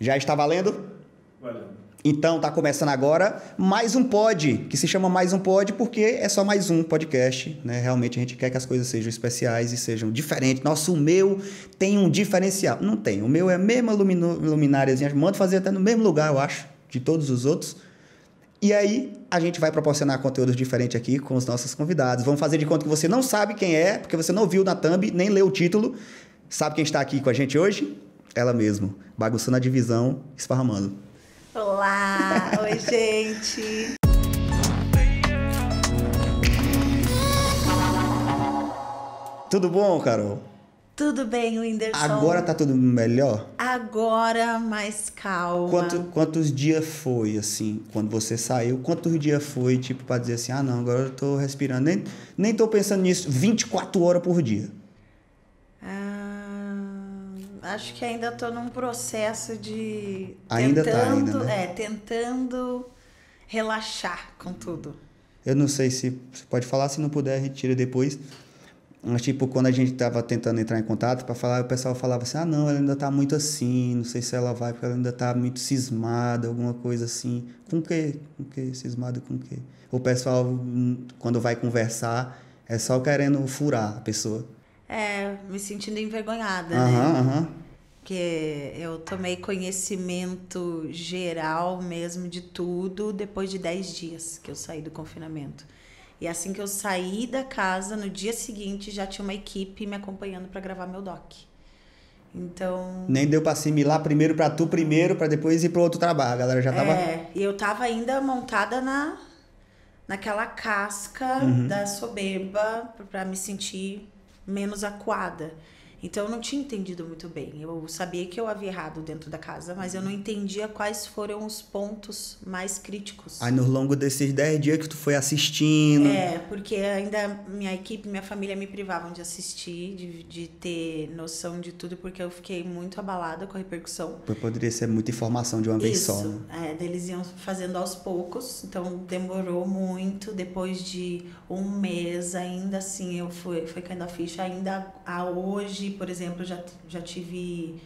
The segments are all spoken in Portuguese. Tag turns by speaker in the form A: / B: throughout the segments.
A: Já está valendo?
B: Valeu.
A: Então tá começando agora mais um pod, que se chama mais um pod porque é só mais um podcast, né? Realmente a gente quer que as coisas sejam especiais e sejam diferentes. Nosso o meu tem um diferencial. Não tem, o meu é a mesma lumináriazinha, manda fazer até no mesmo lugar, eu acho, de todos os outros. E aí a gente vai proporcionar conteúdos diferentes aqui com os nossos convidados. Vamos fazer de conta que você não sabe quem é, porque você não viu na thumb, nem leu o título. Sabe quem está aqui com a gente hoje? Ela mesmo, bagunçando a divisão, esparramando.
C: Olá, oi gente.
A: Tudo bom, Carol?
C: Tudo bem, Whindersson?
A: Agora tá tudo melhor?
C: Agora mais calma.
A: Quanto, quantos dias foi, assim, quando você saiu? Quantos dias foi, tipo, pra dizer assim, ah, não, agora eu tô respirando. Nem, nem tô pensando nisso 24 horas por dia.
C: Ah, acho que ainda tô num processo de
A: Ainda tá,
C: tentando,
A: ainda, né?
C: é, tentando relaxar com tudo.
A: Eu não sei se você pode falar, se não puder, retira depois. Mas, tipo, quando a gente tava tentando entrar em contato pra falar, o pessoal falava assim, ah, não, ela ainda tá muito assim, não sei se ela vai, porque ela ainda tá muito cismada, alguma coisa assim. Com o quê? Com o quê? Cismada com o quê? O pessoal, hum, quando vai conversar, é só querendo furar a pessoa.
C: É, me sentindo envergonhada, né?
A: Aham.
C: Porque eu tomei conhecimento geral mesmo de tudo depois de 10 dias que eu saí do confinamento. E assim que eu saí da casa, no dia seguinte já tinha uma equipe me acompanhando para gravar meu doc. Então.
A: Nem deu pra assimilar primeiro pra tu primeiro, pra depois ir pro outro trabalho. A galera já tava.
C: É, e eu tava ainda montada na naquela casca
A: Uhum.
C: da soberba para me sentir menos acuada. Então eu não tinha entendido muito bem. Eu sabia que eu havia errado dentro da casa, mas eu não entendia quais foram os pontos mais críticos.
A: Aí no longo desses 10 dias que tu foi assistindo.
C: É, porque ainda minha equipe, minha família me privavam de assistir, de, de ter noção de tudo, porque eu fiquei muito abalada com a repercussão.
A: Pô, Poderia ser muita informação de uma vez
C: Isso,
A: só. Né?
C: é, eles iam fazendo aos poucos, então demorou muito. Depois de um mês, ainda assim, eu fui, foi caindo a ficha. Ainda a hoje, por exemplo, já, já tive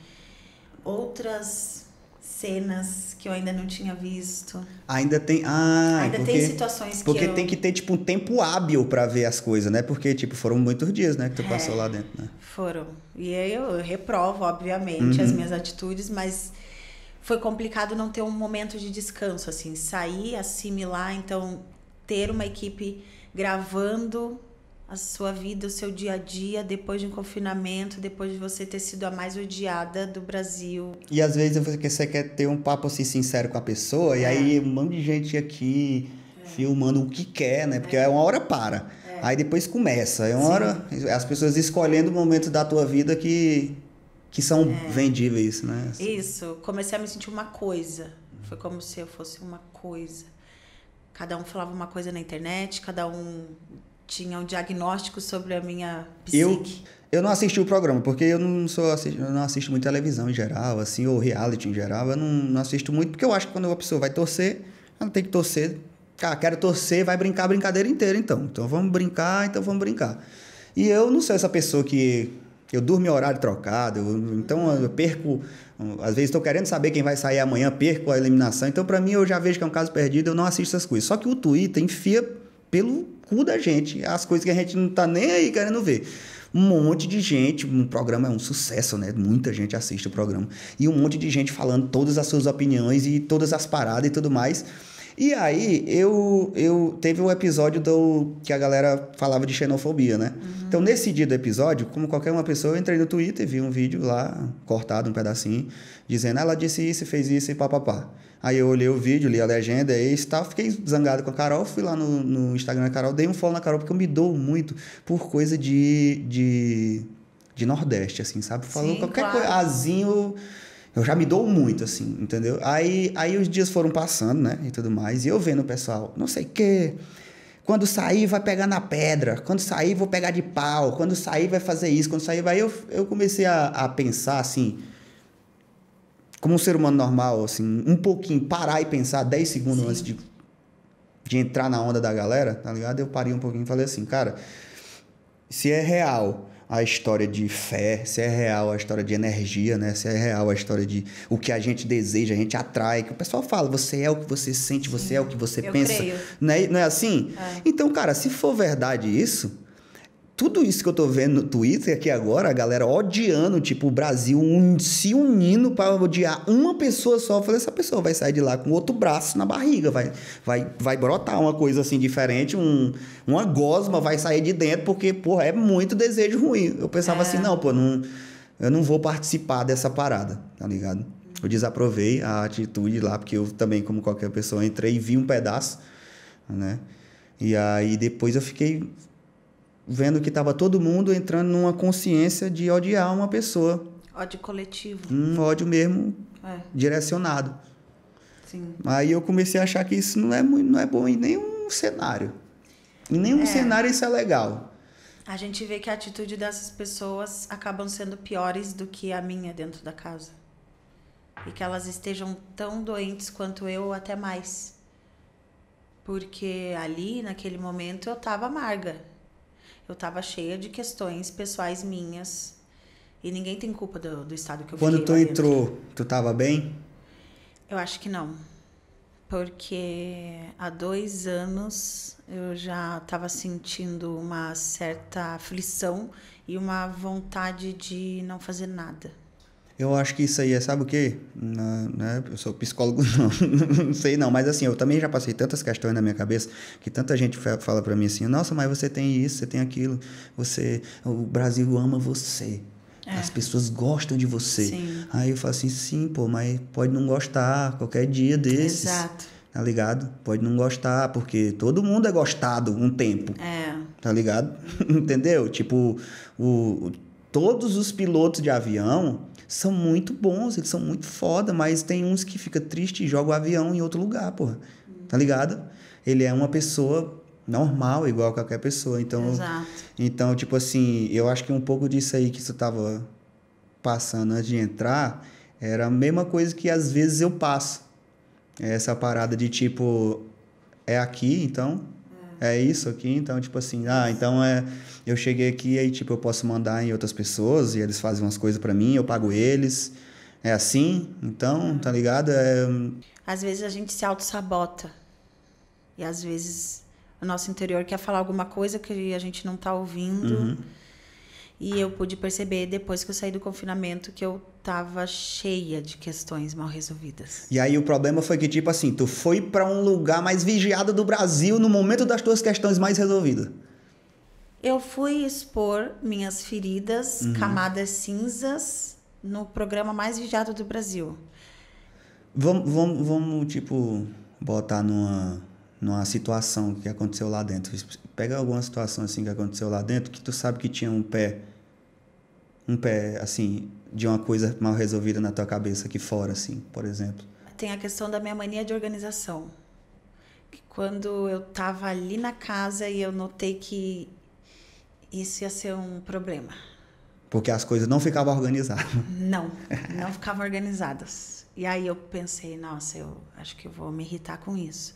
C: outras cenas que eu ainda não tinha visto.
A: Ainda tem. Ah,
C: ainda
A: porque,
C: tem situações que
A: Porque
C: eu...
A: tem que ter, tipo, um tempo hábil pra ver as coisas, né? Porque, tipo, foram muitos dias, né? Que tu
C: É.
A: passou lá dentro, né?
C: Foram. E aí eu reprovo, obviamente,
A: Uhum.
C: as minhas atitudes, mas foi complicado não ter um momento de descanso, assim, sair, assimilar, então ter uma equipe gravando a sua vida, o seu dia a dia, depois de um confinamento, depois de você ter sido a mais odiada do Brasil.
A: E às vezes você quer- ter um papo assim sincero com a pessoa, e
C: É.
A: aí um monte de gente aqui filmando o que quer, né? Porque é. uma hora para. Aí depois começa. É uma
C: Sim.
A: hora. As pessoas escolhendo momentos da tua vida que, que são
C: É.
A: vendíveis, né?
C: Isso, comecei a me sentir uma coisa. Foi como se eu fosse uma coisa. Cada um falava uma coisa na internet, cada um tinha um diagnóstico sobre a minha
A: Eu-
C: psique.
A: Eu não assisti o programa, porque eu não sou eu não assisto muito televisão em geral, assim, ou reality em geral. Eu não, não assisto muito, porque eu acho que quando uma pessoa vai torcer, ela tem que torcer. Cara, quero torcer, vai brincar a brincadeira inteira, então. Então vamos brincar, então vamos brincar. E eu não sou essa pessoa que. Eu durmo em horário trocado, eu- então eu perco. Às vezes estou querendo saber quem vai sair amanhã, perco a eliminação. Então, para mim, eu já vejo que é um caso perdido, eu não assisto essas coisas. Só que o Twitter enfia pelo cu da gente as coisas que a gente não tá nem aí querendo ver. Um monte de gente, um programa é um sucesso, né? Muita gente assiste o programa. E um monte de gente falando todas as suas opiniões e todas as paradas e tudo mais. E aí, eu, eu teve um episódio do que a galera falava de xenofobia, né? Então, nesse dia do episódio, como qualquer uma pessoa, eu entrei no Twitter e vi um vídeo lá, cortado um pedacinho, dizendo, ela disse isso, fez isso e papapá. Aí eu olhei o vídeo, li a legenda, e tal, fiquei zangado com a Carol, fui lá no, no Instagram da Carol, dei um follow na Carol, porque eu me dou muito por coisa de, de, de Nordeste, assim, sabe? Falou
C: Sim,
A: qualquer
C: claro.
A: coisa, azinho, eu já me dou muito, assim, entendeu? Aí, aí os dias foram passando, né, e tudo mais, e eu vendo o pessoal, não sei o quê, quando sair vai pegar na pedra, quando sair vou pegar de pau, quando sair vai fazer isso, quando sair vai... Eu, eu comecei a, a pensar, assim, como um ser humano normal, assim, um pouquinho, parar e pensar 10 segundos
C: Sim.
A: antes de, de entrar na onda da galera, tá ligado? Eu parei um pouquinho e falei assim, cara, se é real a história de fé, se é real a história de energia, né? Se é real a história de o que a gente deseja, a gente atrai, que o pessoal fala, você é o que você sente, você Sim. é o que você
C: Eu
A: pensa.
C: Creio.
A: Não é, não é assim? É. Então, cara, se for verdade isso, tudo isso que eu tô vendo no Twitter aqui agora, a galera odiando, tipo, o Brasil un, se unindo para odiar uma pessoa só, eu falei, essa pessoa vai sair de lá com outro braço na barriga, vai, vai, vai brotar uma coisa assim diferente, um, uma gosma vai sair de dentro, porque, porra, é muito desejo ruim. Eu pensava assim, é. assim, não, pô, não, eu não vou participar dessa parada, tá ligado? Eu desaprovei a atitude lá, porque eu também, como qualquer pessoa, entrei e vi um pedaço, né? E aí depois eu fiquei vendo que estava todo mundo entrando numa consciência de odiar uma pessoa.
C: Ódio coletivo.
A: Um ódio mesmo é. direcionado.
C: Sim.
A: Aí eu comecei a achar que isso não é, muito, não é bom em nenhum cenário. Em nenhum é. cenário isso é legal.
C: A gente vê que a atitude dessas pessoas acabam sendo piores do que a minha dentro da casa. E que elas estejam tão doentes quanto eu ou até mais. Porque ali, naquele momento, eu estava amarga eu estava cheia de questões pessoais minhas. E ninguém tem culpa do, do estado que eu
A: Quando tu entrou, tu estava bem?
C: Eu acho que não. Porque há dois anos eu já estava sentindo uma certa aflição e uma vontade de não fazer nada.
A: Eu acho que isso aí é, sabe o quê? Não, né? Eu sou psicólogo, não, não sei não, mas assim, eu também já passei tantas questões na minha cabeça que tanta gente fala para mim assim: nossa, mas você tem isso, você tem aquilo, você, o Brasil ama você. É. As pessoas gostam de você.
C: Sim.
A: Aí eu falo assim: sim, pô, mas pode não gostar qualquer dia desses.
C: Exato.
A: Tá ligado? Pode não gostar, porque todo mundo é gostado um tempo.
C: É.
A: Tá ligado? Entendeu? Tipo, o, todos os pilotos de avião são muito bons, eles são muito foda, mas tem uns que fica triste e joga o avião em outro lugar, porra. Tá ligado? Ele é uma pessoa normal, igual qualquer pessoa. Então,
C: Exato.
A: então, tipo assim, eu acho que um pouco disso aí que você tava passando antes de entrar era a mesma coisa que às vezes eu passo. Essa parada de tipo, é aqui, então é isso aqui, então, tipo assim, ah, então é. Eu cheguei aqui aí, tipo, eu posso mandar em outras pessoas e eles fazem umas coisas para mim, eu pago eles. É assim, então, tá ligado? É...
C: Às vezes a gente se auto-sabota. E às vezes o nosso interior quer falar alguma coisa que a gente não tá ouvindo. Uhum. E eu pude perceber depois que eu saí do confinamento que eu tava cheia de questões mal resolvidas.
A: E aí o problema foi que tipo assim, tu foi para um lugar mais vigiado do Brasil no momento das tuas questões mais resolvidas.
C: Eu fui expor minhas feridas, uhum. camadas cinzas no programa mais vigiado do Brasil.
A: Vamos, vamos, vamos tipo botar numa numa situação que aconteceu lá dentro. Pega alguma situação assim que aconteceu lá dentro que tu sabe que tinha um pé um pé, assim, de uma coisa mal resolvida na tua cabeça aqui fora, assim, por exemplo?
C: Tem a questão da minha mania de organização. Que quando eu tava ali na casa e eu notei que isso ia ser um problema.
A: Porque as coisas não ficavam organizadas.
C: Não, não ficavam organizadas. E aí eu pensei, nossa, eu acho que eu vou me irritar com isso.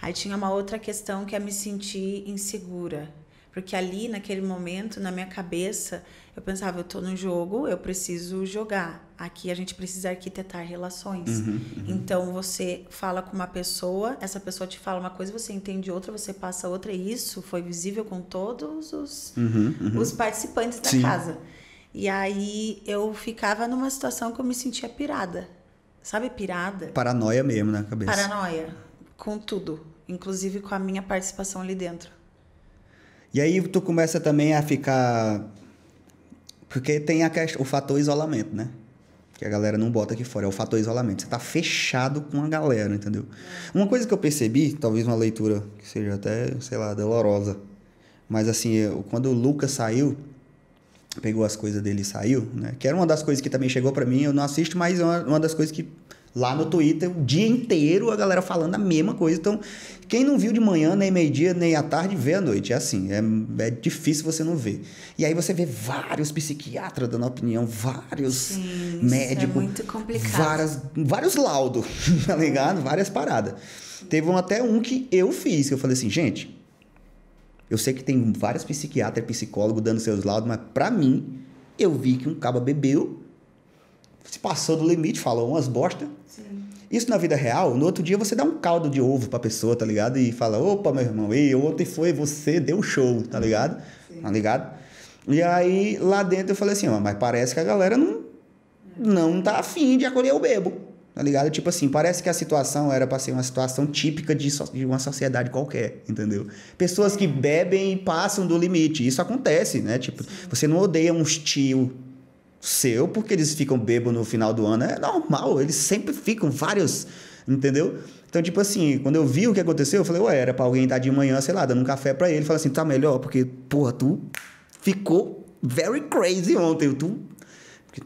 C: Aí tinha uma outra questão que é me sentir insegura. Porque ali, naquele momento, na minha cabeça, eu pensava, eu estou no jogo, eu preciso jogar. Aqui a gente precisa arquitetar relações. Uhum, uhum. Então você fala com uma pessoa, essa pessoa te fala uma coisa, você entende outra, você passa outra, e isso foi visível com todos os,
A: uhum, uhum.
C: os participantes da Sim. casa. E aí eu ficava numa situação que eu me sentia pirada. Sabe, pirada?
A: Paranoia mesmo na cabeça.
C: Paranoia, com tudo, inclusive com a minha participação ali dentro.
A: E aí tu começa também a ficar. Porque tem a questão, o fator isolamento, né? Que a galera não bota aqui fora, é o fator isolamento. Você tá fechado com a galera, entendeu? Uma coisa que eu percebi, talvez uma leitura que seja até, sei lá, dolorosa, mas assim, eu, quando o Lucas saiu, pegou as coisas dele e saiu, né? Que era uma das coisas que também chegou para mim, eu não assisto, mas é uma, uma das coisas que lá no Twitter o dia inteiro a galera falando a mesma coisa. Então, quem não viu de manhã, nem meio-dia, nem à tarde, vê à noite. É assim, é, é difícil você não ver. E aí você vê vários psiquiatras dando opinião, vários
C: Sim,
A: médicos.
C: é muito complicado.
A: Várias, vários laudos, tá ligado? Várias paradas. Teve um, até um que eu fiz, que eu falei assim, gente, Eu sei que tem vários psiquiatras e psicólogos dando seus laudos, mas pra mim, eu vi que um caba bebeu, se passou do limite, falou umas bosta.
C: Sim.
A: Isso na vida real, no outro dia você dá um caldo de ovo pra pessoa, tá ligado? E fala, opa, meu irmão, ei, ontem foi você, deu show, tá ligado? Tá ligado? E aí, lá dentro eu falei assim, ó, mas parece que a galera não, não tá afim de acolher o bebo, tá ligado? Tipo assim, parece que a situação era pra ser uma situação típica de, so- de uma sociedade qualquer, entendeu? Pessoas que bebem e passam do limite, isso acontece, né? Tipo, você não odeia uns tio seu porque eles ficam bêbados no final do ano, é normal, eles sempre ficam vários, entendeu? Então, tipo assim, quando eu vi o que aconteceu, eu falei, ué, era pra alguém estar de manhã, sei lá, dando um café pra ele, falar assim, tá melhor, porque, porra, tu ficou very crazy ontem, tu...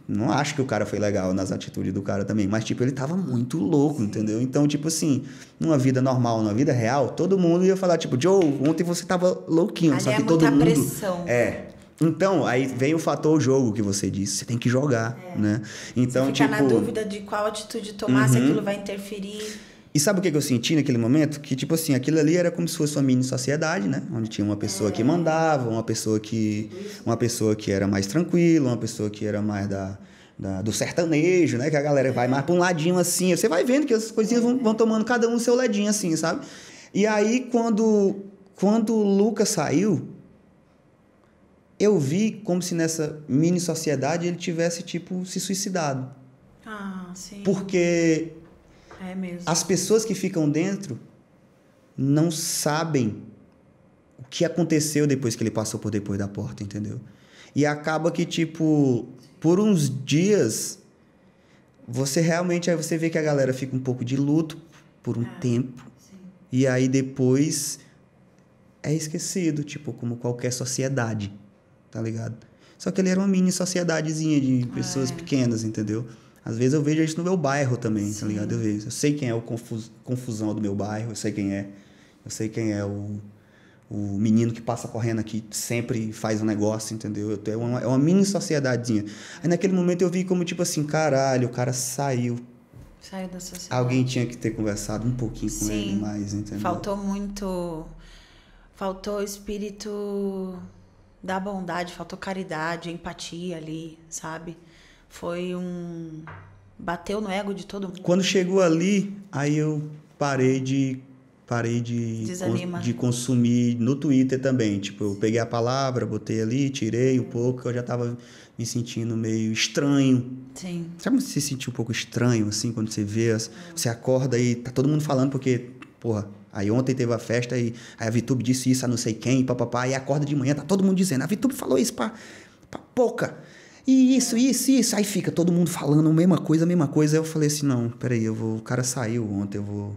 A: Não acho que o cara foi legal nas atitudes do cara também, mas, tipo, ele tava muito louco, entendeu? Então, tipo assim, numa vida normal, numa vida real, todo mundo ia falar, tipo, Joe, ontem você tava louquinho,
C: Ali
A: só
C: é
A: que todo
C: muita
A: mundo...
C: pressão.
A: É. Então, aí vem o fator jogo que você disse, você tem que jogar, né? Então,
C: É. Você fica
A: tipo...
C: na dúvida de qual atitude tomar, se aquilo vai interferir.
A: E sabe o que eu senti naquele momento? Que, tipo assim, aquilo ali era como se fosse uma mini sociedade, né? Onde tinha uma pessoa que mandava, uma pessoa que. Uma pessoa que era mais tranquila, uma pessoa que era mais da. da- do sertanejo, né? Que a galera vai mais pra um ladinho assim. Você vai vendo que as coisinhas vão, vão tomando cada um o seu ladinho assim, sabe? E aí, quando, quando o Lucas saiu, eu vi como se nessa mini sociedade ele tivesse, tipo, se suicidado.
C: Ah, sim.
A: Porque
C: É mesmo.
A: as pessoas que ficam dentro não sabem o que aconteceu depois que ele passou por depois da porta, entendeu? E acaba que, tipo, por uns dias, você realmente, aí você vê que a galera fica um pouco de luto por um tempo.
C: Sim.
A: E aí depois é esquecido, tipo, como qualquer sociedade, tá ligado? Só que ele era uma mini sociedadezinha de pessoas pequenas, entendeu? Às vezes eu vejo isso no meu bairro também, tá ligado? Eu vejo. Eu sei quem é o confus, confusão do meu bairro, eu sei quem é. Eu sei quem é o, o menino que passa correndo aqui, sempre faz um negócio, entendeu? Eu tenho uma, é uma mini sociedadezinha. Aí naquele momento eu vi como, tipo assim, caralho, o cara saiu.
C: Saiu da sociedade.
A: Alguém tinha que ter conversado um pouquinho com
C: Sim.
A: ele mais, entendeu?
C: Faltou muito. Faltou o espírito da bondade, faltou caridade, empatia ali, sabe? Foi um. Bateu no ego de todo mundo.
A: Quando chegou ali, aí eu parei de parei de,
C: Desanima.
A: de consumir no Twitter também. Tipo, eu peguei a palavra, botei ali, tirei um pouco, eu já tava me sentindo meio estranho.
C: Sim.
A: Sabe você se sentir um pouco estranho, assim, quando você vê, as- você acorda e tá todo mundo falando, porque, porra, aí ontem teve a festa e a Vitube disse isso a não sei quem, papapá, e acorda de manhã, tá todo mundo dizendo, a Vitube falou isso pra, pra pouca. E isso, isso, isso. Aí fica todo mundo falando a mesma coisa, a mesma coisa. Aí eu falei assim, não, peraí, eu vou. O cara saiu ontem, eu vou.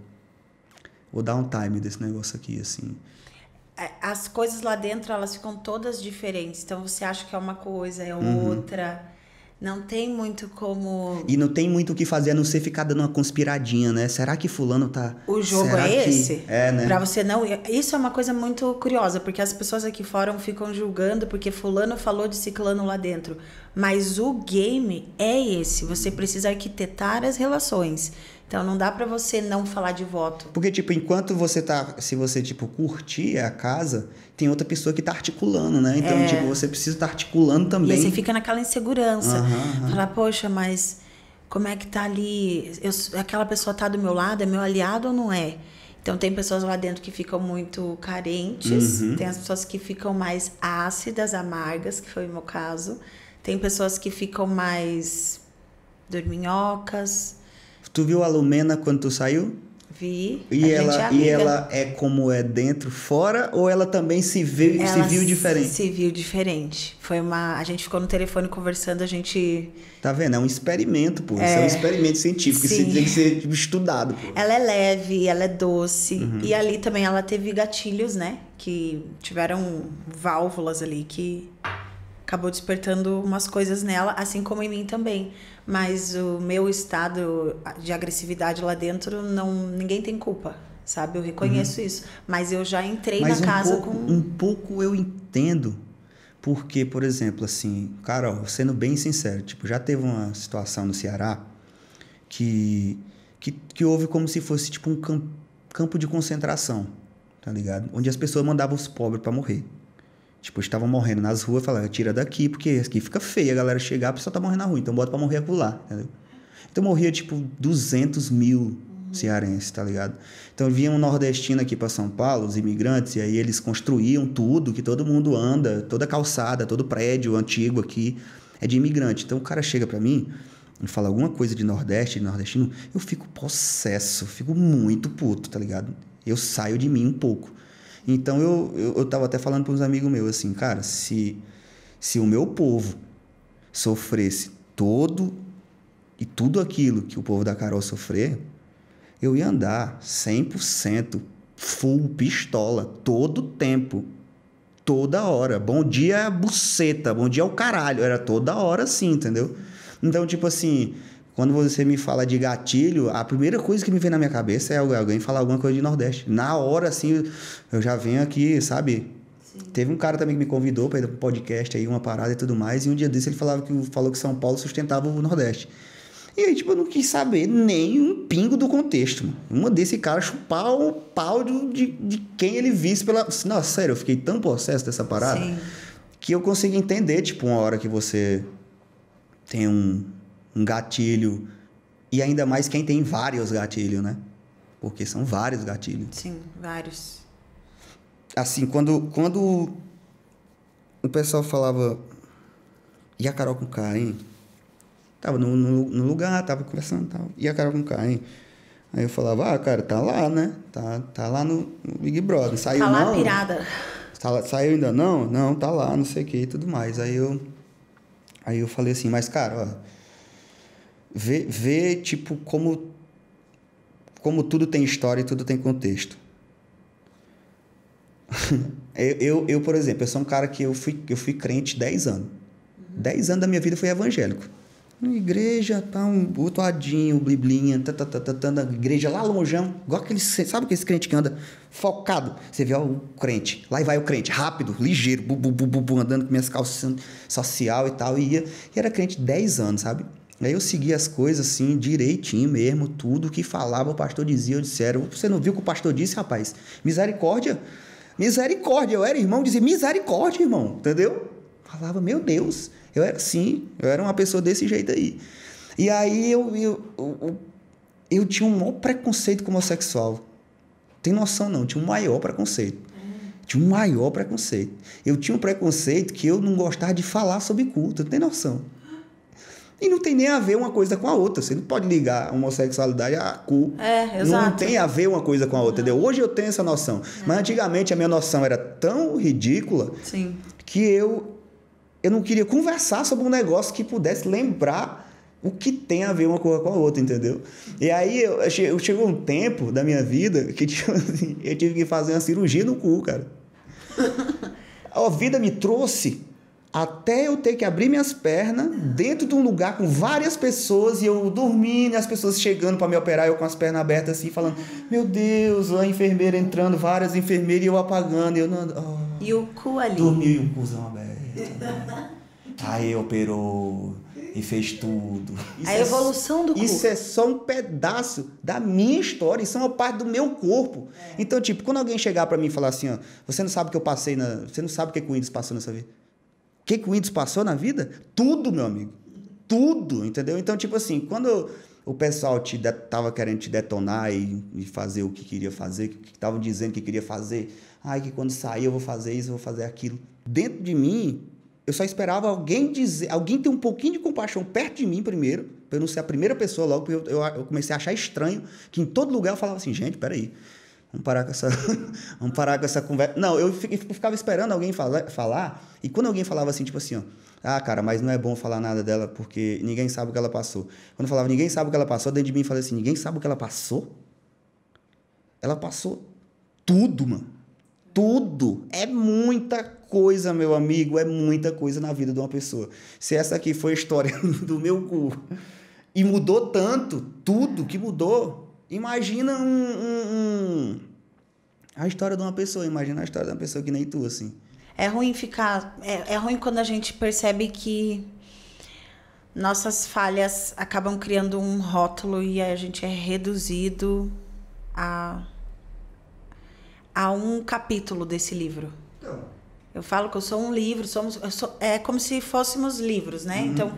A: Vou dar um time desse negócio aqui, assim.
C: É, As coisas lá dentro, elas ficam todas diferentes. Então você acha que é uma coisa, é
A: Uhum.
C: outra. Não tem muito como.
A: E não tem muito o que fazer a não ser ficar dando uma conspiradinha, né? Será que fulano tá.
C: O jogo
A: Será
C: é
A: que-
C: esse?
A: É, né?
C: Pra você não. Isso é uma coisa muito curiosa, porque as pessoas aqui fora ficam julgando porque Fulano falou de Ciclano lá dentro. Mas o game é esse. Você precisa arquitetar as relações. Então não dá pra você não falar de voto.
A: Porque, tipo, enquanto você tá. Se você, tipo, curtir a casa, tem outra pessoa que tá articulando, né? Então, tipo, você precisa estar articulando
C: É. E
A: também.
C: aí você fica naquela insegurança.
A: Aham, aham.
C: Falar, poxa, mas como é que tá ali? Eu- aquela pessoa tá do meu lado, é meu aliado ou não é? Então tem pessoas lá dentro que ficam muito carentes,
A: Uhum.
C: tem as pessoas que ficam mais ácidas, amargas, que foi o meu caso. Tem pessoas que ficam mais dorminhocas.
A: Tu viu a Lumena quando tu saiu?
C: Vi.
A: E
C: a
A: ela,
C: é
A: e ela é como é dentro, fora, ou ela também se, se
C: Ela
A: viu diferente?
C: Se viu diferente. Foi uma. A gente ficou no telefone conversando, a gente.
A: Tá vendo? É um experimento, pô. Isso é um experimento científico. Isso
C: Sim.
A: tem que ser tipo, estudado, pô.
C: Ela é leve, ela é doce.
A: Uhum.
C: E ali também ela teve gatilhos, né? Que tiveram válvulas ali que acabou despertando umas coisas nela, assim como em mim também. Mas o meu estado de agressividade lá dentro, não ninguém tem culpa, sabe? Eu reconheço isso. Mas eu já entrei
A: Uhum. Mas
C: na
A: um
C: casa
A: pouco,
C: com.
A: um pouco eu entendo. Porque, por exemplo, assim, Carol, sendo bem sincero, tipo, já teve uma situação no Ceará que, que, que houve como se fosse tipo um cam- campo de concentração, tá ligado? Onde as pessoas mandavam os pobres para morrer. Tipo, estavam morrendo nas ruas, falavam, tira daqui, porque aqui fica feio a galera chegar, a pessoa tá morrendo na rua, então bota pra morrer acolá, entendeu? Então morria, tipo, 200 mil cearenses, tá ligado? Então vinha um nordestino aqui para São Paulo, os imigrantes, e aí eles construíam tudo que todo mundo anda, toda calçada, todo prédio antigo aqui é de imigrante. Então o cara chega para mim e fala alguma coisa de Nordeste, de nordestino, eu fico possesso, fico muito puto, tá ligado? Eu saio de mim um pouco. Então eu, eu, eu tava até falando para uns amigos meus assim, cara, se, se o meu povo sofresse todo e tudo aquilo que o povo da Carol sofrer, eu ia andar 100% full pistola todo tempo. Toda hora. Bom dia é buceta, bom dia é o caralho. Era toda hora assim, entendeu? Então, tipo assim, quando você me fala de gatilho, a primeira coisa que me vem na minha cabeça é alguém falar alguma coisa de Nordeste. Na hora, assim, eu já venho aqui, sabe? Sim. Teve um cara também que me convidou para ir para um podcast aí, uma parada e tudo mais, e um dia desse ele falava que, falou que São Paulo sustentava o Nordeste. E aí, tipo, eu não quis saber nem um pingo do contexto. Mano. Uma desse cara chupar o pau de, de quem ele visse pela. Nossa, sério, eu fiquei tão possesso dessa parada Sim. que eu consegui entender, tipo, uma hora que você tem um, um gatilho. E ainda mais quem tem vários gatilhos, né? Porque são vários gatilhos.
C: Sim, vários.
A: Assim, quando, quando o pessoal falava. E a Carol com K, hein? Tava no, no, no lugar, tava conversando tal. E a cara com Caim. Aí eu falava, ah, cara, tá lá, né? Tá, tá lá no, no Big Brother. Saiu
C: tá
A: lá
C: não? pirada.
A: Tá, saiu ainda não? Não, tá lá, não sei o que e tudo mais. Aí eu, aí eu falei assim, mas cara, ó, vê, vê tipo como, como tudo tem história e tudo tem contexto. eu, eu, eu, por exemplo, eu sou um cara que eu fui, eu fui crente 10 anos. 10 anos da minha vida foi evangélico. Igreja, tá um botoadinho, bliblinha, tá, tá, tá, tá, tá, igreja lá longeão, igual aquele, sabe aquele crente que anda focado? Você vê ó, o crente, lá vai o crente, rápido, ligeiro, bu, bu, bu, bu, andando com minhas calças social e tal, e ia, e era crente 10 anos, sabe? Aí eu segui as coisas assim, direitinho mesmo, tudo que falava o pastor dizia, eu disseram, você não viu o que o pastor disse, rapaz? Misericórdia, misericórdia, eu era irmão, dizia misericórdia, irmão, entendeu? Falava, meu Deus, eu era assim, eu era uma pessoa desse jeito aí. E aí eu, eu, eu, eu tinha um maior preconceito com homossexual. Tem noção não, tinha um maior preconceito. Tinha um maior preconceito. Eu tinha um preconceito que eu não gostava de falar sobre culto, tem noção. E não tem nem a ver uma coisa com a outra. Você não pode ligar a homossexualidade a cu.
C: É, exato.
A: Não tem a ver uma coisa com a outra, entendeu? Hoje eu tenho essa noção. Mas antigamente a minha noção era tão ridícula
C: Sim.
A: que eu eu não queria conversar sobre um negócio que pudesse lembrar o que tem a ver uma coisa com a outra, entendeu? E aí eu, eu chegou um tempo da minha vida que tipo eu tive que fazer uma cirurgia no cu, cara. A vida me trouxe até eu ter que abrir minhas pernas dentro de um lugar com várias pessoas e eu dormindo, e as pessoas chegando para me operar, eu com as pernas abertas assim, falando: Meu Deus, a enfermeira entrando, várias enfermeiras e eu apagando. E, eu não,
C: oh, e o cu ali.
A: Dormiu e o cuzão aberto. Aí operou e fez tudo.
C: Isso a é, evolução do corpo.
A: Isso é só um pedaço da minha história, isso é uma parte do meu corpo. É. Então, tipo, quando alguém chegar para mim e falar assim, ó, você não sabe o que eu passei na, você não sabe o que, o Windows passou nessa vida. Que, que o Windows passou na vida? Tudo, meu amigo. Tudo, entendeu? Então, tipo assim, quando o pessoal te de, tava querendo te detonar e, e, fazer o que queria fazer, que estavam dizendo que queria fazer, ai, que quando sair eu vou fazer isso, eu vou fazer aquilo. Dentro de mim, eu só esperava alguém dizer, alguém ter um pouquinho de compaixão perto de mim primeiro, para eu não ser a primeira pessoa logo, porque eu, eu, eu, comecei a achar estranho que em todo lugar eu falava assim, gente, peraí, vamos parar com essa, vamos parar com essa conversa. Não, eu ficava esperando alguém falar, falar, e quando alguém falava assim, tipo assim, ó, ah, cara, mas não é bom falar nada dela porque ninguém sabe o que ela passou. Quando falava, ninguém sabe o que ela passou, dentro de mim falei assim, ninguém sabe o que ela passou? Ela passou tudo, mano. Tudo. É muita coisa, meu amigo, é muita coisa na vida de uma pessoa. Se essa aqui foi a história do meu cu e mudou tanto, tudo que mudou, imagina um, um, um, a história de uma pessoa, imagina a história de uma pessoa que nem tu, assim.
C: É ruim ficar. É, é ruim quando a gente percebe que nossas falhas acabam criando um rótulo e a gente é reduzido a a um capítulo desse livro.
A: Então,
C: Eu falo que eu sou um livro, somos, sou- é como se fôssemos livros, né? Então,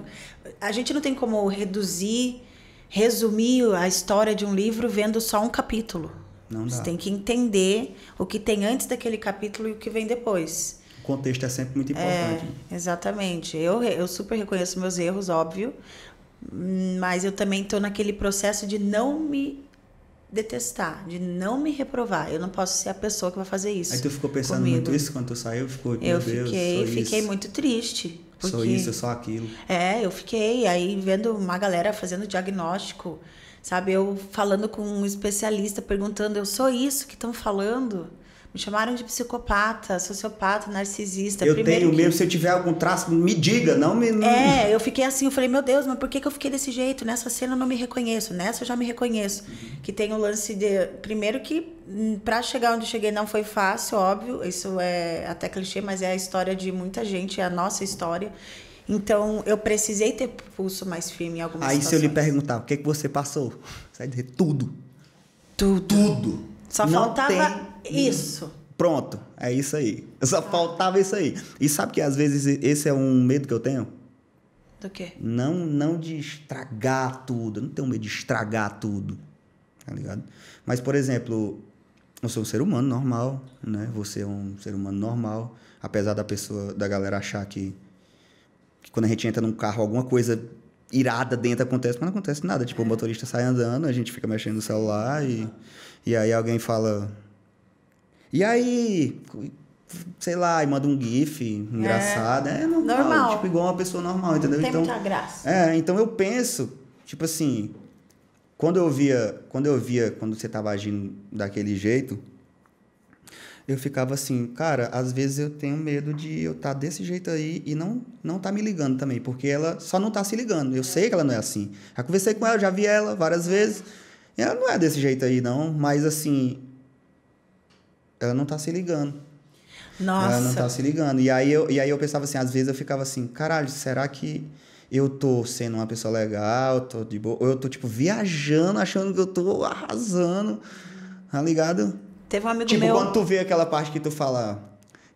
C: a gente não tem como reduzir, resumir a história de um livro vendo só um capítulo.
A: Não
C: Você
A: dá.
C: tem que entender o que tem antes daquele capítulo e o que vem depois.
A: o contexto é sempre muito importante.
C: É, exatamente. Eu, eu super reconheço meus erros, óbvio, mas eu também estou naquele processo de não me detestar, de não me reprovar. Eu não posso ser a pessoa que vai fazer isso.
A: Aí tu ficou pensando
C: comigo.
A: muito isso quando tu saiu? Ficou,
C: Eu
A: Deus,
C: fiquei, fiquei
A: isso,
C: muito triste. Porque,
A: Sou isso, eu sou aquilo.
C: É, eu fiquei aí vendo uma galera fazendo diagnóstico, sabe? Eu falando com um especialista, perguntando, eu sou isso que estão falando? Me chamaram de psicopata, sociopata, narcisista.
A: eu
C: Primeiro
A: tenho
C: que-
A: mesmo, se eu tiver algum traço, me diga, não me... não-
C: É, eu fiquei assim, eu falei, meu Deus, mas por que, que eu fiquei desse jeito? Nessa cena eu não me reconheço, nessa eu já me reconheço. Que tem o lance de. Primeiro que hum, pra chegar onde eu cheguei não foi fácil, óbvio. Isso é até clichê, mas é a história de muita gente, é a nossa história. Então eu precisei ter pulso mais firme em algumas
A: Aí se eu lhe
C: situações.
A: perguntar, o que, que você passou? Você vai dizer tudo.
C: Tudo.
A: Tudo.
C: Só
A: Não
C: faltava
A: tem-
C: isso.
A: Pronto, é isso aí. Só faltava isso aí. E sabe que às vezes esse é um medo que eu tenho?
C: Do quê?
A: Não, não de estragar tudo. Eu não tenho medo de estragar tudo. Tá ligado? Mas, por exemplo, eu sou um ser humano normal, né? Você é um ser humano normal. Apesar da pessoa, da galera achar que, que quando a gente entra num carro, alguma coisa irada dentro acontece, mas não acontece nada. Tipo, o motorista sai andando, a gente fica mexendo no celular e, e aí alguém fala. E aí? Sei lá, e manda um GIF engraçado. É, normal,
C: normal.
A: Tipo, igual uma pessoa normal, entendeu?
C: Tem
A: então,
C: muita graça.
A: é, então eu penso, tipo assim, quando eu via, quando eu via quando você tava agindo daquele jeito, eu ficava assim, cara, às vezes eu tenho medo de eu estar desse jeito aí e não não tá me ligando também, porque ela só não tá se ligando. Eu sei que ela não é assim. Já conversei com ela, já vi ela várias vezes. E ela não é desse jeito aí não, mas assim, ela não tá se ligando.
C: Nossa.
A: Ela não tá se ligando. E aí, eu, e aí eu pensava assim, às vezes eu ficava assim, caralho, será que eu tô sendo uma pessoa legal, tô de boa, ou eu tô, tipo, viajando, achando que eu tô arrasando, tá ligado?
C: Teve um amigo
A: tipo,
C: meu.
A: quando tu vê aquela parte que tu fala,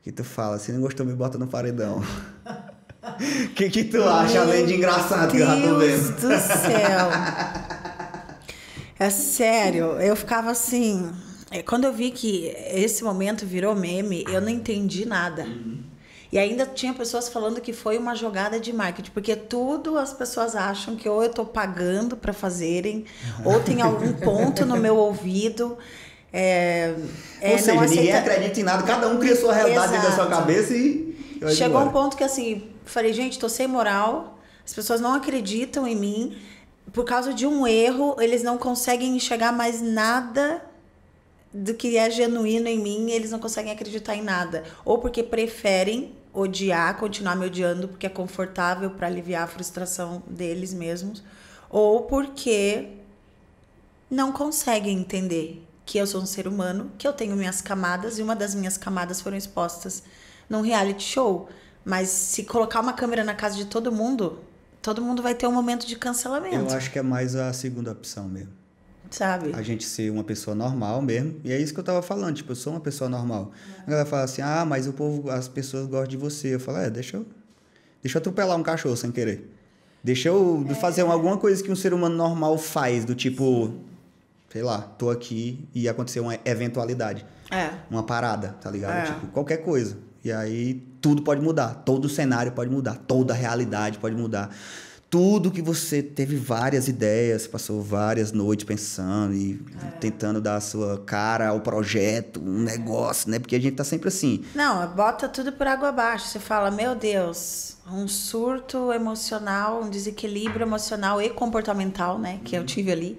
A: que tu fala, se não gostou, me bota no paredão. O que que tu acha, além de engraçado que eu já tô
C: Deus
A: vendo?
C: do céu. É sério, eu ficava assim. é, Quando eu vi que esse momento virou meme, eu não entendi nada. E ainda tinha pessoas falando que foi uma jogada de marketing, porque tudo as pessoas acham que ou eu tô pagando para fazerem, ou tem algum ponto no meu ouvido. É, é,
A: Ou seja, ninguém
C: aceita-
A: acredita em nada, cada um cria sua realidade dentro da sua
C: Exato.
A: cabeça e...
C: Chegou
A: embora.
C: um ponto que assim, falei, gente, tô sem moral, as pessoas não acreditam em mim. Por causa de um erro, eles não conseguem enxergar mais nada do que é genuíno em mim, eles não conseguem acreditar em nada. Ou porque preferem odiar, continuar me odiando porque é confortável para aliviar a frustração deles mesmos, ou porque não conseguem entender que eu sou um ser humano, que eu tenho minhas camadas e uma das minhas camadas foram expostas num reality show. Mas se colocar uma câmera na casa de todo mundo, todo mundo vai ter um momento de
A: Eu
C: cancelamento,
A: acho que é mais a segunda opção mesmo.
C: sabe?
A: a gente ser uma pessoa normal mesmo. E é isso que eu tava falando, tipo, eu sou uma pessoa normal. A galera fala assim: "Ah, mas o povo, as pessoas gostam de você". Eu falo: "É, deixa eu deixa eu atropelar um cachorro sem querer. Deixa eu fazer alguma coisa que um ser humano normal faz, do tipo, sei lá, tô aqui e aconteceu uma eventualidade,
C: É.
A: uma parada, tá ligado?
C: É.
A: Tipo, qualquer coisa. E aí tudo pode mudar, todo o cenário pode mudar, toda a realidade pode mudar. Tudo que você teve várias ideias, passou várias noites pensando e tentando dar a sua cara ao projeto, um negócio, né? Porque a gente tá sempre assim.
C: Não, bota tudo por água abaixo. Você fala, meu Deus, um surto emocional, um desequilíbrio emocional e comportamental, né? Que eu tive ali.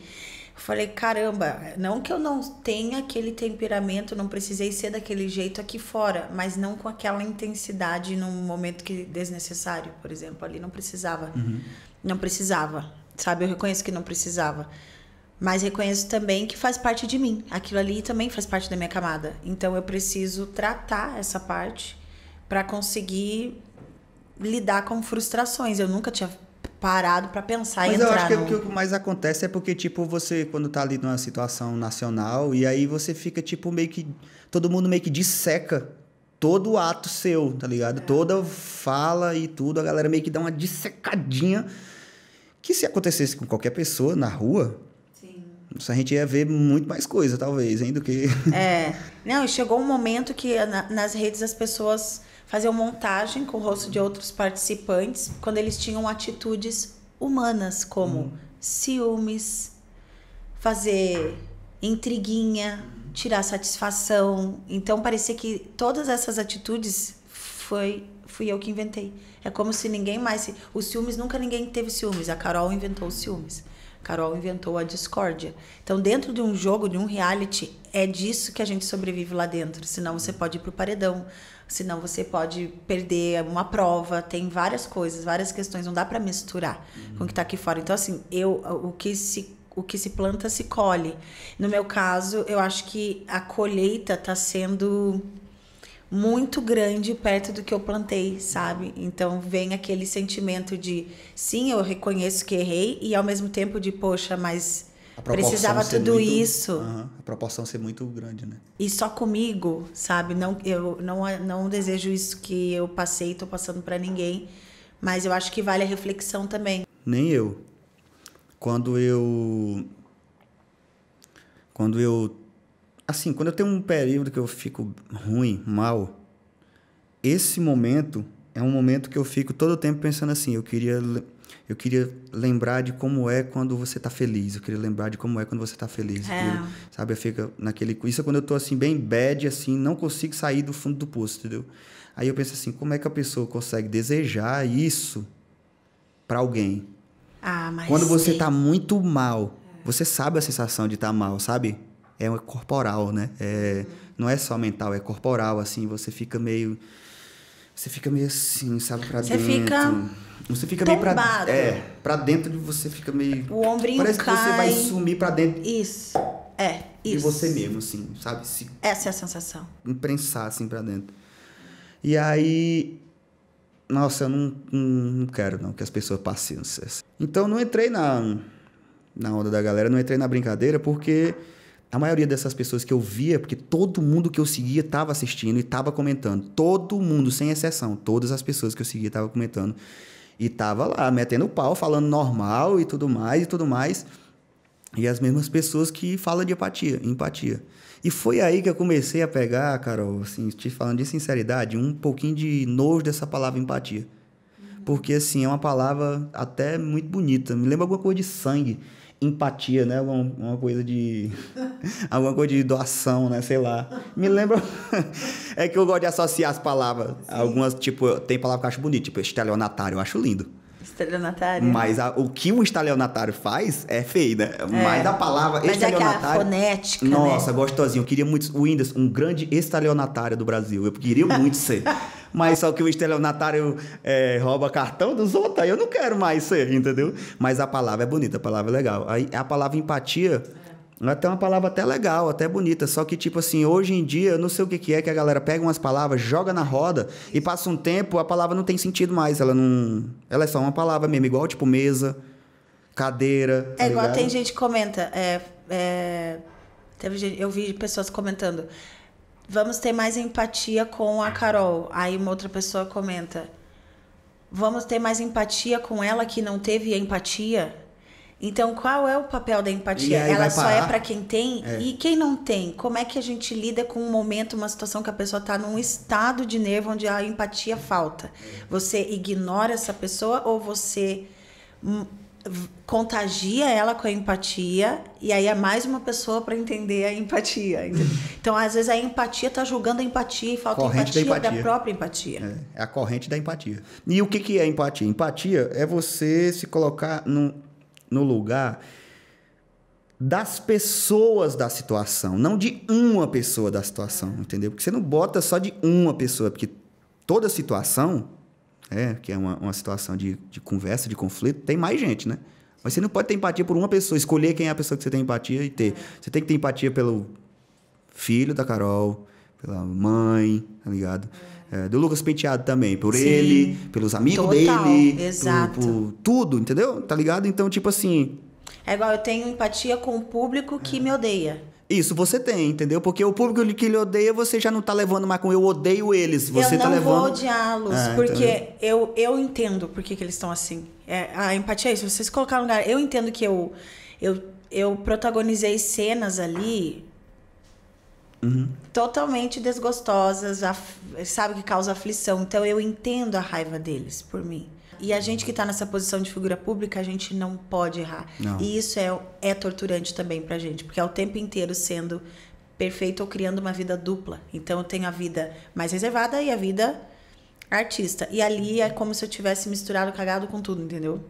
C: Eu falei, caramba, não que eu não tenha aquele temperamento, não precisei ser daquele jeito aqui fora, mas não com aquela intensidade num momento que desnecessário, por exemplo, ali não precisava. Não precisava, sabe? Eu reconheço que não precisava. Mas reconheço também que faz parte de mim. Aquilo ali também faz parte da minha camada. Então eu preciso tratar essa parte para conseguir lidar com frustrações. Eu nunca tinha parado para pensar
A: Mas
C: e entrar.
A: eu acho que
C: no...
A: o que mais acontece é porque, tipo, você, quando tá ali numa situação nacional, e aí você fica, tipo, meio que. Todo mundo meio que disseca todo o ato seu, tá ligado? Toda fala e tudo, a galera meio que dá uma dissecadinha. Que se acontecesse com qualquer pessoa na rua, a gente ia ver muito mais coisa, talvez, hein, do que.
C: É. Não, e chegou um momento que na- nas redes as pessoas faziam montagem com o rosto de outros participantes quando eles tinham atitudes humanas, como ciúmes, fazer intriguinha, tirar satisfação. Então parecia que todas essas atitudes foi fui eu que inventei. É como se ninguém mais. Os ciúmes nunca ninguém teve ciúmes. A Carol inventou os ciúmes. Carol inventou a discórdia. Então, dentro de um jogo, de um reality, é disso que a gente sobrevive lá dentro. Senão você pode ir pro paredão. Senão você pode perder uma prova. Tem várias coisas, várias questões. Não dá para misturar com o que tá aqui fora. Então, assim, eu o que se o que se planta se colhe. No meu caso, eu acho que a colheita tá sendo muito grande perto do que eu plantei, sabe? Então vem aquele sentimento de sim, eu reconheço que errei e ao mesmo tempo de poxa, mas precisava tudo
A: muito-
C: isso
A: Aham, a proporção ser muito grande, né?
C: e só comigo, sabe? Não eu não não desejo isso que eu passei, e tô passando pra ninguém, mas eu acho que vale a reflexão também.
A: Nem eu. Quando eu. Quando eu. Assim, quando eu tenho um período que eu fico ruim, mal, esse momento é um momento que eu fico todo o tempo pensando assim, eu queria. Eu queria lembrar de como é quando você tá feliz. Eu queria lembrar de como é quando você tá feliz.
C: É.
A: queria- sabe, eu fico naquele. Isso é quando eu tô assim, bem bad, assim, não consigo sair do fundo do poço, entendeu? Aí eu penso assim, como é que a pessoa consegue desejar isso para alguém?
C: Ah, mas
A: Quando você
C: tem-
A: tá muito mal, você sabe a sensação de estar mal, sabe? É corporal, né? É, não é só mental, é corporal, assim, você fica meio. Você fica meio assim, sabe, pra
C: Você
A: dentro.
C: fica
A: Você fica meio pra.
C: tombado.
A: É, pra dentro de você fica meio.
C: o ombrinho
A: Parece que
C: cai.
A: você vai sumir pra dentro
C: Isso. É,
A: de
C: isso.
A: você mesmo, assim, sabe? Se
C: Essa é a sensação.
A: imprensar assim pra dentro. E aí. Nossa, eu não, não, quero não que as pessoas passem. Então não entrei na, na onda da galera, não entrei na brincadeira porque a maioria dessas pessoas que eu via, porque todo mundo que eu seguia estava assistindo e estava comentando. Todo mundo, sem exceção. Todas as pessoas que eu seguia estavam comentando. E tava lá, metendo pau, falando normal e tudo mais e tudo mais. E as mesmas pessoas que falam de empatia, empatia. E foi aí que eu comecei a pegar, Carol, assim, te falando de sinceridade, um pouquinho de nojo dessa palavra empatia. Porque, assim, é uma palavra até muito bonita. Me lembra alguma coisa de sangue. Empatia, né? Alguma, uma coisa de. alguma coisa de doação, né? Sei lá. Me lembra. é que eu gosto de associar as palavras. Algumas, tipo, tem palavra que eu acho bonita, tipo, estelionatário, eu acho lindo.
C: Estelionatária.
A: Mas a- o que um estelionatário faz é feio, né? Mas a palavra
C: Mas é
A: estelionatário.
C: fonética,
A: Nossa,
C: né?
A: gostosinho. Eu queria muito. O Whindersson, um grande estelionatário do Brasil. Eu queria muito ser. Mas só que o estelionatário é, rouba cartão dos outros, aí eu não quero mais ser, entendeu? Mas a palavra é bonita, a palavra é legal. Aí a palavra empatia. é Até uma palavra até legal, até bonita. Só que, tipo assim, hoje em dia, eu não sei o que, que é que a galera pega umas palavras, joga na roda e passa um tempo, a palavra não tem sentido mais. Ela não. Ela é só uma palavra mesmo, igual tipo mesa, cadeira. tá
C: É igual
A: ligado?
C: tem gente que comenta. É, é, teve gente- eu vi pessoas comentando. Vamos ter mais empatia com a Carol. Aí uma outra pessoa comenta. Vamos ter mais empatia com ela que não teve empatia. Então, qual é o papel da empatia? Ela só
A: parar?
C: é para quem tem? E quem não tem? Como é que a gente lida com um momento, uma situação que a pessoa está num estado de nervo onde a empatia falta? Você ignora essa pessoa ou você hum, contagia ela com a empatia e aí é mais uma pessoa para entender a empatia. entendeu? Então, às vezes a empatia tá julgando a empatia e falta
A: Corrente da
C: empatia, da
A: empatia.
C: própria empatia.
A: É, é a corrente da empatia. E o que, que é empatia? Empatia é você se colocar no, no lugar das pessoas da situação, não de uma pessoa da situação, entendeu? Porque você não bota só de uma pessoa, porque toda situação, é, que é uma, uma situação de, de conversa, de conflito, tem mais gente, né? Mas você não pode ter empatia por uma pessoa, escolher quem é a pessoa que você tem empatia e ter. Você tem que ter empatia pelo filho da Carol, pela mãe, tá ligado? é, do Lucas Penteado também, por
C: Sim.
A: ele, pelos amigos
C: Total,
A: dele, por-
C: exato.
A: por tudo, entendeu? Tá ligado? Então, tipo assim,
C: É igual eu tenho empatia com o público que me odeia.
A: Isso você tem, entendeu? Porque o público que lhe odeia, você já não tá levando mais com eu odeio eles, você
C: eu
A: tá
C: não vou
A: levando.
C: odiá-los,
A: Ah,
C: porque eu, eu entendo por que, que eles estão assim. É, a empatia é isso, vocês colocaram no lugar. Eu entendo que eu, eu, eu protagonizei cenas ali
A: Uhum.
C: totalmente desgostosas, af- sabe, que causa aflição. Então eu entendo a raiva deles por mim. E a gente que tá nessa posição de figura pública, a gente não pode errar.
A: Não.
C: E isso é, é torturante também pra gente, porque é o tempo inteiro sendo perfeito ou criando uma vida dupla. Então eu tenho a vida mais reservada e a vida artista. E ali é como se eu tivesse misturado cagado com tudo, entendeu?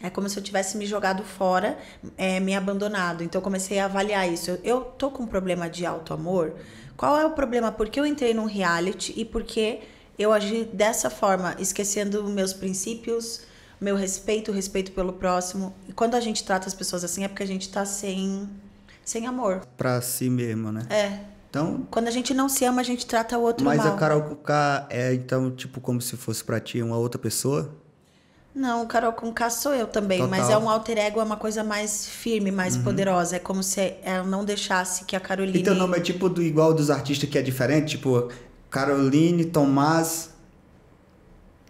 C: É como se eu tivesse me jogado fora, é, me abandonado. Então eu comecei a avaliar isso. Eu, eu tô com um problema de auto-amor. Qual é o problema? Por que eu entrei num reality e por que eu agi dessa forma, esquecendo meus princípios, meu respeito, o respeito pelo próximo. E quando a gente trata as pessoas assim é porque a gente tá sem, sem amor.
A: Pra si mesmo, né?
C: É.
A: Então,
C: Quando a gente não se ama, a gente trata o outro
A: mas
C: mal.
A: a Carol Conká é então, tipo, como se fosse pra ti uma outra pessoa?
C: Não, o Carol K sou eu também,
A: Total.
C: mas é um alter ego, é uma coisa mais firme, mais poderosa. É como se ela não deixasse que a Caroline.
A: Então, não, é tipo do, igual dos artistas que é diferente, tipo, Caroline, Tomás.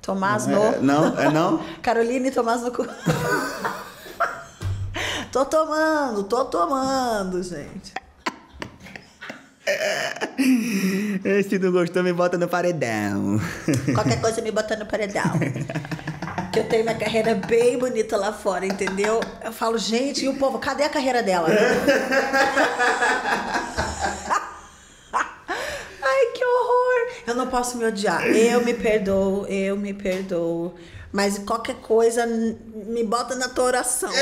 C: Tomás
A: não, é,
C: no.
A: não, é não?
C: Caroline Tomás no cu. tô tomando, tô tomando, gente.
A: Se não gostou, me bota no paredão.
C: Qualquer coisa me bota no paredão. Que eu tenho minha carreira bem bonita lá fora, entendeu? Eu falo, gente, e o povo, cadê a carreira dela? Ai, que horror! Eu não posso me odiar. Eu me perdoo, eu me perdoo. Mas qualquer coisa me bota na tua oração.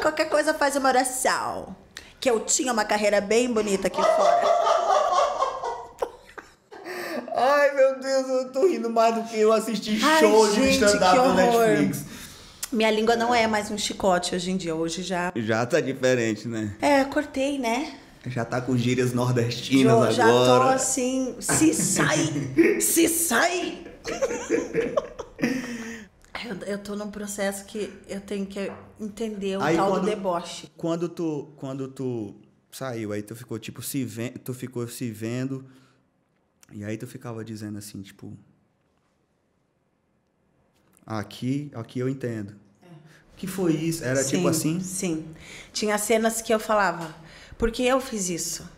C: qualquer coisa faz uma oração. Que eu tinha uma carreira bem bonita aqui fora.
A: Ai, meu Deus, eu tô rindo mais do que eu assisti shows de stand-up no. Netflix.
C: Minha língua não é mais um chicote hoje em dia. Hoje já.
A: Já tá diferente, né?
C: É, cortei, né?
A: Já tá com gírias nordestinas
C: Já, já tô
A: agora.
C: assim. Se sai! se sai! Eu, eu tô num processo que eu tenho que entender o
A: Aí
C: tal
A: quando-
C: do deboche.
A: Quando tu, quando tu saiu, aí tu ficou tipo se vendo, tu ficou se vendo e aí tu ficava dizendo assim, tipo aqui, aqui eu entendo. O que foi isso? Era
C: Sim,
A: tipo assim?
C: Sim. Tinha cenas que eu falava, por que eu fiz isso?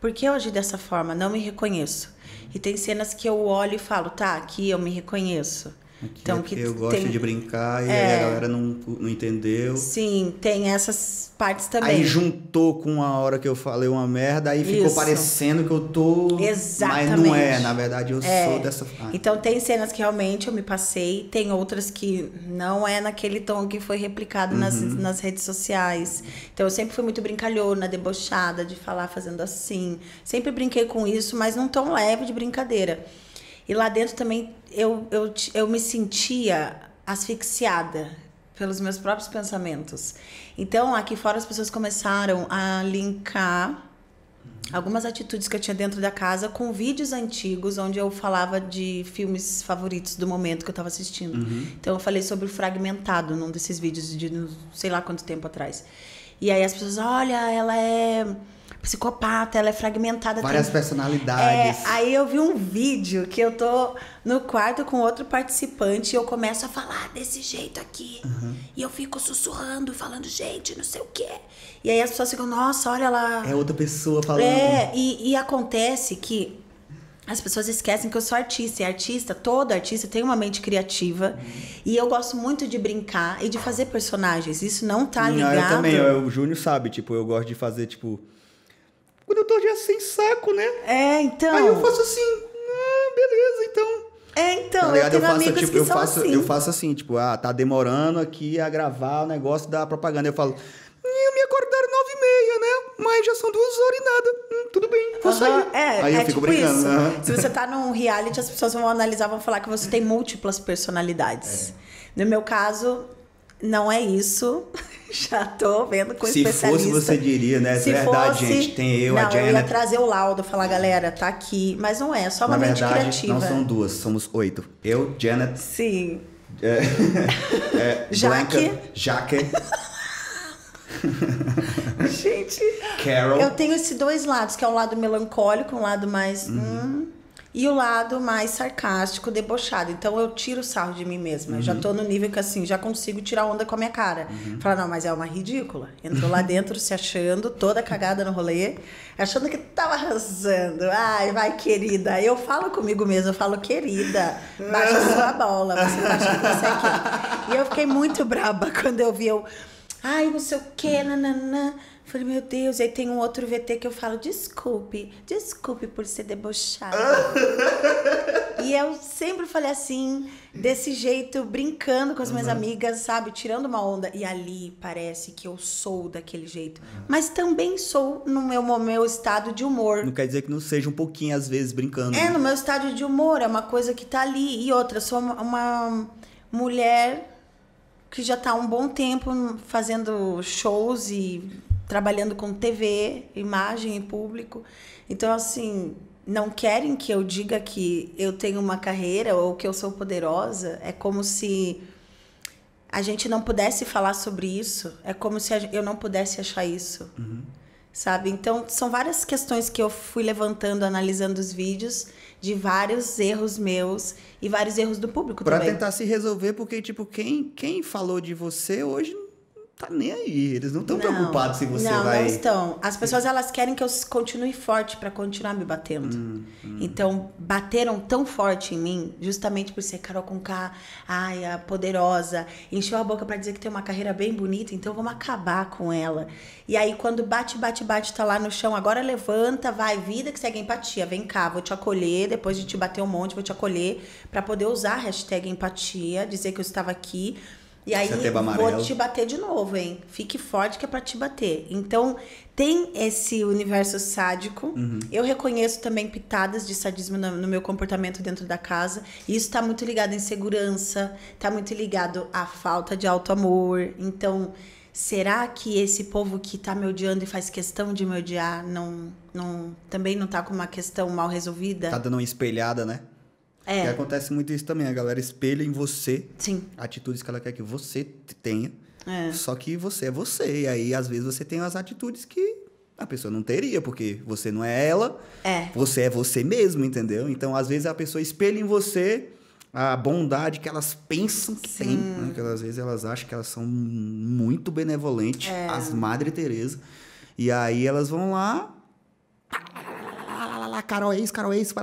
C: Por que eu agi dessa forma? Não me reconheço. E tem cenas que eu olho e falo, tá, aqui eu me reconheço. Então que
A: porque eu gosto
C: tem,
A: de brincar e
C: É.
A: aí a galera não, não entendeu.
C: Sim, tem essas partes também.
A: Aí juntou com a hora que eu falei uma merda, aí ficou
C: Isso.
A: parecendo que eu tô. Mas
C: Exatamente.
A: não é, na verdade eu
C: É.
A: sou dessa. Ah,
C: Então tem cenas que realmente eu me passei, tem outras que não é naquele tom que foi replicado nas,
A: Uhum.
C: nas redes sociais. Então eu sempre fui muito brincalhona, debochada, de falar fazendo assim. Sempre brinquei com isso, mas num tom leve de brincadeira. E lá dentro também eu, eu, eu me sentia asfixiada pelos meus próprios pensamentos. Então aqui fora as pessoas começaram a linkar algumas atitudes que eu tinha dentro da casa com vídeos antigos onde eu falava de filmes favoritos do momento que eu estava assistindo. Então eu falei sobre o fragmentado num desses vídeos de não sei lá quanto tempo atrás. E aí as pessoas, olha, ela é psicopata, ela é fragmentada.
A: Várias
C: tem-
A: personalidades.
C: É, aí eu vi um vídeo que eu tô no quarto com outro participante e eu começo a falar desse jeito aqui. E eu fico sussurrando, falando, gente, não sei o quê. E aí as pessoas ficam, nossa, olha lá.
A: É outra pessoa falando.
C: É, e, e acontece que as pessoas esquecem que eu sou artista. E artista, todo artista tem uma mente criativa. E eu gosto muito de brincar e de fazer personagens. Isso não tá
A: Não,
C: ligado.
A: eu também, eu- o Júnior sabe, tipo, eu gosto de fazer, tipo. Quando eu tô já sem saco, né?
C: É, então.
A: Aí eu faço assim, ah, beleza, então.
C: É, então,
A: tá
C: eu
A: ligado? eu faço, tipo, eu faço,
C: assim.
A: eu faço assim, tipo, ah, tá demorando aqui a gravar o negócio da propaganda. Eu falo, "Ih, me acordaram nove e meia, né? Mas já são duas horas e nada. Hum, tudo bem, vou
C: Aham,
A: sair.
C: É,
A: Aí eu
C: é
A: fico
C: tipo
A: brincando.
C: Se você tá num reality, as pessoas vão analisar, vão falar que você tem múltiplas personalidades. No meu caso, não é isso. Já tô vendo com
A: Se
C: especialista.
A: fosse, você diria, né?
C: Se
A: verdade,
C: fosse,
A: gente. Tem eu,
C: não,
A: a
C: eu
A: Janet.
C: ia trazer o laudo, falar, galera, tá aqui. Mas não é, é só uma
A: Na
C: mente
A: verdade,
C: criativa.
A: não são duas, somos oito. Eu, Janet,
C: Sim.
A: é,
C: Jaque.
A: Blanca, Jaque,
C: Gente,
A: Carol.
C: eu tenho esses dois lados, que é o lado melancólico, um lado mais.
A: Uhum.
C: hum, e o lado mais sarcástico, debochado. Então eu tiro o sarro de mim mesma. Eu já
A: Uhum.
C: tô no nível que assim, já consigo tirar onda com a minha cara. Falar, não, mas é uma ridícula. Entrou lá dentro se achando, toda cagada no rolê, achando que tava arrasando. Ai, vai, querida. Eu falo comigo mesma, eu falo, querida, baixa a sua bola, você acha que você é quem? E eu fiquei muito braba quando eu vi eu. Ai, não sei o que, nananã. Falei, meu Deus, aí tem um outro VT que eu falo, desculpe, desculpe por ser debochada. e eu sempre falei assim, desse jeito, brincando com as minhas amigas, sabe? Tirando uma onda. E ali parece que eu sou daquele jeito. Mas também sou no meu, no meu estado de humor.
A: Não quer dizer que não seja um pouquinho, às vezes, brincando.
C: É, no meu estado de humor, é uma coisa que tá ali. E outra, sou uma, uma mulher que já tá há um bom tempo fazendo shows e trabalhando com TV, imagem e público. Então, assim, não querem que eu diga que eu tenho uma carreira ou que eu sou poderosa. É como se a gente não pudesse falar sobre isso. É como se eu não pudesse achar isso. Sabe? Então, são várias questões que eu fui levantando, analisando os vídeos, de vários erros meus e vários erros do público
A: Pra
C: também.
A: tentar se resolver, porque, tipo, quem, quem falou de você hoje tá nem aí. Eles não estão
C: Não,
A: preocupados se você
C: não,
A: vai.
C: Não, estão. As pessoas elas querem que eu continue forte para continuar me batendo.
A: Hum,
C: Então, bateram tão forte em mim, justamente por ser Carol com K, ai, a poderosa, encheu a boca para dizer que tem uma carreira bem bonita, então vamos acabar com ela. E aí, quando bate, bate, bate, tá lá no chão, agora levanta, vai, vida que segue a empatia, vem cá, vou te acolher, depois de te bater um monte, vou te acolher, para poder usar a hashtag empatia, dizer que eu estava aqui. E aí,
A: Setembro
C: vou te bater de novo, hein? Fique forte que é pra te bater. Então, tem esse universo sádico.
A: Uhum.
C: Eu reconheço também pitadas de sadismo no, no meu comportamento dentro da casa. E isso tá muito ligado à insegurança, tá muito ligado à falta de auto-amor. Então, será que esse povo que tá me odiando e faz questão de me odiar não, não, também não tá com uma questão mal resolvida?
A: Tá dando uma espelhada, né?
C: É.
A: E acontece muito isso também. A galera espelha em você
C: Sim.
A: atitudes que ela quer que você tenha.
C: É.
A: Só que você é você. E aí, às vezes, você tem as atitudes que a pessoa não teria, porque você não é ela,
C: É.
A: você é você mesmo, entendeu? Então, às vezes, a pessoa espelha em você a bondade que elas pensam que tem. Né? Que às vezes elas acham que elas são muito benevolentes,
C: É.
A: as Madre Teresa. E aí elas vão lá ah, Carol é isso, Carol é isso.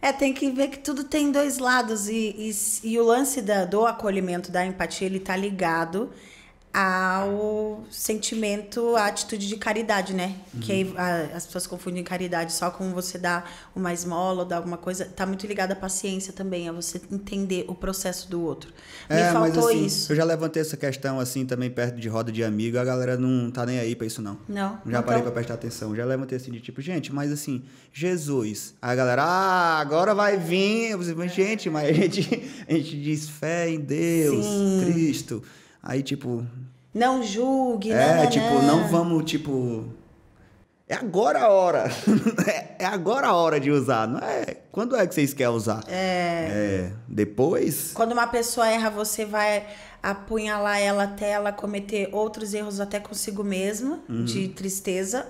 C: É, tem que ver que tudo tem dois lados. E, e, e o lance da, do acolhimento, da empatia, ele tá ligado ao sentimento, à atitude de caridade, né? Que aí, a- as pessoas confundem caridade só com você dar uma esmola ou dar alguma coisa. Tá muito ligado à paciência também, a você entender o processo do outro. Me
A: É, mas
C: faltou
A: assim,
C: isso.
A: eu já levantei essa questão assim também perto de roda de amigo, a galera não tá nem aí pra isso não.
C: Não.
A: Já
C: então,
A: parei pra prestar atenção, já levantei assim de tipo, gente, mas assim, Jesus. Aí a galera, ah, agora vai vir. Eu falei, mas, gente, mas a gente, a gente diz fé em Deus,
C: Sim.
A: Cristo. Aí, tipo,
C: Não julgue,
A: é,
C: nananã.
A: tipo, não vamos, tipo. É agora a hora. é agora a hora de usar. Não é. Quando é que vocês querem usar? É. depois?
C: Quando uma pessoa erra, você vai apunhalar ela até ela cometer outros erros até consigo mesma, de tristeza,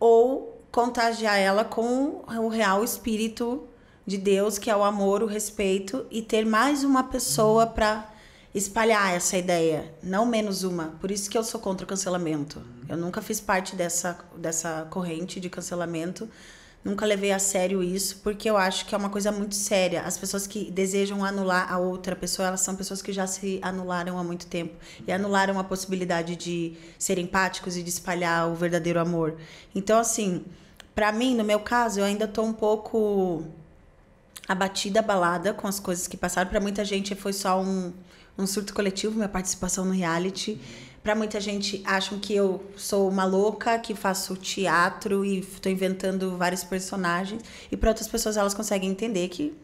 C: ou contagiar ela com o real espírito de Deus, que é o amor, o respeito, e ter mais uma pessoa para espalhar essa ideia, não menos uma. Por isso que eu sou contra o cancelamento. Eu nunca fiz parte dessa, dessa corrente de cancelamento. Nunca levei a sério isso, porque eu acho que é uma coisa muito séria. As pessoas que desejam anular a outra pessoa, elas são pessoas que já se anularam há muito tempo. E anularam a possibilidade de ser empáticos e de espalhar o verdadeiro amor. Então, assim, pra mim, no meu caso, eu ainda tô um pouco abatida, abalada com as coisas que passaram. Pra muita gente foi só um, um surto coletivo, minha participação no reality. Pra muita gente acham que eu sou uma louca, que faço teatro e tô inventando vários personagens. E para outras pessoas elas conseguem entender que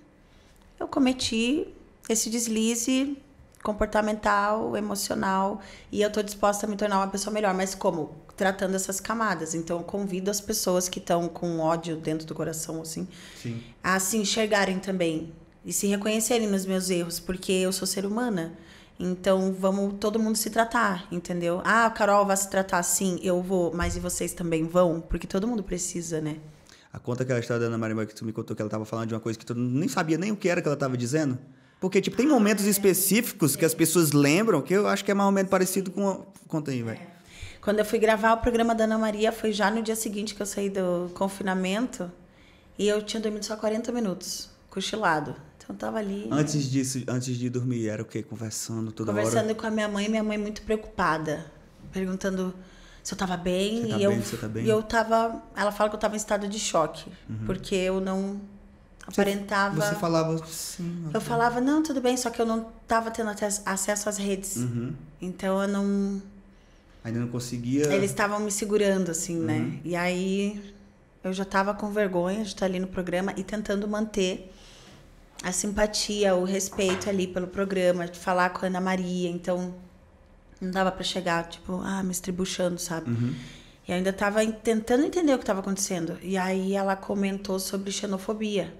C: eu cometi esse deslize comportamental, emocional, e eu estou disposta a me tornar uma pessoa melhor. Mas como? Tratando essas camadas. Então, eu convido as pessoas que estão com ódio dentro do coração, assim,
A: Sim.
C: a se enxergarem também e se reconhecerem nos meus erros, porque eu sou ser humana. Então, vamos todo mundo se tratar, entendeu? Ah, a Carol vai se tratar assim, eu vou, mas e vocês também vão? Porque todo mundo precisa, né?
A: A conta aquela história da Ana Maria que tu me contou que ela tava falando de uma coisa que tu nem sabia nem o que era que ela tava dizendo. Porque, tipo, tem momentos específicos que as pessoas lembram que eu acho que é mais ou menos parecido com. a- Conta aí, vai.
C: Quando eu fui gravar o programa da Ana Maria, foi já no dia seguinte que eu saí do confinamento. E eu tinha dormido só 40 minutos, cochilado. Então eu tava ali.
A: Antes disso, antes de dormir, era o quê? Conversando toda
C: conversando
A: hora.
C: com a minha mãe, minha mãe muito preocupada, perguntando se eu tava bem.
A: Você tá
C: e eu,
A: bem, você tá bem? Uhum.
C: e eu tava. Ela fala que eu tava em estado de choque, porque eu não aparentava.
A: Você falava sim.
C: Eu falava, não, tudo bem, só que eu não tava tendo acesso às redes.
A: Uhum.
C: Então eu não.
A: Ainda não conseguia.
C: Eles estavam me segurando, assim,
A: Uhum.
C: né? E aí eu já tava com vergonha de estar ali no programa e tentando manter a simpatia, o respeito ali pelo programa, de falar com a Ana Maria. Então não dava pra chegar, tipo, ah, me estribuchando, sabe?
A: Uhum.
C: E ainda tava en- tentando entender o que estava acontecendo. E aí ela comentou sobre xenofobia,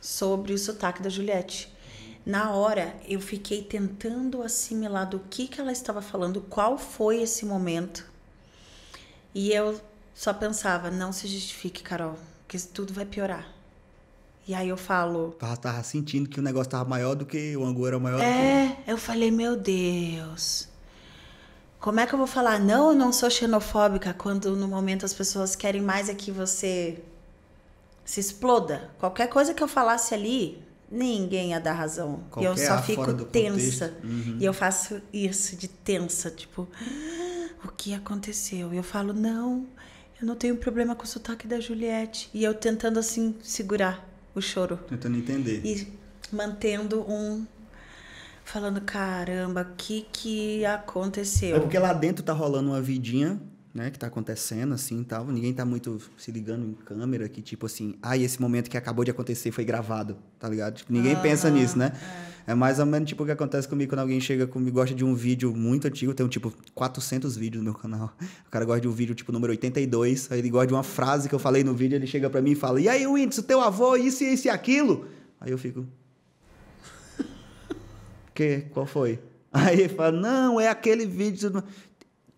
C: sobre o sotaque da Juliette. Na hora, eu fiquei tentando assimilar do que, que ela estava falando, qual foi esse momento. E eu só pensava, não se justifique, Carol, porque tudo vai piorar. E aí eu falo,
A: Tava, tava sentindo que o negócio tava maior do que o angu era maior do
C: é, eu falei, meu Deus. Como é que eu vou falar, não, eu não sou xenofóbica, quando no momento as pessoas querem mais é que você se exploda? Qualquer coisa que eu falasse ali, ninguém ia dar razão. e eu só fico tensa.
A: Uhum.
C: E eu faço isso de tensa, tipo, "Ah, o que aconteceu? E eu falo, não, eu não tenho problema com o sotaque da Juliette. E eu tentando assim segurar o choro.
A: Tentando entender.
C: e mantendo um falando caramba, o que que aconteceu?
A: É porque lá dentro tá rolando uma vidinha, né, que tá acontecendo assim tal. Ninguém tá muito se ligando em câmera, que tipo assim, ah, e esse momento que acabou de acontecer foi gravado, tá ligado? Tipo, ninguém pensa nisso, né? É. mais ou menos tipo o que acontece comigo quando alguém chega comigo, gosta de um vídeo muito antigo, tem um tipo 400 vídeos no meu canal. O cara gosta de um vídeo tipo número 82, aí ele gosta de uma frase que eu falei no vídeo, ele chega pra mim e fala: "E aí, Whindersson, teu avô isso isso e aquilo?" Aí eu fico que? Qual foi? Aí ele fala, não, é aquele vídeo.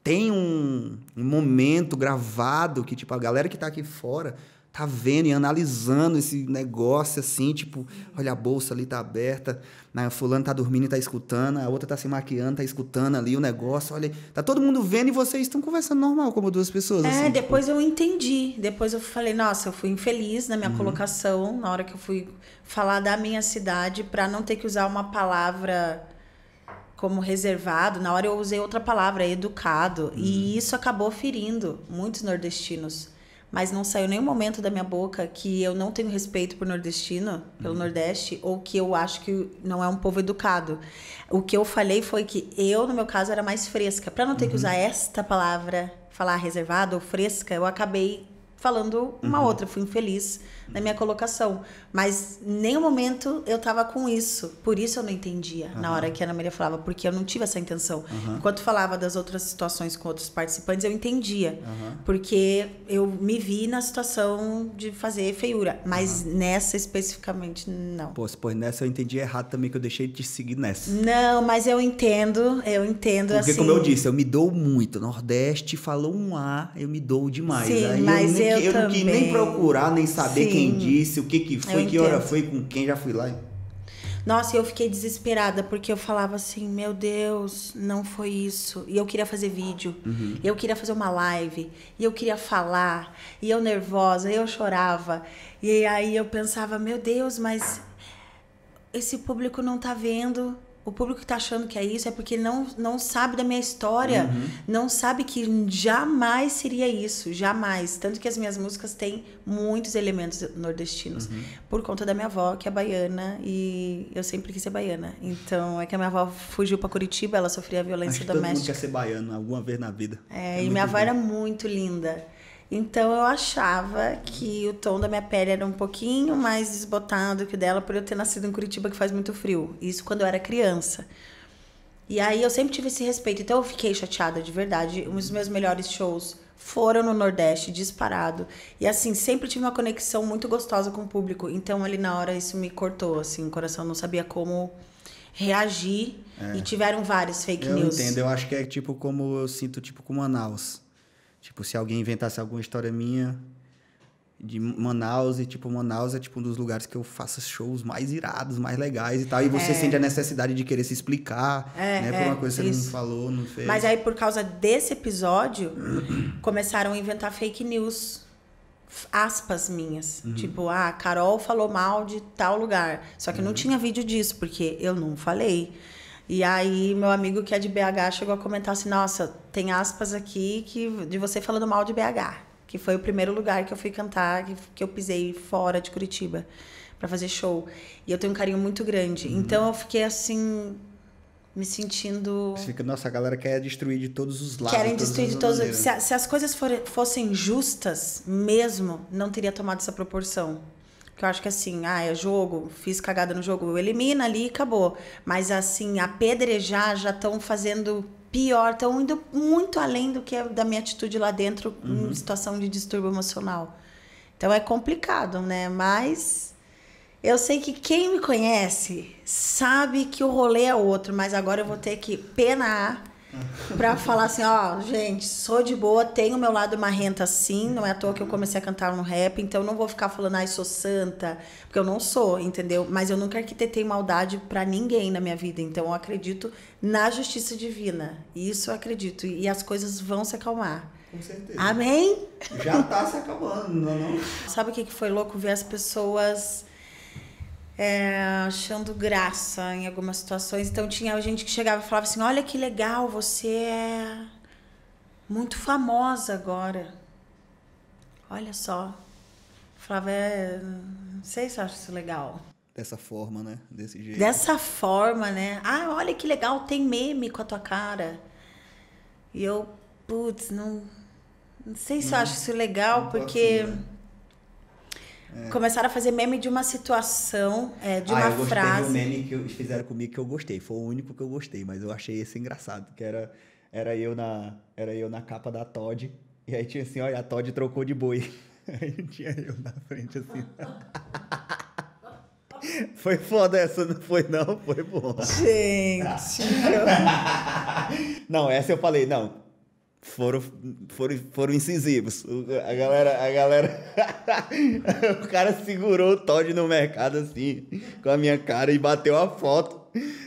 A: Tem um, um momento gravado que, tipo, a galera que tá aqui fora tá vendo e analisando esse negócio assim, tipo, olha a bolsa ali tá aberta, né? fulano tá dormindo e tá escutando, a outra tá se maquiando, tá escutando ali o negócio, olha, tá todo mundo vendo e vocês estão conversando normal como duas pessoas.
C: É,
A: assim, tipo.
C: depois eu entendi. Depois eu falei, nossa, eu fui infeliz na
A: Uhum.
C: minha colocação, na hora que eu fui falar da minha cidade, pra não ter que usar uma palavra como reservado. Na hora eu usei outra palavra, educado. E
A: Uhum.
C: isso acabou ferindo muitos nordestinos. Mas não saiu nenhum momento da minha boca que eu não tenho respeito por nordestino, pelo
A: Uhum.
C: Nordeste, ou que eu acho que não é um povo educado. O que eu falei foi que eu, no meu caso, era mais fresca. Pra não ter que usar esta palavra, falar reservado ou fresca, eu acabei falando uma outra. Fui infeliz na minha colocação. Mas em nenhum momento eu tava com isso. Por isso eu não entendia na hora que a Ana Maria falava, porque eu não tive essa intenção. Enquanto falava das outras situações com outros participantes, eu entendia. Porque eu me vi na situação de fazer feiura. Mas nessa especificamente, não.
A: Pô, pois nessa eu entendi errado também, que eu deixei de te seguir nessa.
C: Não, mas eu entendo, eu entendo
A: Porque,
C: assim.
A: como eu disse, eu me dou muito. Nordeste falou um A, eu me dou demais.
C: Sim,
A: Aí
C: mas
A: eu,
C: eu
A: eu não quis nem procurar, nem saber
C: Sim.
A: quem disse, o que que foi,
C: Eu
A: que hora
C: entendo.
A: foi, com quem já fui lá.
C: Nossa, eu fiquei desesperada porque eu falava assim, meu Deus, não foi isso. E eu queria fazer vídeo, eu queria fazer uma live, e eu queria falar, e eu nervosa, eu chorava. E aí eu pensava, meu Deus, mas esse público não tá vendo. O público que tá achando que é isso é porque não, não sabe da minha história. Não sabe que jamais seria isso. Jamais. Tanto que as minhas músicas têm muitos elementos nordestinos. Por conta da minha avó, que é baiana. E eu sempre quis ser baiana. Então, é que a minha avó fugiu pra Curitiba. Ela sofria
A: Acho
C: violência
A: que todo mundo
C: doméstica.
A: quer ser baiano alguma vez na vida.
C: É, e
A: muito
C: minha avó era muito linda. Então eu achava que o tom da minha pele era um pouquinho mais desbotado que o dela por eu ter nascido em Curitiba que faz muito frio. Isso quando eu era criança. E aí eu sempre tive esse respeito. Então eu fiquei chateada de verdade. Um dos meus melhores shows foram no Nordeste, disparado. E assim, sempre tive uma conexão muito gostosa com o público. Então ali na hora isso me cortou, assim, o coração não sabia como reagir. É. E tiveram vários fake
A: eu
C: news.
A: Eu entendo, eu acho que é tipo como eu sinto, tipo com Manaus. Tipo, se alguém inventasse alguma história minha, de Manaus e tipo Manaus é tipo um dos lugares que eu faço shows mais irados, mais legais e tal. E você é. sente a necessidade de querer se explicar, é, né, por uma é, coisa que você não falou, não fez.
C: Mas aí por causa desse episódio começaram a inventar fake news aspas minhas, uhum. tipo, ah, Carol falou mal de tal lugar. Só que uhum. não tinha vídeo disso porque eu não falei. E aí meu amigo que é de BH chegou a comentar assim: "Nossa, tem aspas aqui que de você falando mal de BH" que foi o primeiro lugar que eu fui cantar, que, que eu pisei fora de Curitiba para fazer show. E eu tenho um carinho muito grande. Uhum. Então eu fiquei assim me sentindo.
A: Você fica, nossa, a galera quer destruir de todos os lados.
C: Querem destruir de todos. Se, se, as coisas fossem justas mesmo, não teria tomado essa proporção. Que eu acho que assim, ah, é jogo, fiz cagada no jogo, elimina ali e acabou. Mas assim, apedrejar já estão fazendo pior, estão indo muito além do que é da minha atitude lá dentro uhum. em situação de distúrbio emocional. Então é complicado, né? Mas eu sei que quem me conhece sabe que o rolê é outro, mas agora eu vou ter que penar Pra falar assim, ó, gente, sou de boa, tenho meu lado marrenta sim, não é à toa que eu comecei a cantar no rap, então não vou ficar falando, ai, sou santa, porque eu não sou, entendeu? Mas eu nunca arquitetei maldade para ninguém na minha vida, então eu acredito na justiça divina. Isso eu acredito, e as coisas vão se acalmar.
A: Com certeza.
C: Amém?
A: Já tá se acalmando, não, é não?
C: Sabe o que foi louco? Ver as pessoas é, achando graça em algumas situações. Então tinha gente que chegava e falava assim: Olha que legal, você é muito famosa agora. Olha só. falava, é, não sei se eu acho isso legal.
A: Dessa forma, né? Desse jeito.
C: Dessa forma, né? Ah, olha que legal, tem meme com a tua cara. E eu, putz, não, não sei se não, eu acho isso legal, porque. Posso, né? É. Começaram a fazer meme de uma situação, é, de ah, uma
A: eu
C: frase.
A: um meme que fizeram comigo que eu gostei. Foi o único que eu gostei, mas eu achei esse engraçado, que era, era, eu, na, era eu na capa da Todd. E aí tinha assim, olha, a Todd trocou de boi. Aí tinha eu na frente assim. Foi foda essa, não foi não? Foi bom.
C: Gente.
A: não, essa eu falei, não, foram, foram, foram incisivos. A galera, a galera, o cara segurou o Todd no mercado assim, com a minha cara e bateu a foto.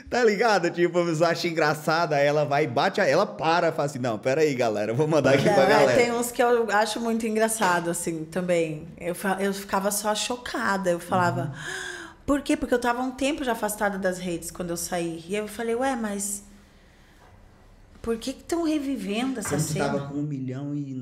A: Tá ligado? Tipo, eu acho engraçada, ela vai e bate, ela para, fala assim, não, pera aí, galera, vou mandar aqui é, pra galera.
C: Tem uns que eu acho muito engraçado, assim, também. Eu, eu ficava só chocada, eu falava, uhum. por quê? Porque eu tava um tempo já afastada das redes quando eu saí. E eu falei, ué, mas por que estão revivendo essa Quando cena?
A: Você tava com 1 milhão e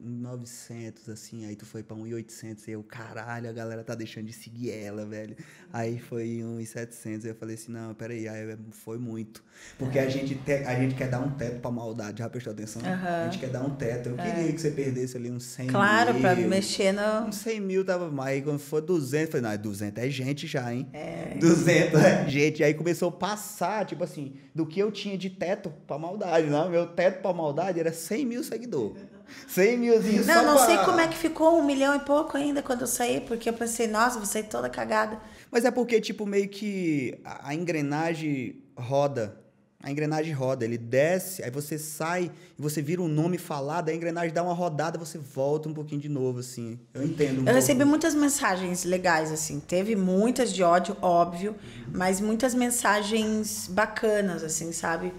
A: 900, assim, aí tu foi pra 1,800, e eu, caralho, a galera tá deixando de seguir ela, velho. Aí foi 1,700, eu falei assim, não, peraí, aí foi muito. Porque é. a, gente te, a gente quer dar um teto pra maldade, já prestou atenção? Uhum. A gente quer dar um teto. Eu é. queria que você perdesse ali uns 100
C: claro,
A: mil.
C: Claro, pra mexer no...
A: Uns 100 mil tava mais, aí quando for 200, eu falei, não, 200 é gente já, hein? É. 200 é gente. Aí começou a passar, tipo assim, do que eu tinha de teto pra maldade maldade, não. Meu teto pra maldade era 100 mil seguidores. 100 milzinho
C: Não, não sei como é que ficou um milhão e pouco ainda quando eu saí, porque eu pensei, nossa, vou sair toda cagada.
A: Mas é porque, tipo, meio que a engrenagem roda a engrenagem roda, ele desce, aí você sai e você vira um nome falado, a engrenagem dá uma rodada, você volta um pouquinho de novo, assim. Eu entendo. Um
C: eu
A: pouco.
C: recebi muitas mensagens legais, assim. Teve muitas de ódio, óbvio, mas muitas mensagens bacanas, assim, sabe?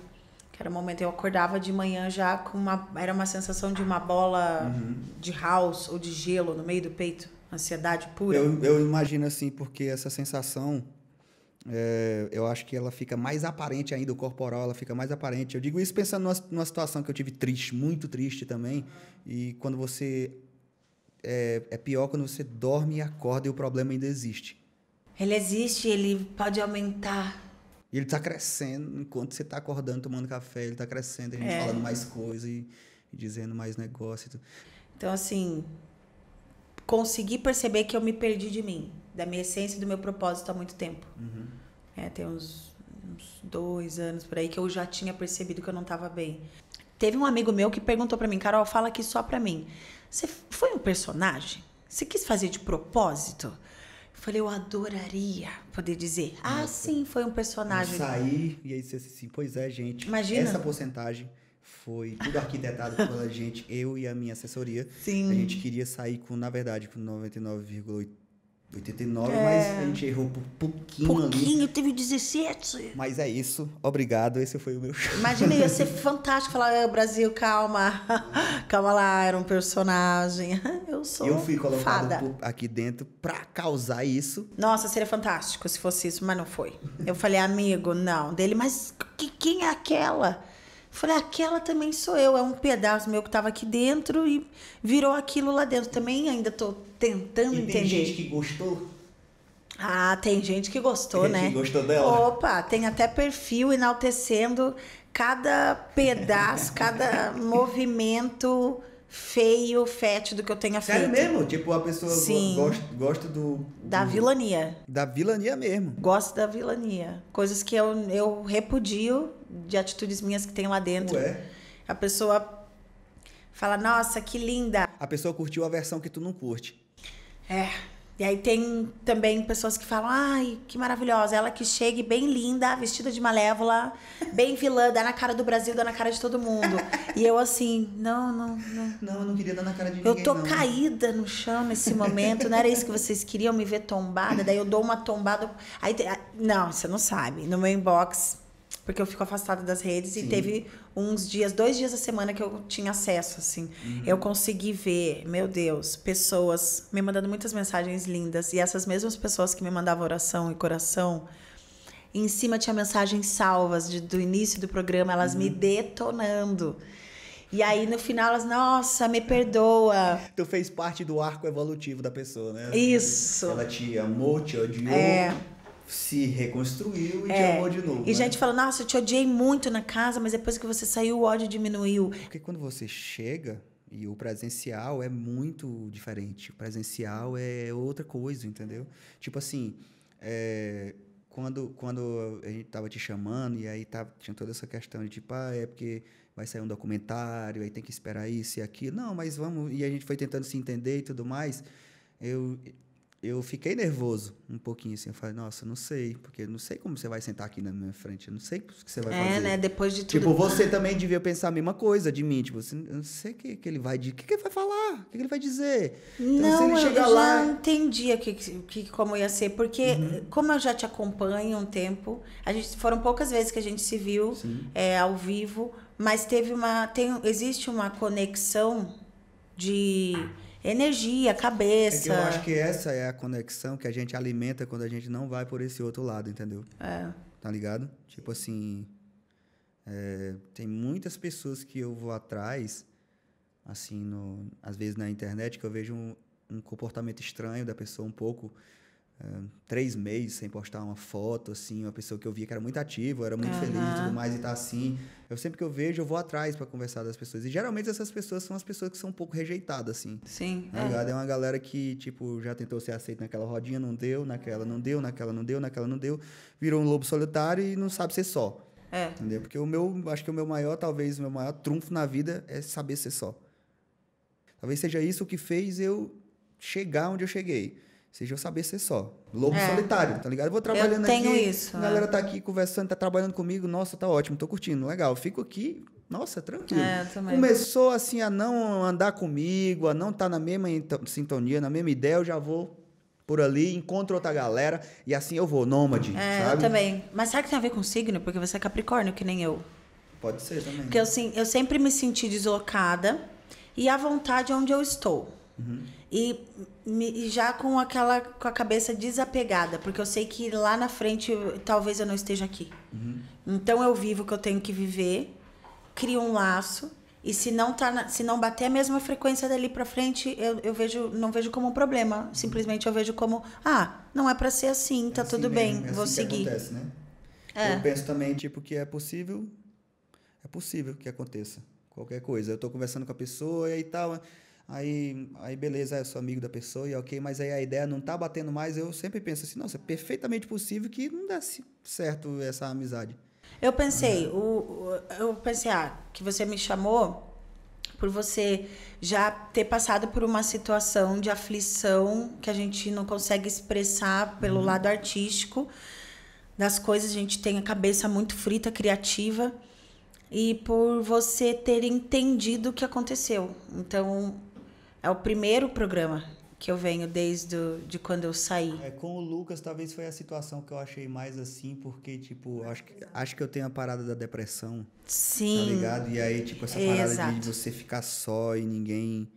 C: Que era um momento eu acordava de manhã já com uma. Era uma sensação de uma bola uhum. de house ou de gelo no meio do peito. Ansiedade pura.
A: Eu, eu imagino assim, porque essa sensação. É, eu acho que ela fica mais aparente ainda, o corporal ela fica mais aparente. Eu digo isso pensando numa, numa situação que eu tive triste, muito triste também. E quando você. É, é pior quando você dorme e acorda e o problema ainda existe.
C: Ele existe, ele pode aumentar
A: e ele está crescendo, enquanto você está acordando, tomando café, ele está crescendo, a gente é. falando mais coisas e, e, dizendo mais negócio.
C: Então, assim, consegui perceber que eu me perdi de mim, da minha essência e do meu propósito há muito tempo. Uhum. É, tem uns, uns dois anos por aí, que eu já tinha percebido que eu não estava bem. Teve um amigo meu que perguntou para mim, Carol, fala aqui só para mim. Você foi um personagem? Você quis fazer de propósito? Eu falei, eu adoraria poder dizer. Ah, sim, foi um personagem.
A: Sair e aí você assim, pois é, gente.
C: Imagina.
A: Essa porcentagem foi tudo arquitetado pela gente, eu e a minha assessoria.
C: Sim.
A: A gente queria sair com, na verdade, com 99,8 89,
C: É.
A: mas a gente errou por pouquinho, ali.
C: Pouquinho, teve 17.
A: Mas é isso. Obrigado. Esse foi o meu show.
C: Imagina, ia ser fantástico falar, "Ah, Brasil, calma. Calma lá, era um personagem. Eu sou
A: Eu fui colocado por- aqui dentro pra causar isso.
C: Nossa, seria fantástico se fosse isso, mas não foi. Eu falei, amigo, não. Dele, mas que- quem é aquela? Falei, aquela também sou eu. É um pedaço meu que tava aqui dentro e virou aquilo lá dentro. Também ainda tô tentando
A: E tem
C: entender.
A: gente que gostou.
C: Ah, tem gente que gostou,
A: Tem
C: né?
A: gente que gostou dela.
C: Opa, tem até perfil enaltecendo cada pedaço, cada movimento feio, fétido que eu tenha
A: Sério
C: feito.
A: mesmo? Tipo, a pessoa
C: Sim.
A: gosta, gosta do,
C: Da
A: do-
C: vilania.
A: Da vilania mesmo.
C: Gosto da vilania. Coisas que eu, eu repudio de atitudes minhas que tem lá dentro.
A: Ué.
C: A pessoa fala, nossa, que linda.
A: A pessoa curtiu a versão que tu não curte.
C: É. E aí tem também pessoas que falam, ai, que maravilhosa. Ela que chega e bem linda, vestida de malévola, bem vilã, dá na cara do Brasil, dá na cara de todo mundo. e eu assim, não, não, não.
A: Não, eu não queria dar na cara de
C: Eu
A: ninguém,
C: tô
A: não.
C: caída no chão nesse momento, não era isso que vocês queriam me ver tombada, daí eu dou uma tombada. Aí não, você não sabe. No meu inbox, porque eu fico afastada das redes e
A: Sim.
C: teve uns dias, dois dias da semana que eu tinha acesso assim.
A: Uhum.
C: Eu consegui ver, meu Deus, pessoas me mandando muitas mensagens lindas e essas mesmas pessoas que me mandavam oração e coração em cima tinha mensagens salvas de- do início do programa, elas
A: Uhum.
C: me detonando. E aí no final elas, nossa, me perdoa.
A: Tu fez parte do arco evolutivo da pessoa, né?
C: Isso.
A: Ela te amou, te odiou,
C: É.
A: se reconstruiu e te
C: É.
A: amou de novo.
C: E
A: né?
C: gente fala, nossa, eu te odiei muito na casa, mas depois que você saiu, o ódio diminuiu.
A: Porque quando você chega e o presencial é muito diferente. O presencial é outra coisa, entendeu? Tipo assim, é, quando, quando a gente tava te chamando e aí tava, tinha toda essa questão de tipo, ah, é porque vai sair um documentário, aí tem que esperar isso e aquilo. Não, mas vamos. E a gente foi tentando se entender e tudo mais. Eu, eu fiquei nervoso um pouquinho assim. Eu falei, nossa, não sei, porque não sei como você vai sentar aqui na minha frente. Eu não sei o que você vai
C: É,
A: fazer.
C: né? Depois de tudo.
A: Tipo, você também devia pensar a mesma coisa de mim. Tipo, assim, eu não sei o que, que ele vai dizer. O que, que ele vai falar? O que, que ele vai dizer? Então,
C: Não, eu já
A: lá.
C: entendi que, que, como ia ser, porque
A: Uhum.
C: como eu já te acompanho um tempo, a gente foram poucas vezes que a gente se viu é, ao vivo, mas teve uma. Tem, existe uma conexão de energia,
A: É
C: cabeça.
A: que eu acho que essa é a conexão que a gente alimenta quando a gente não vai por esse outro lado, entendeu?
C: É.
A: Tá ligado? Tipo assim. é, tem muitas pessoas que eu vou atrás, assim, no, às vezes na internet, que eu vejo um, um comportamento estranho da pessoa um pouco. Três meses sem postar uma foto, assim, uma pessoa que eu via que era muito ativa, era muito feliz e tudo mais, e tá assim. Eu sempre que eu vejo, eu vou atrás para conversar das pessoas. E geralmente essas pessoas são as pessoas que são um pouco rejeitadas, assim.
C: Sim.
A: Tá
C: é.
A: É uma galera que, tipo, já tentou ser aceito naquela rodinha, não deu, naquela não deu, naquela não deu, naquela não deu, virou um lobo solitário e não sabe ser só.
C: É.
A: Entendeu? Porque o meu, acho que o meu maior, talvez, o meu maior trunfo na vida é saber ser só. Talvez seja isso que fez eu chegar onde eu cheguei. Seja eu saber ser só. Lobo
C: É.
A: solitário, tá ligado? Eu vou trabalhando
C: tenho
A: aqui.
C: isso,
A: A
C: é.
A: galera tá aqui conversando, tá trabalhando comigo. Nossa, tá ótimo, tô curtindo, legal. Fico aqui, nossa, tranquilo.
C: É, eu também.
A: Começou assim a não andar comigo, a não estar na mesma sintonia, na mesma ideia, eu já vou por ali, encontro outra galera e assim eu vou, nômade,
C: É,
A: sabe?
C: eu também. Mas será que tem a ver com signo? Porque você é capricórnio, que nem eu.
A: Pode ser também.
C: Porque eu, sim, eu sempre me senti deslocada e à vontade onde eu estou. E, me- e já com aquela com a cabeça desapegada, porque eu sei que lá na frente talvez eu não esteja aqui. Então eu vivo o que eu tenho que viver, crio um laço e se não tá na- se não bater a mesma frequência dali pra frente, eu, eu vejo não vejo como um problema, simplesmente eu vejo como ah, não é pra ser assim, tá
A: É assim
C: tudo
A: mesmo,
C: bem,
A: é
C: vou
A: assim que
C: seguir.
A: acontece, né?
C: É.
A: Eu penso também, tipo, que é possível, é possível que aconteça qualquer coisa. Eu tô conversando com a pessoa e aí tal, Aí, aí beleza, eu sou amigo da pessoa e ok, mas aí a ideia não tá batendo mais, eu sempre penso assim, nossa, é perfeitamente possível que não desse certo essa amizade.
C: Eu pensei, o, o- eu pensei, ah, que você me chamou por você já ter passado por uma situação de aflição que a gente não consegue expressar pelo lado artístico das coisas, a gente tem a cabeça muito frita, criativa, e por você ter entendido o que aconteceu. Então, é o primeiro programa que eu venho desde o- de quando eu saí.
A: É, com o Lucas, talvez foi a situação que eu achei mais assim, porque, tipo, acho que, acho que eu tenho a parada da depressão, tá
C: Sim.
A: ligado? E aí, tipo, essa parada de
C: Exato.
A: você ficar só e ninguém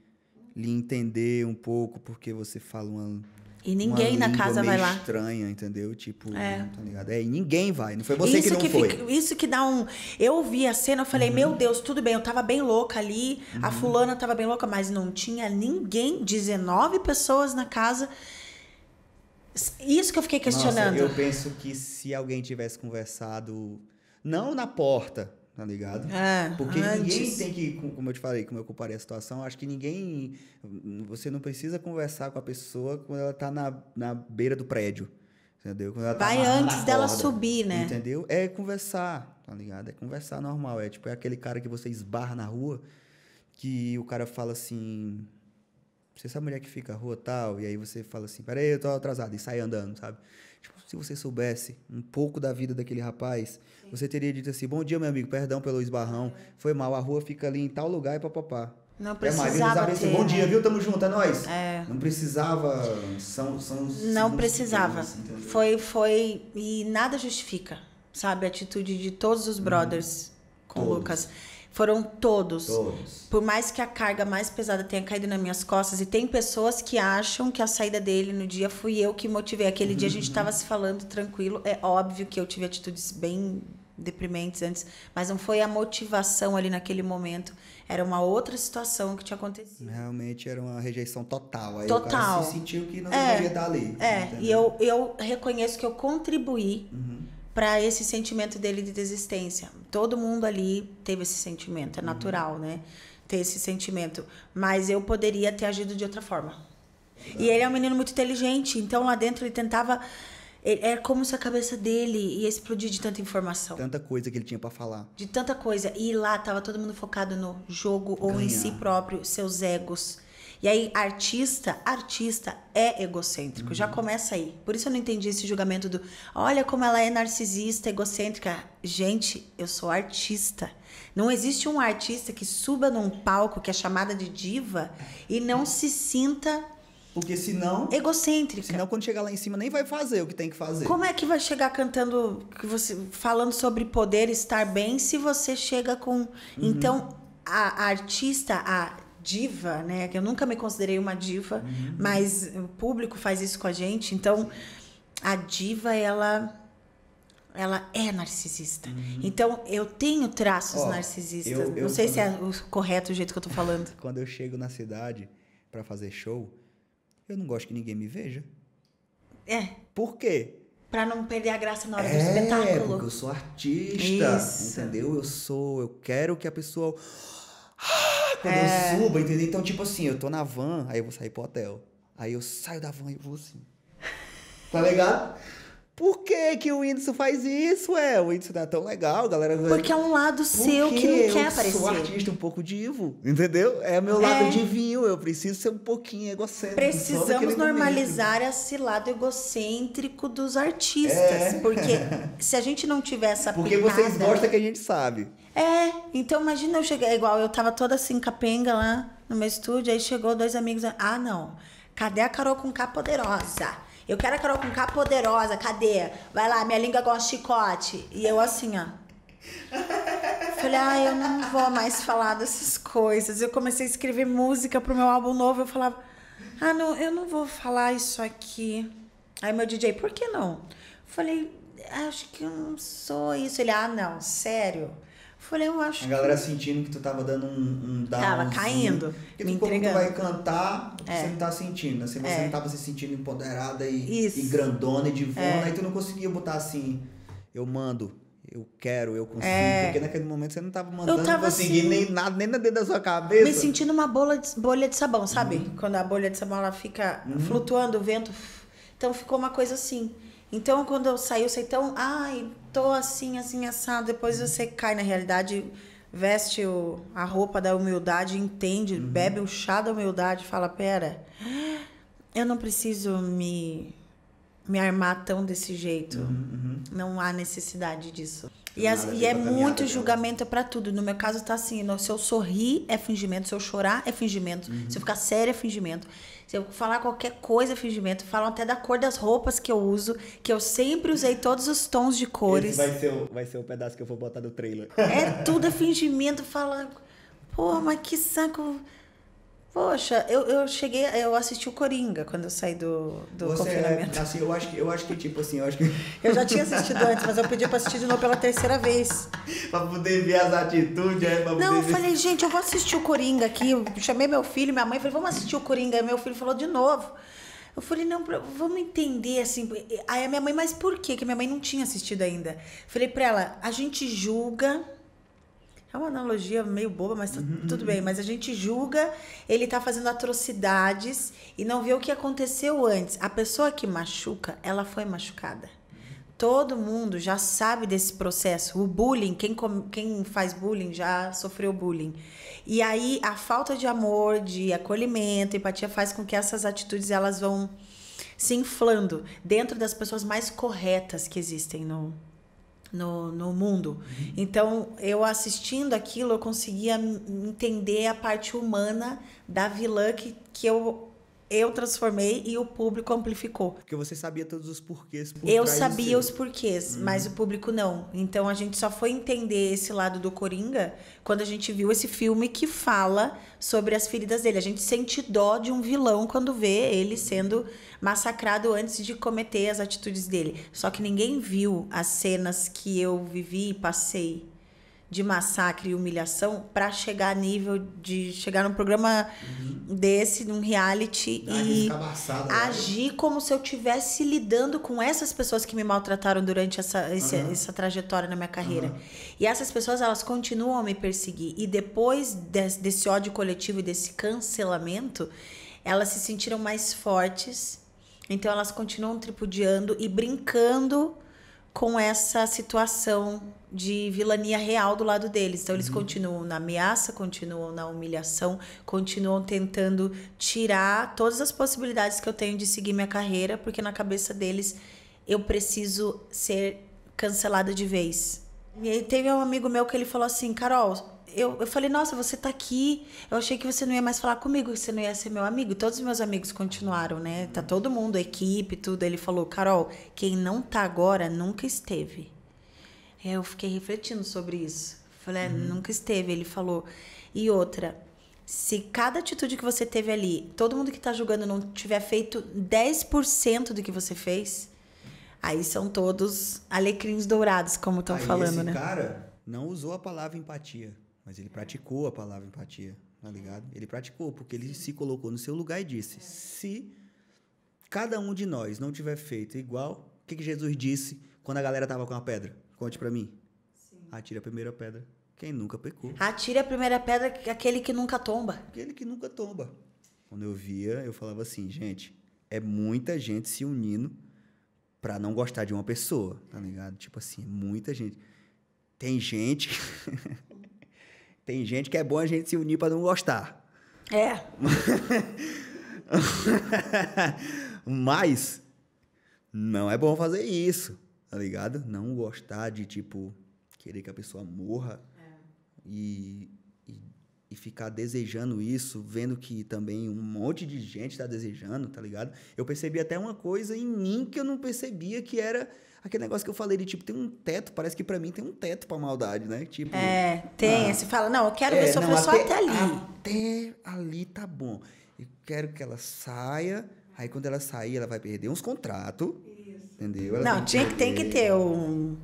A: lhe entender um pouco, porque você fala uma.
C: E ninguém na casa vai lá.
A: estranha, entendeu? Tipo,
C: É.
A: tá ligado? É, e ninguém vai. Não foi você
C: isso
A: que não foi.
C: fica- isso que dá um. Eu vi a cena, eu falei,
A: Uhum.
C: meu Deus, tudo bem, eu tava bem louca ali, a fulana tava bem louca, mas não tinha ninguém, 19 pessoas na casa. Isso que eu fiquei questionando.
A: Nossa, eu penso que se alguém tivesse conversado, não na porta, tá ligado?
C: É,
A: Porque ninguém
C: antes.
A: tem que, como eu te falei, como eu comparei a situação, acho que ninguém. Você não precisa conversar com a pessoa quando ela tá na, na beira do prédio. Entendeu? Quando ela tá
C: Vai
A: amarrando
C: antes
A: a
C: dela
A: corda,
C: subir, né?
A: Entendeu? É conversar, tá ligado? É conversar normal. É tipo, é aquele cara que você esbarra na rua, que o cara fala assim. Você sabe a mulher que fica na rua tal? E aí você fala assim, peraí, eu tô atrasado, e sai andando, sabe? Tipo, se você soubesse um pouco da vida daquele rapaz, você teria dito assim, bom dia, meu amigo, perdão pelo esbarrão, foi mal, a rua fica ali em tal lugar e papapá.
C: Não
A: É
C: precisava
A: eles
C: ter,
A: bom
C: né?
A: dia, viu? Tamo junto, é nóis.
C: É.
A: Não precisava, são, são
C: Não precisava.
A: pequenos?
C: Foi, foi. E nada justifica, sabe? A atitude de todos os brothers com o
A: Todos.
C: Lucas. Foram todos.
A: Todos.
C: Por mais que a carga mais pesada tenha caído nas minhas costas, e tem pessoas que acham que a saída dele no dia fui eu que motivei. Aquele dia a gente tava se falando tranquilo. É óbvio que eu tive atitudes bem deprimentes antes, mas não foi a motivação ali naquele momento. Era uma outra situação que tinha acontecido.
A: Realmente era uma rejeição total. Aí o
C: Total.
A: cara se sentiu que não
C: É,
A: deveria estar ali.
C: É,
A: entendeu?
C: e eu, eu reconheço que eu contribuí
A: Uhum.
C: Para esse sentimento dele de desistência. Todo mundo ali teve esse sentimento,
A: Uhum.
C: é natural, né? Ter esse sentimento. Mas eu poderia ter agido de outra forma. E ele é um menino muito inteligente, então lá dentro ele tentava. ele- É como se a cabeça dele ia explodir de tanta informação.
A: Tanta coisa que ele tinha pra falar.
C: De tanta coisa. E lá tava todo mundo focado no jogo ou em
A: Ganhar.
C: si próprio, seus egos. E aí, artista, artista é egocêntrico. Já começa aí. Por isso eu não entendi esse julgamento do olha como ela é narcisista, egocêntrica. Gente, eu sou artista. Não existe um artista que suba num palco que é chamada de diva e não se sinta
A: Porque senão,
C: egocêntrica.
A: senão quando chegar lá em cima nem vai fazer o que tem que fazer.
C: Como é que vai chegar cantando, que você falando sobre poder estar bem se você chega com. Então, a, a artista, a diva, né? Que eu nunca me considerei uma diva, mas o público faz isso com a gente. Então, a diva, ela. Ela é narcisista. Então, eu tenho traços
A: Ó,
C: narcisistas.
A: eu- eu
C: Não sei se é o correto o jeito que eu tô falando.
A: Quando eu chego na cidade pra fazer show, eu não gosto que ninguém me veja.
C: É.
A: Por quê?
C: Pra não perder a graça na hora do
A: É,
C: espetáculo.
A: porque eu sou artista,
C: Isso.
A: entendeu? Eu sou, eu quero que a pessoa quando
C: É.
A: eu suba, entendeu? Então, tipo assim, eu tô na van, aí eu vou sair pro hotel. Aí eu saio da van e vou assim. Tá ligado? Por que que o Whindersson faz isso, é? O Whindersson é tão legal, galera.
C: Porque é um lado seu que não quer
A: eu
C: aparecer.
A: sou artista um pouco divo, entendeu? É meu lado
C: É.
A: divinho, eu preciso ser um pouquinho egocêntrico.
C: Precisamos
A: momento.
C: normalizar esse lado egocêntrico dos artistas.
A: É.
C: Porque se a gente não tiver essa
A: Porque
C: pitada-
A: vocês gostam que a gente sabe.
C: É, então imagina eu chegar. Igual eu tava toda assim, capenga lá no meu estúdio, aí chegou dois amigos. Ah, não. Cadê a Carol com K poderosa? Eu quero a Carol com K poderosa, cadê? Vai lá, minha língua gosta de chicote. E eu assim, ó. Falei, ah, eu não vou mais falar dessas coisas. Eu comecei a escrever música pro meu álbum novo. Eu falava, ah, não, eu não vou falar isso aqui. Aí meu DJ, por que não? Falei, acho que eu não sou isso. Ele, ah, não, sério. Falei, eu acho
A: A galera sentindo que tu tava dando um, um down.
C: Tava caindo,
A: Porque
C: me
A: tu, como tu
C: entregando.
A: vai cantar,
C: É.
A: você não tá sentindo. Assim, você
C: É.
A: não tava se sentindo empoderada e,
C: Isso.
A: e grandona e divona.
C: É.
A: Aí tu não conseguia botar assim, eu mando. eu quero, eu consigo. É. Porque naquele momento você não tava mandando eu tava
C: conseguir
A: assim, nem nada, nem dentro da sua cabeça.
C: Me sentindo uma bolha de, bolha de sabão, sabe? Uhum. Quando a bolha de sabão ela fica uhum. flutuando, o vento. Então ficou uma coisa assim. Então quando eu saí, eu sei tão, ai, tô assim, assim, assado. Depois você cai na realidade, veste o, a roupa da humildade, entende, uhum. bebe o chá da humildade, fala, pera, eu não preciso me me armar tão desse jeito. Uhum, uhum. Não há necessidade disso. E, as, e é muito julgamento para tudo. No meu caso tá assim, se eu sorrir é fingimento, se eu chorar é fingimento, uhum. se eu ficar sério é fingimento. Se eu falar qualquer coisa fingimento. Falam até da cor das roupas que eu uso, que eu sempre usei todos os tons de cores.
A: Esse vai ser o, vai ser o pedaço que eu vou botar do trailer.
C: É tudo é fingimento. Fala, pô, mas que saco Poxa, eu, eu cheguei, eu assisti o Coringa quando eu saí do, do Você é, confinamento.
A: É, assim, eu acho que eu acho que tipo assim, eu acho que
C: Eu já tinha assistido antes, mas eu pedi para assistir de novo pela terceira vez.
A: para poder ver as atitudes, é, pra
C: Não,
A: eu
C: ver... falei, gente, eu vou assistir o Coringa aqui. Eu chamei meu filho, minha mãe, falei, vamos assistir o Coringa. Aí meu filho falou de novo. Eu falei, não, vamos entender assim. Aí a minha mãe, mas por quê? Que minha mãe não tinha assistido ainda. Falei para ela, a gente julga é uma analogia meio boba, mas uhum, tudo uhum. bem. Mas a gente julga, ele tá fazendo atrocidades e não vê o que aconteceu antes. A pessoa que machuca, ela foi machucada. Todo mundo já sabe desse processo. O bullying, quem, quem faz bullying já sofreu bullying. E aí a falta de amor, de acolhimento, empatia faz com que essas atitudes elas vão se inflando dentro das pessoas mais corretas que existem no, no, no mundo. Então, eu assistindo aquilo, eu conseguia entender a parte humana da vilã que, que eu eu transformei e o público amplificou.
A: Porque você sabia todos os porquês.
C: Por eu sabia os porquês, uhum. mas o público não. Então a gente só foi entender esse lado do Coringa quando a gente viu esse filme que fala sobre as feridas dele. A gente sente dó de um vilão quando vê ele sendo massacrado antes de cometer as atitudes dele. Só que ninguém viu as cenas que eu vivi e passei de massacre e humilhação para chegar a nível de chegar num programa uhum. desse, num reality Dá e né? agir né? como se eu estivesse lidando com essas pessoas que me maltrataram durante essa, esse, uhum. essa trajetória na minha carreira. Uhum. E essas pessoas, elas continuam a me perseguir. E depois desse, desse ódio coletivo e desse cancelamento, elas se sentiram mais fortes. Então elas continuam tripudiando e brincando com essa situação de vilania real do lado deles. Então, eles uhum. continuam na ameaça, continuam na humilhação, continuam tentando tirar todas as possibilidades que eu tenho de seguir minha carreira, porque na cabeça deles eu preciso ser cancelada de vez. E aí teve um amigo meu que ele falou assim: Carol, eu, eu falei, nossa, você tá aqui. Eu achei que você não ia mais falar comigo, que você não ia ser meu amigo. Todos os meus amigos continuaram, né? Tá todo mundo, equipe, tudo. Ele falou, Carol, quem não tá agora nunca esteve. Eu fiquei refletindo sobre isso. Falei, é, uhum. nunca esteve. Ele falou. E outra, se cada atitude que você teve ali, todo mundo que tá julgando não tiver feito 10% do que você fez, aí são todos alecrins dourados, como estão falando, esse né?
A: cara não usou a palavra empatia. Mas ele praticou a palavra empatia, tá ligado? Ele praticou, porque ele se colocou no seu lugar e disse: se cada um de nós não tiver feito igual, o que, que Jesus disse quando a galera tava com a pedra? Conte para mim. Sim. Atire a primeira pedra. Quem nunca pecou.
C: Atire a primeira pedra, aquele que nunca tomba.
A: Aquele que nunca tomba. Quando eu via, eu falava assim, gente, é muita gente se unindo para não gostar de uma pessoa, tá ligado? Tipo assim, muita gente. Tem gente Tem gente que é bom a gente se unir para não gostar.
C: É.
A: Mas não é bom fazer isso, tá ligado? Não gostar de, tipo, querer que a pessoa morra é. e, e, e, ficar desejando isso, vendo que também um monte de gente está desejando, tá ligado? Eu percebi até uma coisa em mim que eu não percebia que era aquele negócio que eu falei de tipo, tem um teto, parece que para mim tem um teto pra maldade, né? Tipo,
C: é, tem. Ah, você fala, não, eu quero é, ver sofrer só até ali.
A: Até ali tá bom. Eu quero que ela saia, aí quando ela sair, ela vai perder uns contratos. Entendeu? Ela
C: não, tinha que, tem que ter um.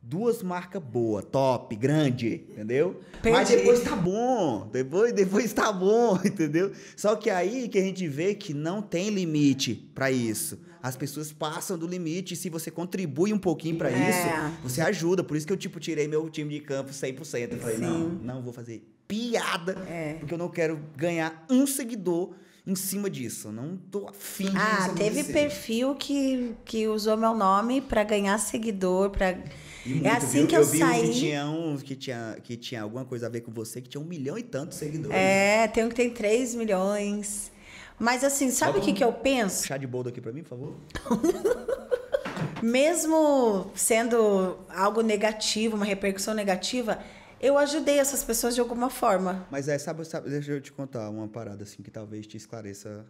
A: duas marcas boas, top, grande, entendeu?
C: Perdi.
A: Mas depois tá bom, depois, depois tá bom, entendeu? Só que aí que a gente vê que não tem limite para isso. As pessoas passam do limite e se você contribui um pouquinho para
C: É.
A: isso, você ajuda. Por isso que eu, tipo, tirei meu time de campo 100%. Eu falei, não,
C: Sim.
A: não vou fazer piada,
C: É.
A: porque eu não quero ganhar um seguidor em cima disso. Eu não tô afim de
C: Ah, teve perfil que, que usou meu nome pra ganhar seguidor,
A: muito,
C: é assim
A: viu?
C: que eu,
A: vi
C: saí.
A: um que tinha um que tinha, que tinha alguma coisa a ver com você, que tinha um milhão e tantos seguidores.
C: É, tem um que tem 3 milhões. Mas assim, sabe o que, que eu penso?
A: Chá de boldo aqui pra mim, por favor.
C: Mesmo sendo algo negativo, uma repercussão negativa, eu ajudei essas pessoas de alguma forma.
A: Mas é, sabe, sabe, deixa eu te contar uma parada assim que talvez te esclareça.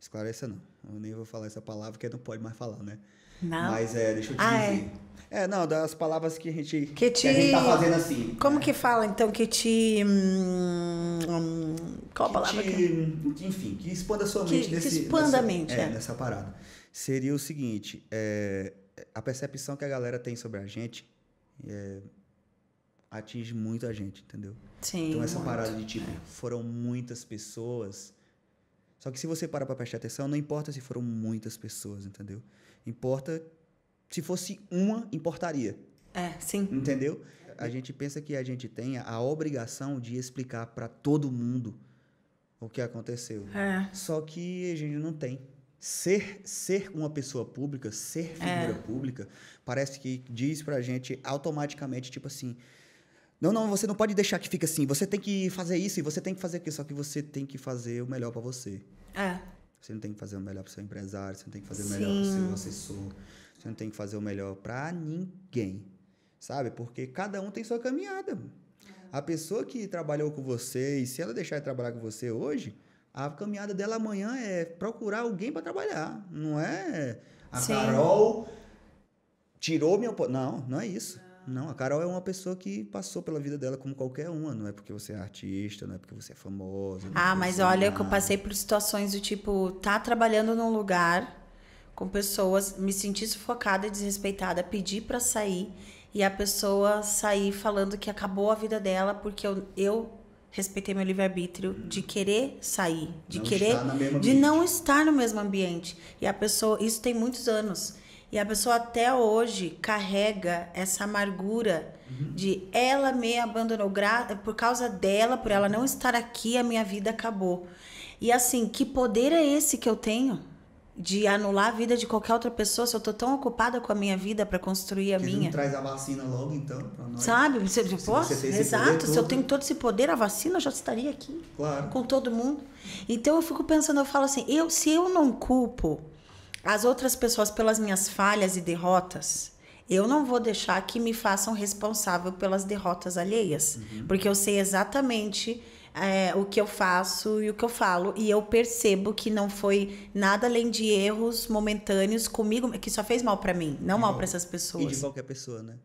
A: Esclareça não. Eu nem vou falar essa palavra porque não pode mais falar, né?
C: Não?
A: Mas é, deixa eu te
C: Ah,
A: dizer. É. não, das palavras que a gente
C: Que te-
A: a gente tá fazendo assim.
C: Como que fala, então, que te... hum, hum, qual a palavra
A: que,
C: que...
A: te- enfim, que expanda a sua
C: Que-
A: mente
C: que
A: nesse,
C: expanda
A: nessa,
C: a mente,
A: é,
C: é.
A: nessa parada. Seria o seguinte, é, a percepção que a galera tem sobre a gente é, atinge muito a gente, entendeu?
C: Sim,
A: Então essa
C: muito.
A: parada de tipo, foram muitas pessoas. Só que se você parar pra prestar atenção, não importa se foram muitas pessoas, entendeu? Importa se fosse uma, importaria.
C: É, sim.
A: Entendeu? A gente pensa que a gente tem a obrigação de explicar pra todo mundo o que aconteceu.
C: É.
A: Só que a gente não tem. Ser, ser uma pessoa pública, ser figura pública, parece que diz pra gente automaticamente, tipo assim. Não, não, você não pode deixar que fique assim. Você tem que fazer isso e você tem que fazer aquilo. Só que você tem que fazer o melhor pra você.
C: É.
A: Você não tem que fazer o melhor pro seu empresário, você não tem que fazer o melhor pro seu assessor, você não tem que fazer o melhor pra ninguém, sabe? Porque cada um tem sua caminhada. A pessoa que trabalhou com você, e se ela deixar de trabalhar com você hoje, a caminhada dela amanhã é procurar alguém pra trabalhar. Não é a
C: Sim.
A: Carol tirou minha. Não, não é isso. Não, a Carol é uma pessoa que passou pela vida dela como qualquer uma. Não é porque você é artista, não é porque você é famosa. é
C: Ah, mas
A: você
C: olha
A: é
C: que eu passei por situações do tipo, tá trabalhando num lugar com pessoas, me sentir sufocada e desrespeitada, pedir pra sair e a pessoa sair falando que acabou a vida dela porque eu, eu respeitei meu livre-arbítrio de querer sair, de
A: Não
C: querer de não estar no mesmo ambiente. E a pessoa, isso tem muitos anos. E a pessoa até hoje carrega essa amargura
A: Uhum.
C: de ela me abandonou por causa dela, por ela não estar aqui, a minha vida acabou. E assim, que poder é esse que eu tenho de anular a vida de qualquer outra pessoa se eu tô tão ocupada com a minha vida para construir a
A: que você
C: minha?
A: traz a vacina logo, então, pra nós?
C: Sabe? Você, pô,
A: você
C: exato. Se eu tenho todo esse poder, a vacina já estaria aqui
A: Claro.
C: com todo mundo. Então eu fico pensando, eu falo assim, eu se eu não culpo as outras pessoas pelas minhas falhas e derrotas, eu não vou deixar que me façam responsável pelas derrotas alheias, porque eu sei exatamente é, o que eu faço e o que eu falo e eu percebo que não foi nada além de erros momentâneos comigo que só fez mal pra mim, não mal pra essas
A: E de
C: pessoas.
A: qualquer pessoa, né?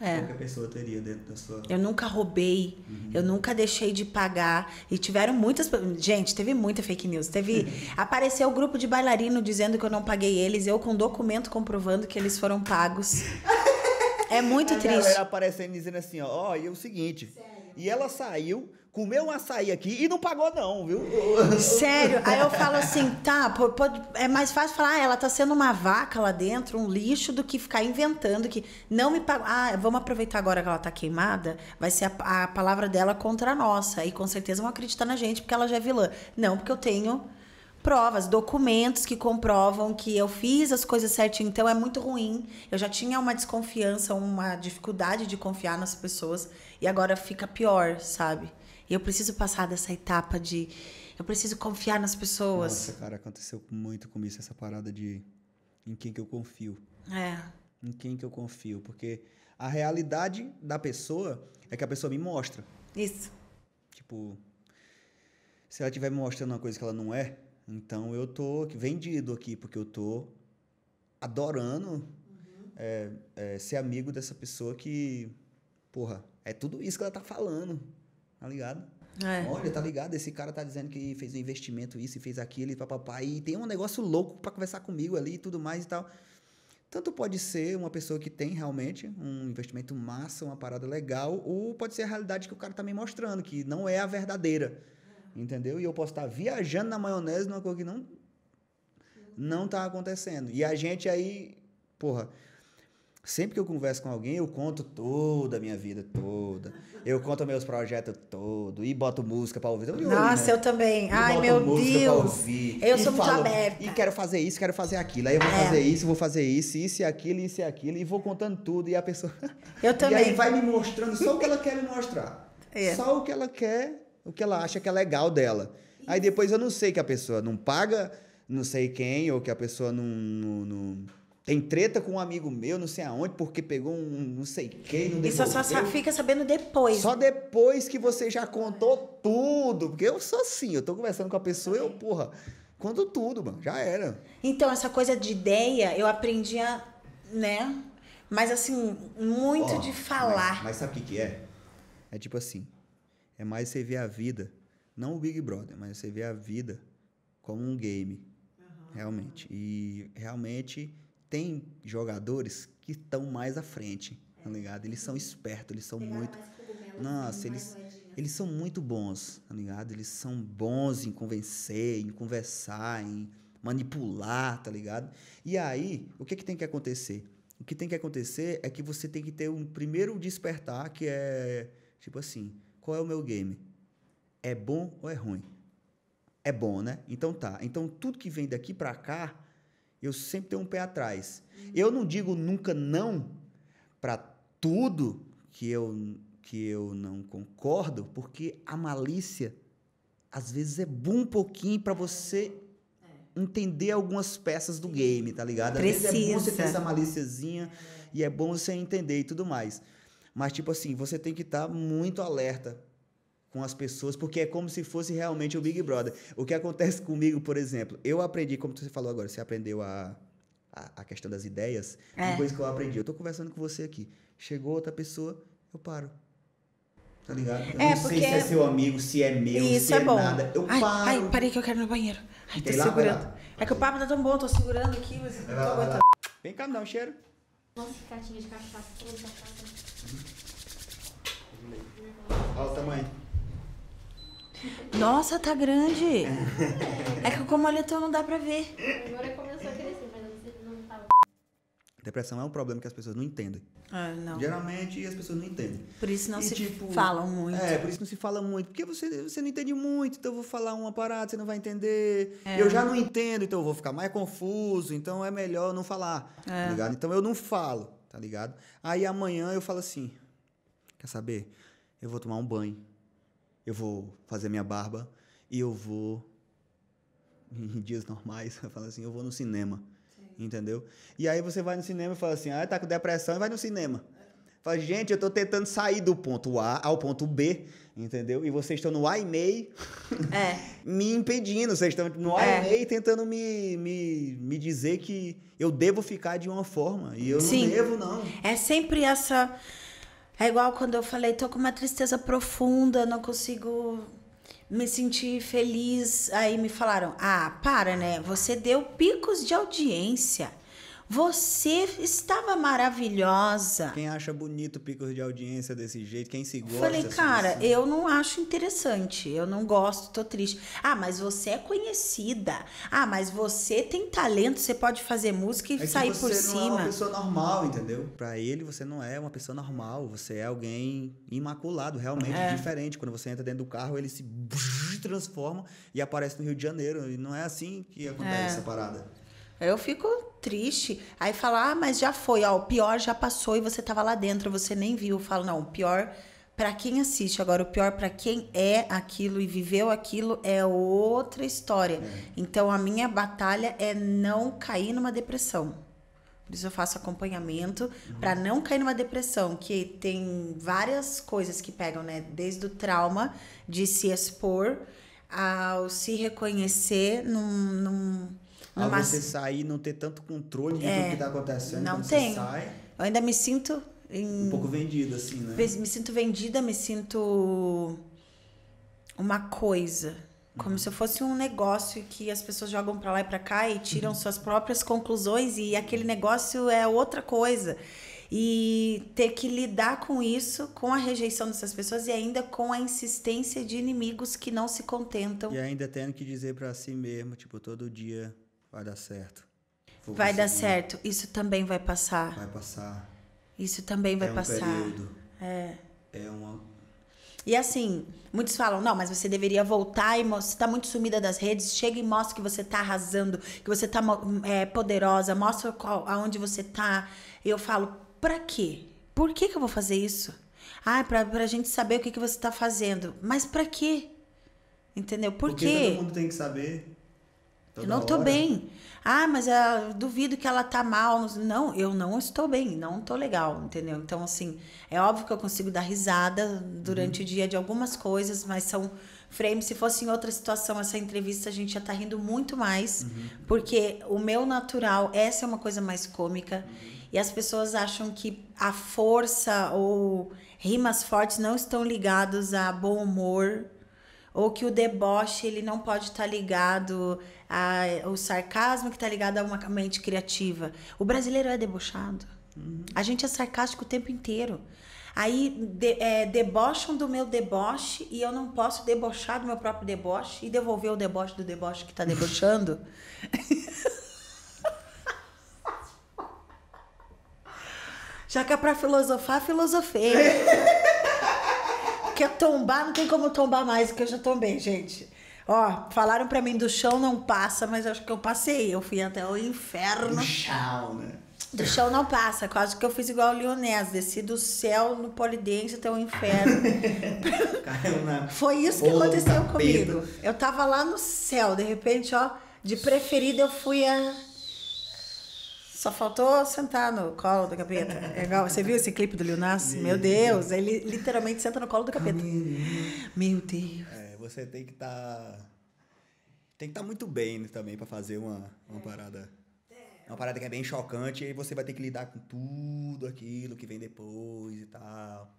C: É.
A: Qualquer pessoa teria dentro da sua.
C: Eu nunca roubei, eu nunca deixei de pagar. E tiveram muitas. Gente, teve muita fake news. Teve. apareceu o grupo de bailarino dizendo que eu não paguei eles, eu com documento comprovando que eles foram pagos. É muito
A: a
C: triste.
A: galera aparecendo dizendo assim, ó, ó, e é o seguinte. E ela saiu, comeu um açaí aqui e não pagou, não, viu?
C: Sério, aí eu falo assim, tá, pode- é mais fácil falar, ah, ela tá sendo uma vaca lá dentro, um lixo, do que ficar inventando que não me pagou. Ah, vamos aproveitar agora que ela tá queimada, vai ser a, a palavra dela contra a nossa. E com certeza vão acreditar na gente porque ela já é vilã. Não, porque eu tenho provas, documentos que comprovam que eu fiz as coisas certinho. Então é muito ruim. Eu já tinha uma desconfiança, uma dificuldade de confiar nas pessoas e agora fica pior, sabe? E eu preciso passar dessa etapa de eu preciso confiar nas pessoas.
A: Nossa, cara, aconteceu muito comigo essa parada de em quem que eu confio.
C: É.
A: Em quem que eu confio. Porque a realidade da pessoa é que a pessoa me mostra.
C: Isso.
A: Tipo, se ela estiver me mostrando uma coisa que ela não é, então eu tô vendido aqui, porque eu tô adorando é, é, ser amigo dessa pessoa que, porra, é tudo isso que ela tá falando, tá ligado?
C: É.
A: Olha, tá ligado? Esse cara tá dizendo que fez um investimento, isso e fez aquilo e papapá, e tem um negócio louco pra conversar comigo ali e tudo mais e tal. Tanto pode ser uma pessoa que tem realmente um investimento massa, uma parada legal, ou pode ser a realidade que o cara tá me mostrando, que não é a verdadeira. Entendeu? E eu posso estar viajando na maionese numa coisa que não não tá acontecendo. E a gente aí, porra, Sempre que eu converso com alguém, eu conto toda a minha vida toda. Eu conto meus projetos todos e boto música para ouvir.
C: Eu Nossa, né? eu também. E Ai, meu Deus.
A: Ouvir,
C: eu sou falo, muito aberta.
A: E quero fazer isso, quero fazer aquilo. Aí eu vou é. fazer isso, vou fazer isso, isso e aquilo, isso e aquilo. E vou contando tudo. E a pessoa.
C: Eu também.
A: E aí vai me mostrando só o que ela quer me mostrar. É. Só o que ela quer, o que ela acha que é legal dela. Aí depois eu não sei que a pessoa não paga não sei quem, ou que a pessoa não, não, não tem treta com um amigo meu, não sei aonde, porque pegou um não sei quem, não
C: Isso só, só fica sabendo depois.
A: Só depois que você já contou tudo. Porque eu sou assim, eu tô conversando com a pessoa e eu, porra, conto tudo, mano. Já era.
C: Então, essa coisa de ideia, eu aprendi a, né? Mas assim, muito oh, de falar.
A: Mas, mas sabe o que, que é? É tipo assim, é mais você ver a vida, não o Big Brother, mas você ver a vida como um game. Uhum. Realmente. E realmente tem jogadores que estão mais à frente, é. tá ligado? Eles são espertos, eles são muito. Nossa, eles, eles são muito bons, tá ligado? Eles são bons em convencer, em conversar, em manipular, tá ligado? E aí, o que, que tem que acontecer? O que tem que acontecer é que você tem que ter um primeiro despertar que é tipo assim: qual é o meu game? É bom ou é ruim? É bom, né? Então tá. Então tudo que vem daqui para cá eu sempre tenho um pé atrás. Uhum. Eu não digo nunca não para tudo que eu, que eu não concordo, porque a malícia às vezes é bom um pouquinho para você é. entender algumas peças do game, tá ligado? Às
C: Precisa.
A: vezes é bom você ter essa malíciazinha é. e é bom você entender e tudo mais. Mas, tipo assim, você tem que estar tá muito alerta com as pessoas, porque é como se fosse realmente o Big Brother. O que acontece comigo, por exemplo, eu aprendi, como você falou agora, você aprendeu a, a, a questão das ideias, é. uma coisa que eu aprendi. Eu tô conversando com você aqui, chegou outra pessoa, eu paro. Tá ligado? Eu é, não porque... sei se é seu amigo, se é meu, Isso se é, é nada. Eu
C: ai,
A: paro.
C: Ai, parei que eu quero ir no banheiro. Ai, tô lá, segurando. É que o papo tá tão bom, tô segurando aqui, mas não tô aguentando.
A: Vem cá, me dá um cheiro.
B: Nossa, caixinha de cachaça.
A: Olha o tamanho.
C: Nossa, tá grande. é que como olha então não dá pra ver.
B: Agora começou a crescer, mas não tava.
A: Depressão é um problema que as pessoas não entendem.
C: Ah, não.
A: Geralmente as pessoas não entendem.
C: Por isso não e, se tipo, falam muito.
A: É, por isso não se fala muito. Porque você, você não entende muito, então eu vou falar uma parada, você não vai entender. É. Eu já não entendo, então eu vou ficar mais confuso. Então é melhor não falar. É. Tá ligado? Então eu não falo, tá ligado? Aí amanhã eu falo assim: quer saber? Eu vou tomar um banho eu vou fazer minha barba e eu vou em dias normais, eu falo assim, eu vou no cinema. Sim. Entendeu? E aí você vai no cinema e fala assim: "Ah, tá com depressão e vai no cinema". Fala, gente, eu tô tentando sair do ponto A ao ponto B, entendeu? E vocês estão no A e meio é. me impedindo. Vocês estão no A é. e meio tentando me, me, me dizer que eu devo ficar de uma forma. E eu Sim. não devo, não.
C: É sempre essa é igual quando eu falei, tô com uma tristeza profunda, não consigo me sentir feliz. Aí me falaram: "Ah, para, né? Você deu picos de audiência. Você estava maravilhosa.
A: Quem acha bonito picos de audiência desse jeito? Quem se gosta?
C: Falei, cara, assim? eu não acho interessante. Eu não gosto, tô triste. Ah, mas você é conhecida. Ah, mas você tem talento, você pode fazer música e é sair por cima. Você não é
A: uma pessoa normal, entendeu? Para ele, você não é uma pessoa normal. Você é alguém imaculado, realmente é. diferente. Quando você entra dentro do carro, ele se transforma e aparece no Rio de Janeiro. E não é assim que acontece é. essa parada.
C: Eu fico triste. Aí fala, ah, mas já foi, ó, o pior já passou e você tava lá dentro, você nem viu. Eu falo, não, o pior para quem assiste. Agora, o pior para quem é aquilo e viveu aquilo é outra história. É. Então, a minha batalha é não cair numa depressão. Por isso eu faço acompanhamento uhum. para não cair numa depressão, que tem várias coisas que pegam, né? Desde o trauma de se expor ao se reconhecer num, num
A: ao Mas... você sair não ter tanto controle é, do que está acontecendo.
C: Não tem. Eu ainda me sinto. Em...
A: Um pouco vendida, assim, né?
C: Me sinto vendida, me sinto uma coisa. Como se fosse um negócio que as pessoas jogam pra lá e pra cá e tiram suas próprias conclusões e aquele negócio é outra coisa. E ter que lidar com isso, com a rejeição dessas pessoas e ainda com a insistência de inimigos que não se contentam.
A: E ainda tendo que dizer pra si mesmo, tipo, todo dia vai dar certo. Vou
C: Vai dar
A: conseguir,
C: certo, isso também vai passar.
A: Vai passar.
C: Isso também vai
A: é um
C: passar.
A: período.
C: É.
A: É uma.
C: E assim, muitos falam, não, mas você deveria voltar e você tá muito sumida das redes, chega e mostra que você tá arrasando, que você tá é, poderosa, mostra qual, aonde você tá. E eu falo, pra quê? Por que que eu vou fazer isso? Ah, pra, pra gente saber o que que você tá fazendo. Mas pra quê? Entendeu? Por
A: Porque
C: quê?
A: todo mundo tem que saber.
C: Eu
A: toda
C: não tô
A: hora.
C: bem. Ah, mas eu duvido que ela tá mal. Não, eu não estou bem, não tô legal, entendeu? Então, assim, é óbvio que eu consigo dar risada durante o dia de algumas coisas, mas são frames. Se fosse em outra situação, essa entrevista, a gente já tá rindo muito mais, porque o meu natural, essa é uma coisa mais cômica. E as pessoas acham que a força ou rimas fortes não estão ligados a bom humor ou que o deboche ele não pode estar ligado ao sarcasmo que está ligado a uma mente criativa. O brasileiro é debochado. A gente é sarcástico o tempo inteiro. Aí de, é, debocham do meu deboche e eu não posso debochar do meu próprio deboche e devolver o deboche do deboche que está debochando. Já que é pra filosofar, filosofei. Quer tombar, não tem como tombar mais, porque eu já tombei, gente. Ó, falaram pra mim do chão não passa, mas acho que eu passei. Eu fui até o inferno.
A: No chão, né?
C: Do chão não passa, quase que eu fiz igual o Lionés, desci do céu no polidense até o inferno. Foi isso que
A: do
C: aconteceu comigo. Eu tava lá no céu, de repente, ó, de preferida eu fui a. Só faltou sentar no colo do capeta. É igual, você viu esse clipe do Lil Nas? Meu Deus, ele literalmente senta no colo do capeta. Meu Deus.
A: Você tem que estar. Tem que estar muito bem né, também pra fazer uma, uma parada. Uma parada que é bem chocante, e aí você vai ter que lidar com tudo aquilo que vem depois e tal.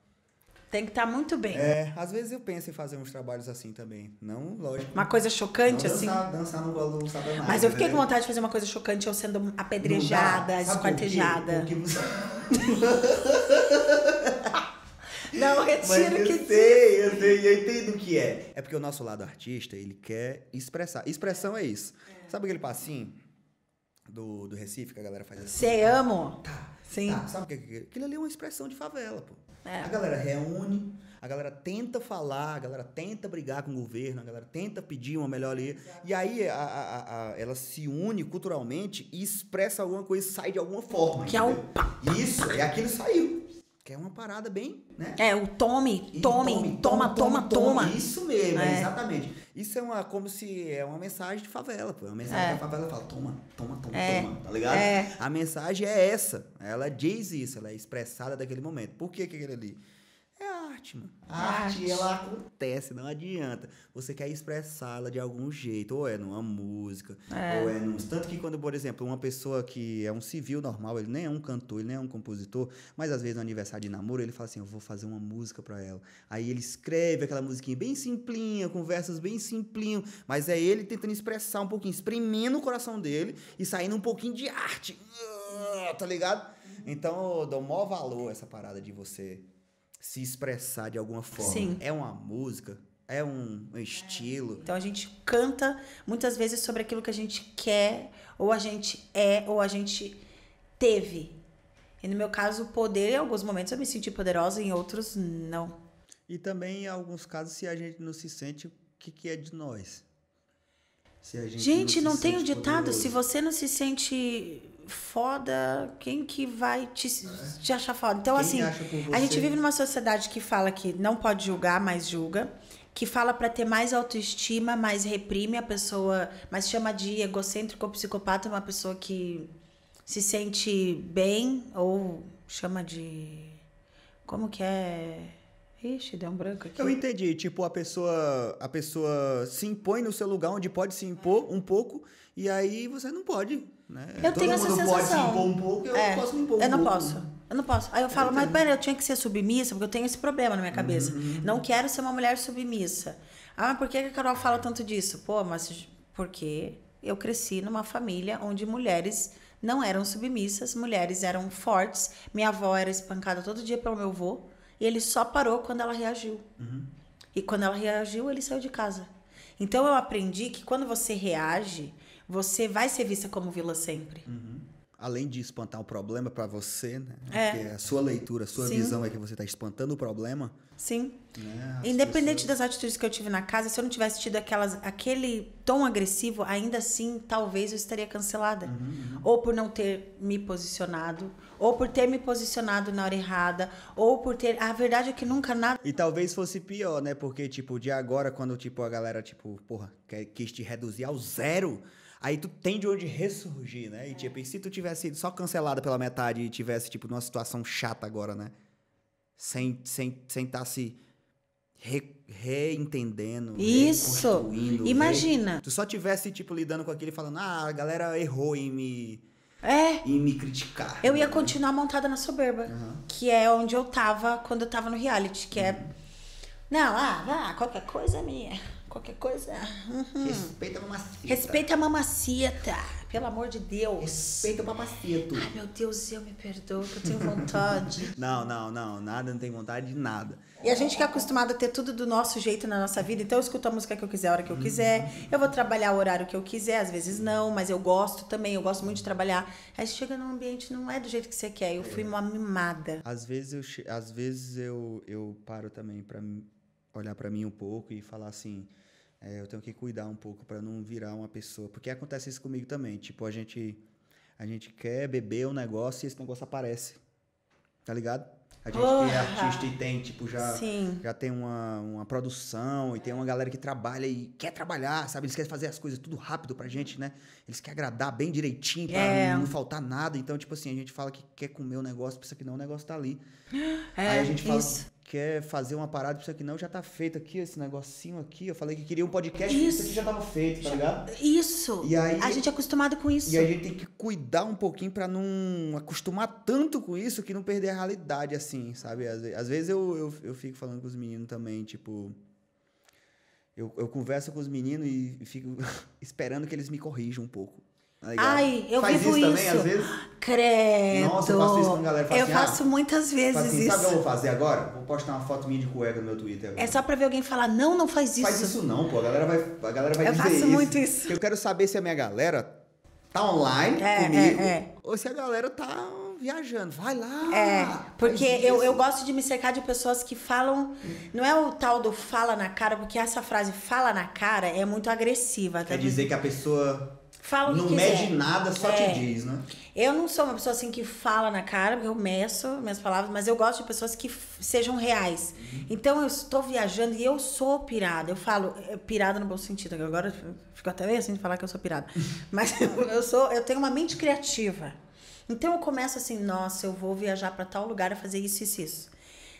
C: Tem que estar muito bem.
A: É, às vezes eu penso em fazer uns trabalhos assim também. Não, lógico.
C: Uma coisa
A: não
C: chocante, assim.
A: dançar, dançar no colo do Satanás.
C: Mas eu fiquei com
A: entendeu?
C: vontade de fazer uma coisa chocante, eu sendo apedrejada.
A: Sabe
C: esquartejada.
A: Porque você...
C: Não, retiro
A: eu
C: que
A: sei, eu sei, eu entendo o que é. É porque o nosso lado artista, ele quer expressar. Expressão é isso. Sabe aquele passinho do, do Recife que a galera faz assim?
C: Você amo.
A: Tá,
C: Sim.
A: tá. Sabe o que é aquilo? Aquilo ali é uma expressão de favela, pô.
C: É.
A: A galera reúne, a galera tenta falar, a galera tenta brigar com o governo, a galera tenta pedir uma melhoria. E aí a, a- a- ela se une culturalmente e expressa alguma coisa sai de alguma forma.
C: Que é o
A: entendeu? Isso, e aquilo saiu. Que é uma parada bem, né?
C: É, o tome, tome, toma, toma, toma.
A: Isso mesmo,
C: É.
A: exatamente. Isso é uma, como se é uma mensagem de favela, pô. É uma mensagem
C: É.
A: da favela fala, toma, toma, toma,
C: É.
A: toma, tá ligado?
C: É.
A: A mensagem é essa. Ela diz isso, ela é expressada daquele momento. Por que que aquele ali? Arte, mano. A arte,
C: Arte.
A: ela acontece, não adianta. Você quer expressá-la de algum jeito, ou é numa música,
C: É.
A: ou é num... Tanto que quando, por exemplo, uma pessoa que é um civil normal, ele nem é um cantor, ele nem é um compositor, mas às vezes no aniversário de namoro, ele fala assim, eu vou fazer uma música pra ela. Aí ele escreve aquela musiquinha bem simplinha, com versos bem simplinho, mas é ele tentando expressar um pouquinho, exprimindo o coração dele e saindo um pouquinho de arte. Ah, Tá ligado? Então eu dou maior valor a essa parada de você se expressar de alguma forma.
C: Sim.
A: É uma música, é um, estilo.
C: Então a gente canta muitas vezes sobre aquilo que a gente quer, ou a gente é, ou a gente teve. E no meu caso, o poder, em alguns momentos eu me senti poderosa, em outros não.
A: E também, em alguns casos, se a gente não se sente, o que, que é de nós? Se a gente,
C: Gente,
A: se
C: não tem um
A: sente
C: ditado,
A: poderoso.
C: se você não se sente foda, quem que vai te, te achar foda? Então,
A: Quem
C: assim, a gente vive numa sociedade que fala que não pode julgar, mas julga. Que fala pra ter mais autoestima, mas reprime a pessoa, mas chama de egocêntrico ou psicopata uma pessoa que se sente bem, ou chama de. Como que é? Ixi, deu um branco aqui.
A: Eu entendi, tipo, a pessoa, a pessoa se impõe no seu lugar onde pode se impor um pouco, e aí você não pode, né?
C: Eu
A: Todo
C: tenho essa
A: mundo pode
C: sensação.
A: impor um pouco, eu
C: É,
A: não posso um
C: Eu não
A: pouco.
C: posso. Eu não posso. Aí eu falo, mas pera, eu tinha que ser submissa, porque eu tenho esse problema na minha cabeça.
A: Uhum.
C: Não quero ser uma mulher submissa. Ah, mas por que a Carol fala tanto disso? Pô, mas porque eu cresci numa família onde mulheres não eram submissas, mulheres eram fortes. Minha avó era espancada todo dia pelo meu avô. E ele só parou quando ela reagiu. E quando ela reagiu, ele saiu de casa. Então eu aprendi que quando você reage, você vai ser vista como vilã sempre.
A: Além de espantar o problema pra você, né?
C: É.
A: Porque a sua leitura, a sua
C: Sim.
A: visão é que você tá espantando o problema.
C: Sim.
A: Né?
C: Independente
A: pessoas-
C: das atitudes que eu tive na casa, se eu não tivesse tido aquelas, aquele tom agressivo, ainda assim, talvez eu estaria cancelada.
A: Uhum,
C: Ou por não ter me posicionado, ou por ter me posicionado na hora errada, ou por ter. A verdade é que nunca nada.
A: E talvez fosse pior, né? Porque, tipo, de agora, quando, tipo, a galera, tipo, porra, quer, quis te reduzir ao zero, aí tu tem de onde ressurgir, né? E, tipo, e se tu tivesse sido só cancelada pela metade e tivesse, tipo, numa situação chata agora, né? Sem sem sem tá se re- reentendendo,
C: Isso!
A: reconstruindo, re-
C: Imagina.
A: Tu só tivesse, tipo, lidando com aquilo e falando, ah, a galera errou em me,
C: É.
A: em me criticar.
C: Eu ia
A: né?
C: continuar montada na soberba, que é onde eu tava quando eu tava no reality, que é. Não, ah, vá, qualquer coisa é minha. Qualquer coisa. uhum.
A: Respeita a mamacita.
C: Respeita a mamacita, pelo amor de Deus.
A: Respeita o mamacito.
C: Ai, meu Deus, eu me perdoo, que eu tenho vontade.
A: Não, não, não. Nada, não tem vontade de nada.
C: e a gente que é acostumado a ter tudo do nosso jeito na nossa vida, então eu escuto a música que eu quiser, a hora que eu quiser. Eu vou trabalhar o horário que eu quiser, às vezes não, mas eu gosto também, eu gosto muito de trabalhar. Aí você chega num ambiente, não é do jeito que você quer. Eu fui uma mimada.
A: Às vezes eu, às vezes eu, eu paro também pra mim- olhar pra mim um pouco e falar assim, é, eu tenho que cuidar um pouco pra não virar uma pessoa, porque acontece isso comigo também. Tipo, a gente a gente quer beber um negócio e esse negócio aparece. Tá ligado? A gente que é
C: Porra!
A: artista e tem, tipo, já
C: Sim.
A: já tem uma, uma produção e tem uma galera que trabalha e quer trabalhar, sabe? Eles querem fazer as coisas tudo rápido pra gente, né? Eles querem agradar bem direitinho pra
C: É.
A: não faltar nada. Então, tipo assim, a gente fala que quer comer o negócio, pensa que não, o negócio tá ali.
C: É,
A: Aí a gente fala
C: isso.
A: Que quer fazer uma parada, pensa que não, já tá feito aqui, esse negocinho aqui. Eu falei que queria um podcast,
C: Isso.
A: isso aqui já tava feito, tá ligado?
C: Isso.
A: E aí-
C: a gente é acostumado com isso.
A: E a gente tem que cuidar um pouquinho pra não acostumar tanto com isso que não perder a realidade, assim, sabe? Às, às vezes eu, eu, eu fico falando com os meninos também, tipo. Eu, eu converso com os meninos e fico esperando que eles me corrijam um pouco. Tá?
C: Ai, eu
A: Faz
C: vivo
A: isso
C: isso.
A: também, às vezes?
C: Credo.
A: Nossa, eu faço isso com a galera, fala
C: Eu
A: assim,
C: faço
A: ah,
C: muitas vezes
A: Fala assim,
C: isso.
A: sabe o que eu vou fazer agora? Vou postar uma foto minha de cueca no meu Twitter agora.
C: É só pra ver alguém falar, não, não faz isso.
A: Faz isso não, pô. A galera vai, a galera vai
C: Eu
A: dizer
C: faço
A: isso.
C: muito isso.
A: Eu quero saber se a minha galera tá online
C: É,
A: comigo
C: é, é.
A: ou se a galera tá viajando. Vai lá.
C: É, porque
A: faz
C: eu, eu gosto de me cercar de pessoas que falam. Não é o tal do fala na cara, porque essa frase fala na cara é muito agressiva. tá?
A: Quer dizer que a pessoa
C: Fala o que
A: não
C: quiser.
A: mede nada, só
C: É.
A: te diz, né?
C: Eu não sou uma pessoa assim que fala na cara, porque eu meço minhas palavras, mas eu gosto de pessoas que sejam reais. Então eu estou viajando e eu sou pirada. Eu falo é, pirada no bom sentido. Agora fico até meio assim de falar que eu sou pirada. Mas eu, eu sou, eu tenho uma mente criativa. Então eu começo assim, nossa, eu vou viajar para tal lugar e fazer isso, isso, isso.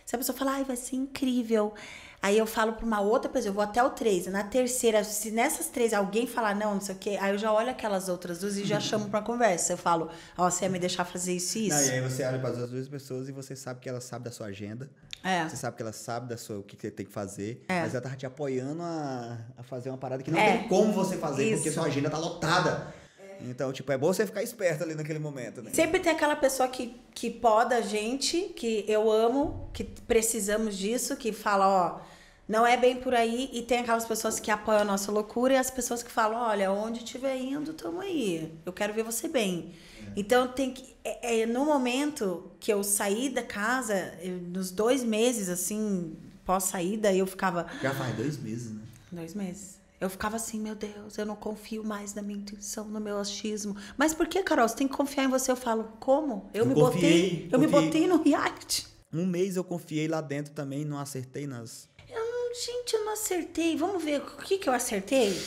C: Se a pessoa falar, ai, vai ser incrível. Aí eu falo pra uma outra pessoa, eu vou até o três. Na terceira, se nessas três alguém falar não, não sei o quê, aí eu já olho aquelas outras duas e já chamo pra conversa. Eu falo, ó, você ia me deixar fazer isso e isso.
A: Não, e aí você olha para as duas pessoas e você sabe que ela sabe da sua agenda.
C: É.
A: Você sabe que ela sabe da sua, o que você tem que fazer.
C: É.
A: Mas ela tava te apoiando a, a fazer uma parada que não
C: É.
A: tem como você fazer, porque
C: Isso.
A: sua agenda tá lotada. Então, tipo, é bom você ficar esperto ali naquele momento, né?
C: Sempre tem aquela pessoa que, que poda a gente, que eu amo, que precisamos disso, que fala, ó, não é bem por aí. E tem aquelas pessoas que apoiam a nossa loucura e as pessoas que falam, olha, onde estiver indo, tamo aí. Eu quero ver você bem. Então tem que. É, é, no momento que eu saí da casa, eu- nos dois meses, assim, pós-saída, eu ficava.
A: Já faz dois meses, né?
C: Dois meses. Eu ficava assim, meu Deus, eu não confio mais na minha intuição, no meu achismo. Mas por que, Carol? Você tem que confiar em você. Eu falo, como? Eu,
A: Eu
C: me
A: confiei,
C: botei. Eu me botei no reality.
A: Um mês eu confiei lá dentro também, não acertei nas.
C: Eu não, gente, eu não acertei. Vamos ver o que, que eu acertei?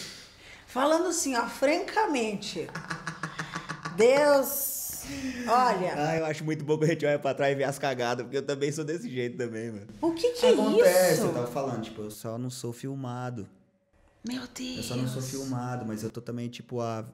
C: Falando assim, ó, francamente. Deus, olha,
A: Ah, eu acho muito bom que a gente olha pra trás e vê as cagadas, porque eu também sou desse jeito também, mano.
C: o que que é
A: Acontece,
C: isso?
A: eu tava falando, tipo, eu só não sou filmado.
C: Meu Deus.
A: Eu só não sou filmado, mas eu tô também, tipo, há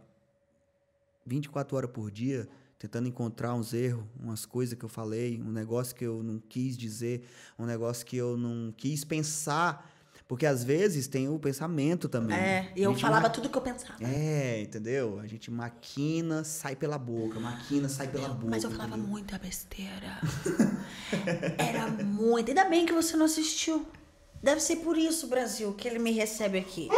A: 24 horas por dia tentando encontrar uns erros, umas coisas que eu falei, um negócio que eu não quis dizer, um negócio que eu não quis pensar Porque às vezes tem o pensamento também.
C: É, e eu falava
A: ma-
C: tudo que eu pensava.
A: É, entendeu? A gente maquina, sai pela boca, maquina, sai pela boca.
C: Mas eu falava
A: entendeu?
C: muita besteira. Era muito. Ainda bem que você não assistiu. Deve ser por isso, Brasil, que ele me recebe aqui.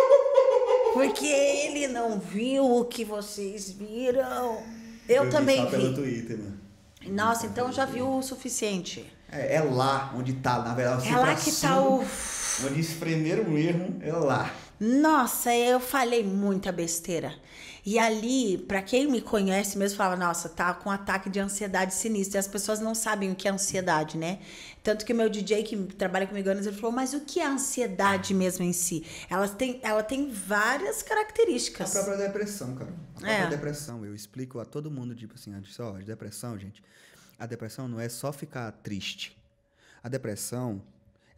C: Porque ele não viu o que vocês viram. Eu,
A: vi
C: também
A: só pelo
C: vi.
A: Twitter, né?
C: Nossa, então já viu o suficiente.
A: É, é lá onde tá, na verdade.
C: É lá que tá o.
A: Onde espremeram mesmo, é lá.
C: Nossa, eu falei muita besteira. E ali, pra quem me conhece mesmo, falava, nossa, tá com um ataque de ansiedade sinistro. E as pessoas não sabem o que é ansiedade, né? Tanto que o meu DJ que trabalha comigo anos, ele falou, mas o que é ansiedade mesmo em si? Ela tem, ela tem várias
A: A
C: características.
A: própria depressão, cara. A própria
C: É.
A: depressão. Eu explico a todo mundo, tipo assim, antes, ó, a depressão, gente. A depressão não é só ficar triste. A depressão,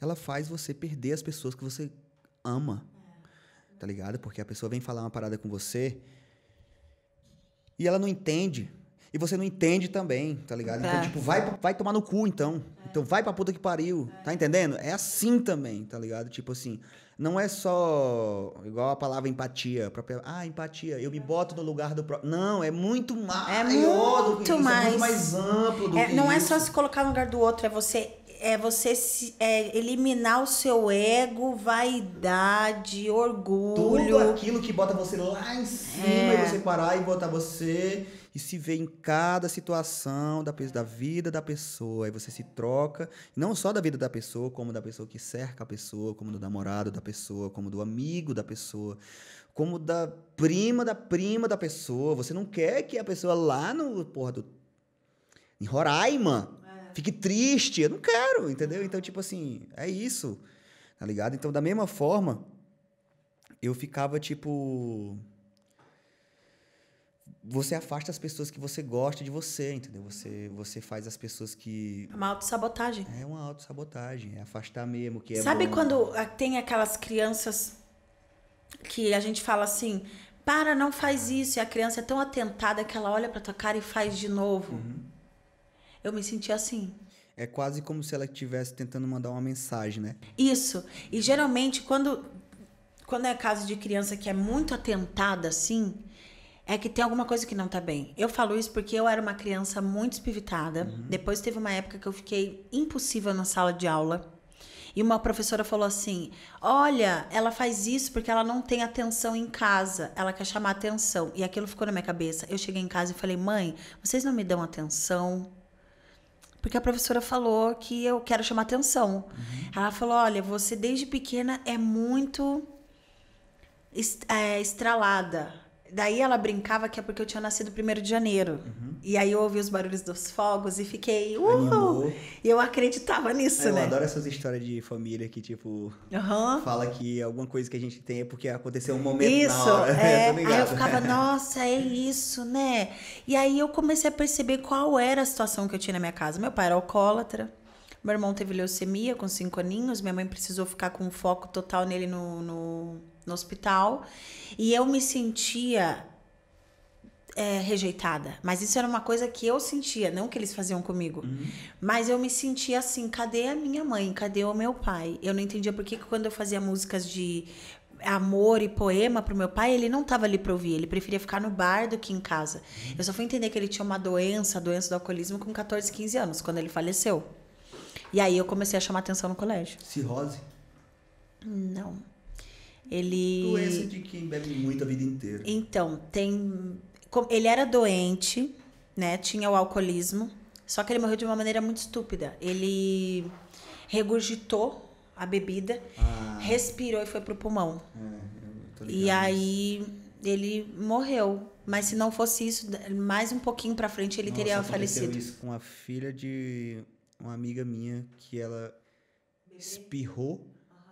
A: ela faz você perder as pessoas que você ama. Tá ligado? Porque a pessoa vem falar uma parada com você e ela não entende. E você não entende também, tá ligado? Então,
C: É.
A: tipo, vai, vai tomar no cu, então. Então, vai pra puta que pariu. Tá entendendo? É assim também, tá ligado? Tipo assim, não é só igual a palavra empatia. a própria- ah, empatia, eu me boto no lugar do próprio. Não, é muito maior do que
C: muito
A: isso, é
C: mais.
A: muito mais amplo do
C: É,
A: que
C: não é
A: isso.
C: só se colocar no lugar do outro, é você é você se, é, eliminar o seu ego, vaidade,
A: Tudo
C: orgulho.
A: aquilo que bota você lá em cima
C: É.
A: e você parar e botar você e se ver em cada situação da, da vida da pessoa. Aí você se troca, não só da vida da pessoa, como da pessoa que cerca a pessoa, como do namorado da pessoa, como do amigo da pessoa, como da prima da prima da pessoa. Você não quer que a pessoa lá no, porra, do, em Roraima fique triste. Eu não quero, entendeu? Então, tipo assim, é isso, tá ligado? Então, da mesma forma, eu ficava tipo. Você afasta as pessoas que você gosta de você, entendeu? Você, você faz as pessoas que.
C: É uma autossabotagem.
A: É uma autossabotagem, é afastar mesmo, que é
C: Sabe
A: bom.
C: quando ah, tem aquelas crianças que a gente fala assim, para, não faz isso, e a criança é tão atentada que ela olha pra tua cara e faz de novo.
A: Uhum.
C: Eu me senti assim.
A: É quase como se ela estivesse tentando mandar uma mensagem, né?
C: Isso. E geralmente, quando, quando é caso de criança que é muito atentada assim, é que tem alguma coisa que não tá bem. Eu falo isso porque eu era uma criança muito espivitada. Depois teve uma época que eu fiquei impossível na sala de aula. E uma professora falou assim: Olha, ela faz isso porque ela não tem atenção em casa, ela quer chamar atenção. E aquilo ficou na minha cabeça. Eu cheguei em casa e falei: Mãe, vocês não me dão atenção? Porque a professora falou que eu quero chamar atenção. Ela falou: olha, você desde pequena é muito é, estralada. Daí ela brincava que é porque eu tinha nascido primeiro de janeiro. E aí eu ouvi os barulhos dos fogos e fiquei. Uh! E eu acreditava nisso,
A: eu
C: né?
A: adoro essas histórias de família que, tipo,
C: Aham.
A: fala que alguma coisa que a gente tem é porque aconteceu um momento
C: Isso, é.
A: Tô
C: aí eu ficava, nossa, é isso, né? E aí eu comecei a perceber qual era a situação que eu tinha na minha casa. Meu pai era alcoólatra, meu irmão teve leucemia com cinco aninhos, minha mãe precisou ficar com foco total nele no, no, no hospital. E eu me sentia é, rejeitada. Mas isso era uma coisa que eu sentia, não que eles faziam comigo. Mas eu me sentia assim, cadê a minha mãe? Cadê o meu pai? Eu não entendia por que que quando eu fazia músicas de amor e poema pro meu pai, ele não tava ali pra ouvir, ele preferia ficar no bar do que em casa. Eu só fui entender que ele tinha uma doença, a doença do alcoolismo com 14, 15 anos, quando ele faleceu. E aí eu comecei a chamar atenção no colégio.
A: Cirrose.
C: Não. Ele
A: Doença de quem bebe muito a vida inteira.
C: então, tem. Ele era doente, né? Tinha o alcoolismo. Só que ele morreu de uma maneira muito estúpida. Ele regurgitou a bebida,
A: Ah.
C: respirou e foi pro pulmão.
A: É,
C: E aí ele morreu. Mas se não fosse isso, mais um pouquinho pra frente ele
A: Nossa,
C: teria falecido.
A: isso com a filha de uma amiga minha que ela espirrou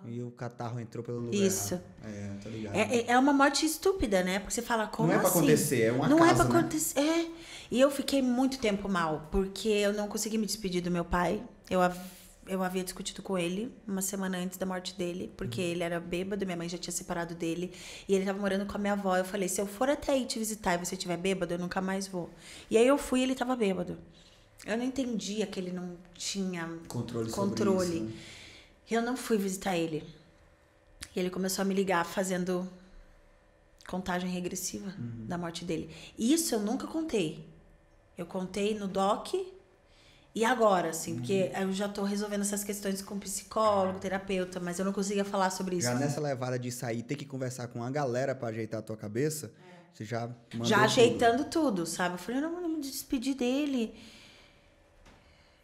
A: e o catarro entrou pelo lugar.
C: Isso.
A: É, tô ligado.
C: É, é- é uma morte estúpida, né? Porque você fala, como
A: Não é pra
C: assim?
A: acontecer, é um
C: Não é pra
A: né?
C: acontecer. É. E eu fiquei muito tempo mal, porque eu não consegui me despedir do meu pai. Eu, eu havia discutido com ele uma semana antes da morte dele, porque
A: Uhum.
C: ele era bêbado, minha mãe já tinha separado dele. E ele tava morando com a minha avó. Eu falei, se eu for até aí te visitar e você estiver bêbado, eu nunca mais vou. E aí eu fui e ele tava bêbado. Eu não entendia que ele não tinha
A: Controle
C: controle.
A: isso, né?
C: Eu não fui visitar ele. E ele começou a me ligar fazendo contagem regressiva da morte dele. Isso eu nunca contei. Eu contei no doc e agora, assim, porque eu já tô resolvendo essas questões com psicólogo, terapeuta, mas eu não conseguia falar sobre isso.
A: Já nessa levada de sair, ter que conversar com a galera pra ajeitar a tua cabeça, você já
C: já
A: tudo.
C: ajeitando tudo, sabe? Eu falei, não, não me despedi dele.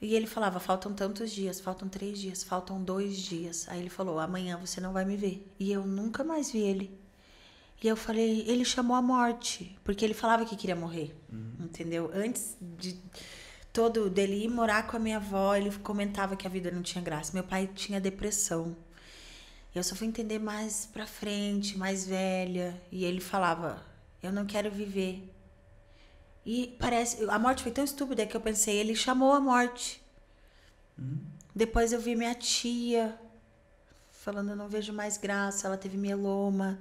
C: E ele falava, faltam tantos dias, faltam três dias, faltam dois dias. Aí ele falou, amanhã você não vai me ver. E eu nunca mais vi ele. E eu falei, ele chamou a morte, porque ele falava que queria morrer, entendeu? Antes de todo dele ir morar com a minha avó, ele comentava que a vida não tinha graça. Meu pai tinha depressão. Eu só fui entender mais pra frente, mais velha, e ele falava, eu não quero viver. E parece, a morte foi tão estúpida que eu pensei, ele chamou a morte. Depois eu vi minha tia falando, eu não vejo mais graça, ela teve mieloma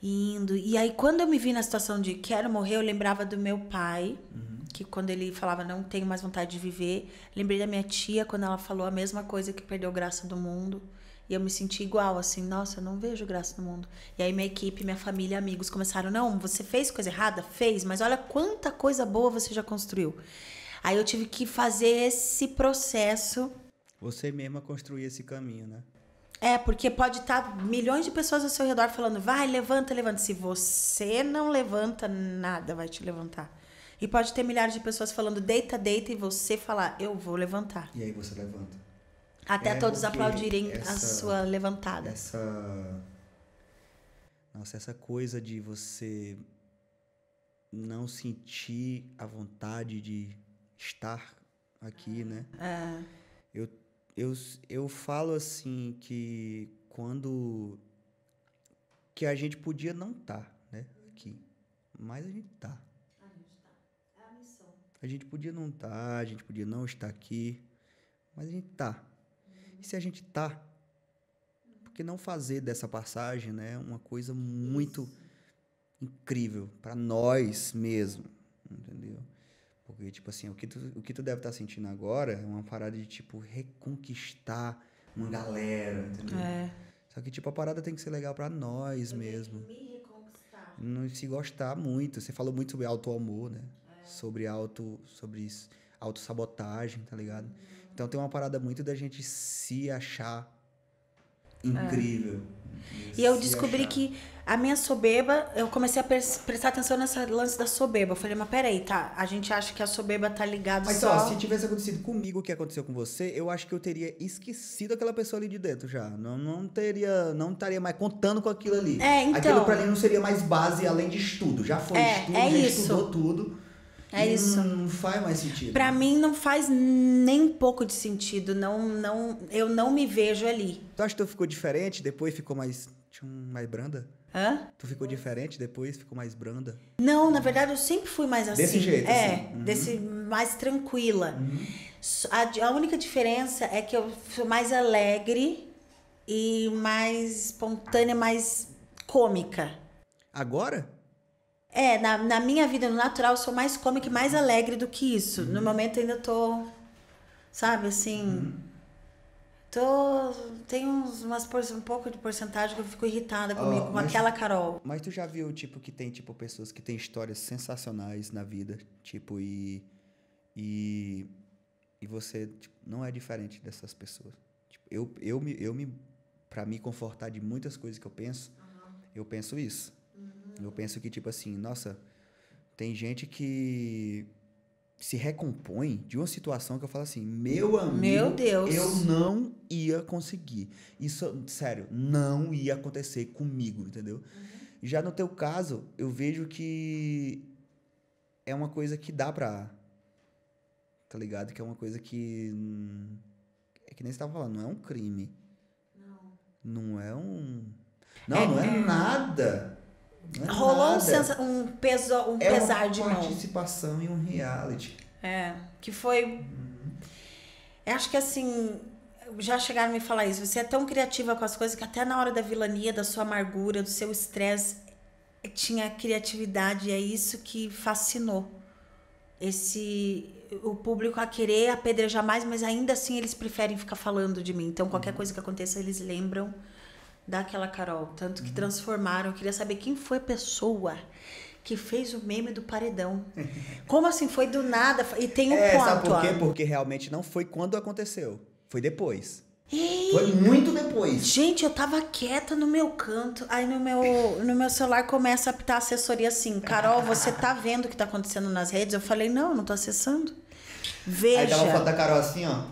C: indo. E aí, quando eu me vi na situação de quero morrer, eu lembrava do meu pai, que quando ele falava não tenho mais vontade de viver, lembrei da minha tia quando ela falou a mesma coisa que perdeu graça do mundo. E eu me senti igual, assim, nossa, eu não vejo graça no mundo. E aí minha equipe, minha família, amigos começaram, não, você fez coisa errada? Fez, mas olha quanta coisa boa você já construiu. Aí eu tive que fazer esse processo
A: Você mesma construir esse caminho, né?
C: é, porque pode estar milhões de pessoas ao seu redor falando, vai, levanta, levanta. Se você não levanta, nada vai te levantar. E pode ter milhares de pessoas falando, deita, deita, e você falar, eu vou levantar.
A: E aí você levanta.
C: Até
A: É,
C: todos aplaudirem a
A: essa-
C: sua levantada.
A: Essa. Nossa, essa coisa de você não sentir a vontade de estar aqui, né?
C: É,
A: Eu, eu, eu falo assim que quando. que a gente podia não estar, né? Aqui. Mas a gente tá. A gente podia não estar, a gente podia não estar aqui, mas a gente tá. E se a gente tá, por que não fazer dessa passagem, né, uma coisa muito incrível para nós mesmo, entendeu? Porque tipo assim, o que tu, o que tu deve estar sentindo agora é uma parada de tipo reconquistar uma galera, entendeu?
C: é.
A: Só que tipo a parada tem que ser legal para nós mesmo
C: Me reconquistar.
A: não se gostar muito. Você falou muito sobre auto-amor, né? Sobre auto, sobre autossabotagem, tá ligado? Então tem uma parada muito da gente se achar incrível.
C: E eu descobri
A: achar.
C: que a minha soberba, eu comecei a pres- prestar atenção nessa lance da soberba. Eu falei, mas peraí, tá? A gente acha que a soberba tá ligada
A: Mas
C: só.
A: ó, se tivesse acontecido comigo o que aconteceu com você, eu acho que eu teria esquecido aquela pessoa ali de dentro já. Não, não teria, não estaria mais contando com aquilo ali.
C: É, então.
A: Aquilo pra mim não seria mais base além de estudo. Já foi
C: É,
A: estudo,
C: é
A: já
C: isso.
A: estudou tudo.
C: É
A: E
C: isso.
A: Não, faz mais sentido.
C: Pra mim não faz nem pouco de sentido. Não, não, eu não me vejo ali.
A: Tu acha que tu ficou diferente, depois ficou mais. Tinha um, mais branda?
C: Hã?
A: Tu ficou diferente, depois ficou mais branda?
C: Não, na verdade eu sempre fui mais assim.
A: Desse jeito,
C: É,
A: assim. Uhum.
C: desse mais tranquila. Só- A, a única diferença é que eu sou mais alegre e mais espontânea, mais cômica.
A: Agora?
C: É, na, na minha vida, no natural, eu sou mais cômica e mais alegre do que isso.
A: Uhum.
C: No momento ainda tô, sabe, assim. Tô. Tem uns, umas, um pouco de porcentagem que eu fico irritada comigo, com
A: mas-
C: aquela Carol.
A: Mas tu já viu, tipo, que tem, tipo, pessoas que têm histórias sensacionais na vida, tipo, e. E. E você tipo, não é diferente dessas pessoas. Tipo, eu, eu, me, eu me. Pra me confortar de muitas coisas que eu penso, eu penso isso. Eu penso que, tipo assim, nossa, tem gente que se recompõe de uma situação que eu falo assim, meu amigo,
C: Meu Deus.
A: eu não ia conseguir. Isso, sério, não ia acontecer comigo, entendeu? Já no teu caso, eu vejo que é uma coisa que dá pra. Tá ligado? Que é uma coisa que. hum, É que nem você tava falando, não é um crime. Não. Não é um. Não,
C: É-
A: não é nada. É
C: Rolou um, um, peso, um
A: é
C: pesar
A: uma
C: de mão.
A: participação em um reality.
C: É, que foi. Eu acho que assim. Já chegaram a me falar isso. Você é tão criativa com as coisas que até na hora da vilania, da sua amargura, do seu estresse, tinha criatividade. E é isso que fascinou. Esse. O público a querer apedrejar mais, mas ainda assim eles preferem ficar falando de mim. Então, qualquer coisa que aconteça, eles lembram daquela Carol. Tanto que transformaram. Eu queria saber quem foi a pessoa que fez o meme do paredão. Como assim? Foi do nada. E tem um
A: É,
C: ponto.
A: sabe por quê?
C: ó.
A: Porque realmente não foi quando aconteceu. Foi depois.
C: Ei,
A: Foi muito depois.
C: Gente, eu tava quieta no meu canto. Aí no meu, no meu celular começa a apitar a assessoria assim: Carol, você tá vendo o que tá acontecendo nas redes? Eu falei: Não, não tô acessando.
A: Aí dá uma foto
C: Veja.
A: da Carol assim, ó.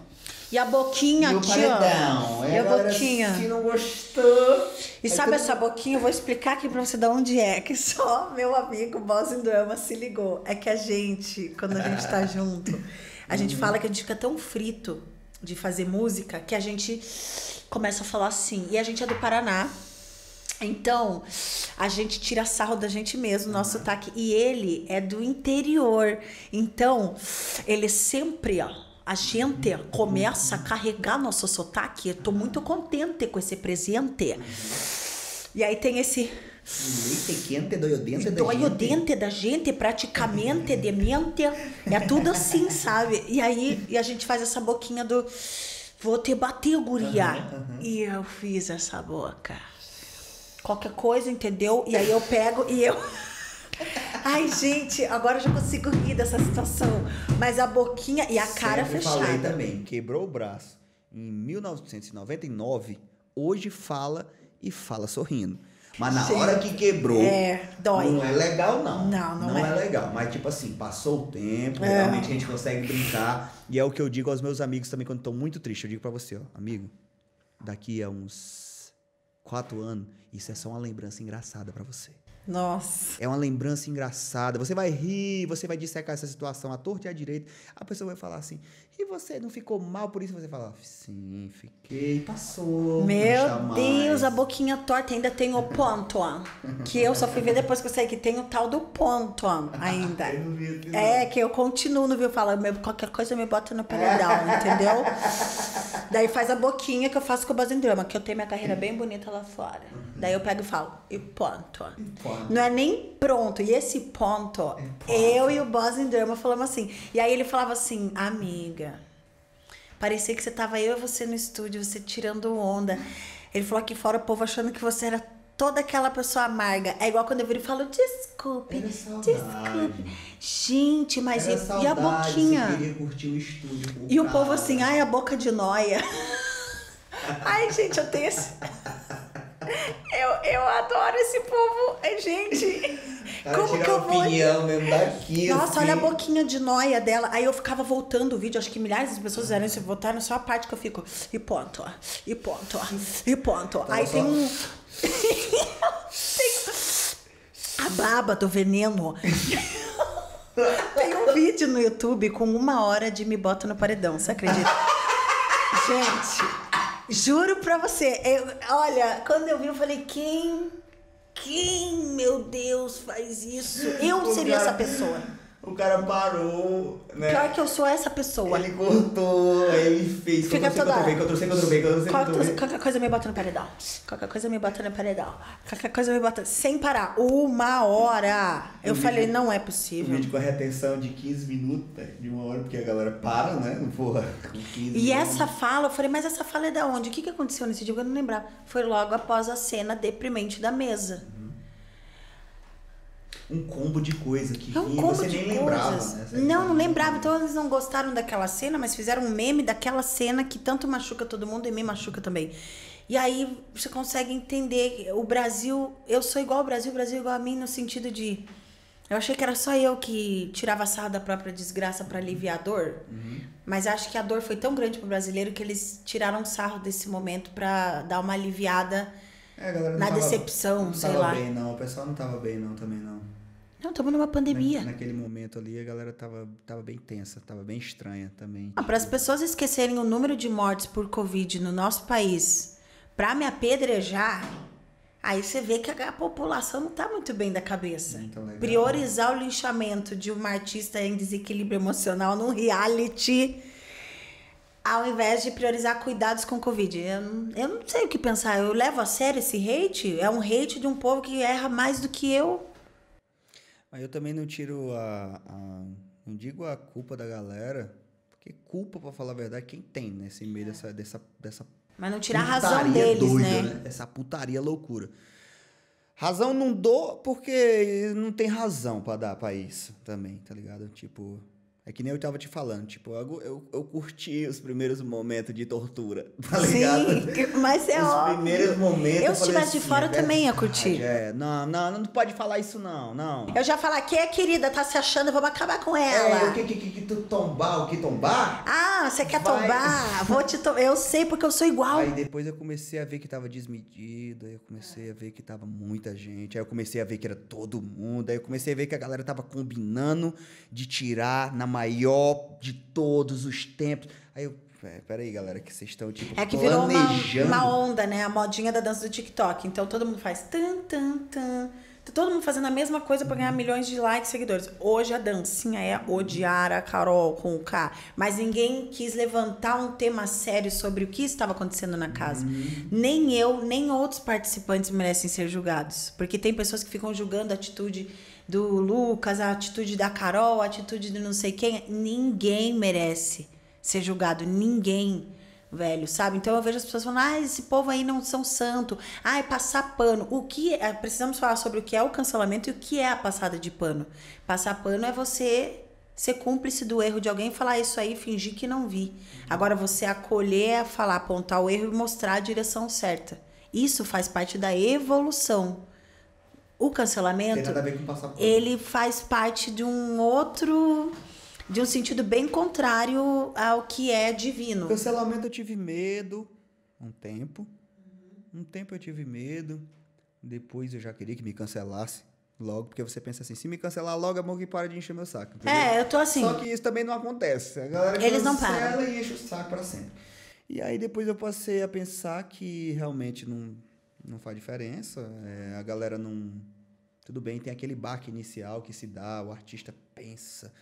C: E a boquinha
A: e
C: aqui, ó.
A: Aí
C: E a
A: galera,
C: boquinha.
A: Se não gostou.
C: E sabe essa boquinha? Eu vou explicar aqui pra você de onde é, que só meu amigo Boss in Drama se ligou. É que a gente, quando a gente tá junto, a gente
A: Uhum.
C: fala que a gente fica tão frito de fazer música que a gente começa a falar assim. E a gente é do Paraná. Então, a gente tira sarro da gente mesmo, nosso sotaque. E ele é do interior. Então, ele sempre, ó, a gente começa a carregar nosso sotaque. Eu tô muito contente com esse presente. E aí tem esse
A: Leite quente, dói o dente da
C: dói o
A: gente.
C: dente da gente, praticamente, demente. É tudo assim, sabe? E aí e a gente faz essa boquinha do vou te bater, guria. E eu fiz essa boca. Qualquer coisa, entendeu? E aí eu pego e eu. Ai, gente, agora eu já consigo rir dessa situação. Mas a boquinha e a cara
A: Sempre
C: fechada.
A: falei também, quebrou o braço em 1999, hoje fala e fala sorrindo. Mas na
C: Gente,
A: hora que quebrou,
C: é, dói.
A: não é legal não.
C: Não, não
A: é.
C: é.
A: legal. Mas tipo assim, passou o tempo,
C: É.
A: realmente a gente consegue brincar. E é o que eu digo aos meus amigos também quando estão muito tristes. Eu digo pra você, ó, amigo, daqui a uns quatro anos, isso é só uma lembrança engraçada pra você.
C: Nossa.
A: É uma lembrança engraçada. Você vai rir, você vai dissecar essa situação à torta e à direita. A pessoa vai falar assim: e você não ficou mal por isso? Você fala: sim, fiquei, passou. não
C: Meu
A: está mais."
C: Deus, a boquinha torta ainda tem o ponto, ó. Que eu só fui ver depois que eu sei que tem o tal do ponto ó, ainda.
A: Não
C: É, que eu continuo no viu meu, qualquer coisa me bota no paredão, entendeu? Daí faz a boquinha que eu faço com o Buzz in Drama, que eu tenho minha carreira bem bonita lá fora. Daí eu pego e falo, e ponto.
A: ponto.
C: Não é nem pronto. E esse ponto, ó, eu e o Buzz in Drama falamos assim. E aí ele falava assim, amiga, parecia que você tava eu e você no estúdio, você tirando onda. Ele falou aqui fora o povo achando que você era toda aquela pessoa amarga. É igual quando eu viro e falo, desculpe,
A: saudade.
C: desculpe. Gente, mas e, e a
A: saudade,
C: boquinha?
A: Você queria curtir o estúdio. com
C: E o
A: cara.
C: povo assim, ai, a boca de noia. ai, gente, eu tenho esse. Eu, eu adoro esse povo. É, Gente, como que eu vou.
A: opinião mesmo daqui.
C: Nossa,
A: assim.
C: olha a boquinha de noia dela. Aí eu ficava voltando o vídeo, acho que milhares de pessoas fizeram isso, votaram só a parte que eu fico. E ponto. E ponto. E ponto. ó. Aí
A: só-
C: tem um. tem a baba do veneno. tem um vídeo no YouTube com uma hora de me bota no paredão, você acredita? Gente, juro pra você. eu- olha, quando eu vi, eu falei, quem. Quem, meu Deus, faz isso? Eu
A: O
C: seria
A: cara-
C: essa pessoa.
A: O cara parou, né?
C: Pior que eu sou essa pessoa.
A: Ele cortou, ele fez.
C: Fica toda.
A: Ctrl-V, Ctrl-C, Ctrl-V, Ctrl-C,
C: Qualquer, coisa me bota no paredão. Qualquer coisa me bota no paredão. Qualquer coisa me bota. Sem parar. Uma hora. Eu
A: Um
C: falei,
A: vídeo-
C: não é
A: Um
C: possível.
A: vídeo com a retenção de 15 minutos, de uma hora, porque a galera para, né? Porra, com 15
C: E
A: minutos.
C: essa fala, eu falei, mas essa fala é da onde? O que, que aconteceu nesse dia? Eu não lembrava. Foi logo após a cena deprimente da mesa.
A: Um combo de coisa que
C: É um
A: vinha você
C: de
A: nem lembrava,
C: coisas.
A: né? Você
C: Não, não lembrava. Então eles não gostaram daquela cena, mas fizeram um meme daquela cena que tanto machuca todo mundo e me machuca também. E aí você consegue entender o Brasil. Eu sou igual ao Brasil, o Brasil é igual a mim no sentido de. Eu achei que era só eu que tirava sarro da própria desgraça pra aliviar a dor.
A: Uhum.
C: Mas acho que a dor foi tão grande pro brasileiro que eles tiraram sarro desse momento pra dar uma aliviada.
A: É,
C: Na
A: tava-
C: decepção,
A: não
C: sei
A: tava
C: lá.
A: bem, não. O pessoal não tava bem, não, também, não.
C: Não, estamos numa pandemia.
A: Na- Naquele momento ali, a galera tava, tava bem tensa, tava bem estranha também.
C: Ah, para as pessoas esquecerem o número de mortes por Covid no nosso país, para me apedrejar, aí você vê que a, população não tá muito bem da cabeça.
A: Legal.
C: Priorizar o linchamento de uma artista em desequilíbrio emocional num reality, ao invés de priorizar cuidados com Covid. Eu, eu não sei o que pensar. Eu levo a sério esse hate? É um hate de um povo que erra mais do que eu.
A: Mas eu também não tiro a, a- Não digo a culpa da galera, porque culpa, pra falar a verdade, quem tem nesse meio dessa, dessa, dessa
C: Mas não tirar a razão deles,
A: doida,
C: né?
A: Essa putaria loucura. Razão não dou porque não tem razão pra dar pra isso também, tá ligado? Tipo, é que nem eu tava te falando, tipo, eu, eu, eu curti os primeiros momentos de tortura, tá ligado?
C: Sim, mas é
A: Os
C: óbvio.
A: primeiros momentos.
C: Eu, se estivesse de fora,
A: é
C: eu também ia curtir.
A: É, não, não, não pode falar isso não, não.
C: Eu já falar, que é querida, tá se achando, vamos acabar com
A: É,
C: ela.
A: o que, que, que, que tu tombar, o que tombar?
C: Ah, você quer
A: Vai.
C: tombar? Vou te tombar. Eu sei porque eu sou igual.
A: Aí depois eu comecei a ver que tava desmedido, aí eu comecei a ver que tava muita gente, aí eu comecei a ver que era todo mundo, aí eu comecei a ver que a galera tava combinando de tirar na maior de todos os tempos. Aí eu, é, peraí galera, que vocês estão tipo
C: É que virou uma,
A: planejando.
C: uma onda, né? A modinha da dança do TikTok. Então todo mundo faz tan, tan, tan. Tá todo mundo fazendo a mesma coisa pra ganhar milhões de likes e seguidores. Hoje a dancinha é odiar a Carol com o K. Mas ninguém quis levantar um tema sério sobre o que estava acontecendo na casa. Nem eu, nem outros participantes merecem ser julgados. Porque tem pessoas que ficam julgando a atitude do Lucas, a atitude da Carol, a atitude de não sei quem. Ninguém merece ser julgado. Ninguém velho, sabe? Então eu vejo as pessoas falando, ah, esse povo aí não são santo, ah, é passar pano. O que é, precisamos falar sobre o que é o cancelamento e o que é a passada de pano. Passar pano é você ser cúmplice do erro de alguém falar isso aí, fingir que não vi. Agora você acolher, falar, apontar o erro e mostrar a direção certa. Isso faz parte da evolução. O cancelamento,
A: a
C: ele faz parte de um outro de um sentido bem contrário ao que é divino.
A: Cancelamento eu tive medo um tempo. Um tempo eu tive medo. Depois eu já queria que me cancelasse logo, porque você pensa assim, se me cancelar logo, é bom que para de encher meu saco. entendeu?
C: É, eu tô assim.
A: Só que isso também não acontece. A galera
C: Eles não param.
A: e enche o saco para sempre. E aí depois eu passei a pensar que realmente não, não faz diferença. É, a galera não. Tudo bem, tem aquele baque inicial que se dá, o artista pensa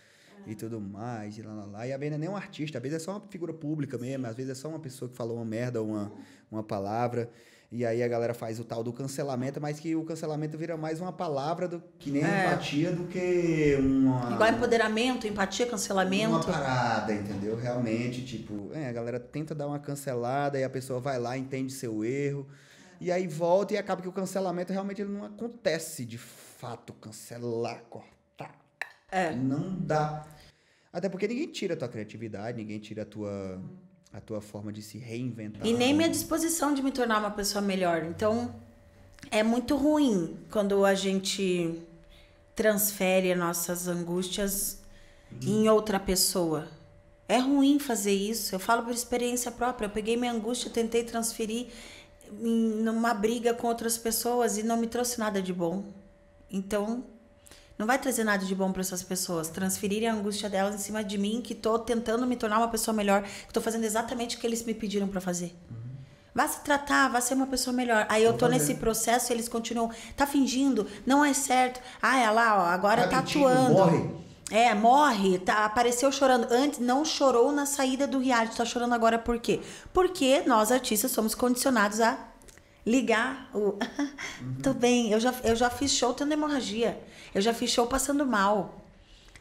A: e tudo mais, e lá, lá, lá. E às vezes não é nem um artista, às vezes é só uma figura pública mesmo, às vezes é só uma pessoa que falou uma merda, uma, uma palavra. E aí a galera faz o tal do cancelamento, mas que o cancelamento vira mais uma palavra do que nem
C: É.
A: empatia do que uma.
C: Igual empoderamento, empatia,
A: Uma
C: cancelamento.
A: parada, entendeu? Realmente, tipo, é, a galera tenta dar uma cancelada e a pessoa vai lá, entende seu erro. E aí volta e acaba que o cancelamento realmente ele não acontece de fato. Cancelar, cortar.
C: É.
A: Não dá. Até porque ninguém tira a tua criatividade, ninguém tira a tua, a tua forma de se reinventar.
C: E nem minha disposição de me tornar uma pessoa melhor. Então, é muito ruim quando a gente transfere as nossas angústias em outra pessoa. É ruim fazer isso. Eu falo por experiência própria. Eu peguei minha angústia, tentei transferir em numa briga com outras pessoas e não me trouxe nada de bom. Então, não vai trazer nada de bom para essas pessoas. Transferirem a angústia delas em cima de mim, que tô tentando me tornar uma pessoa melhor, que tô fazendo exatamente o que eles me pediram para fazer. Vá se tratar, vá ser uma pessoa melhor. Aí eu tô nesse processo e eles continuam. Tá fingindo, não é certo. Ah, é lá, ó, agora
A: Tá
C: tá,
A: mentindo,
C: atuando.
A: morre.
C: É, morre, tá, apareceu chorando. Antes não chorou na saída do reality, tá chorando agora por quê? Porque nós artistas somos condicionados a ligar o Tô bem, eu já, eu já fiz show tendo hemorragia. Eu já fiz show passando mal.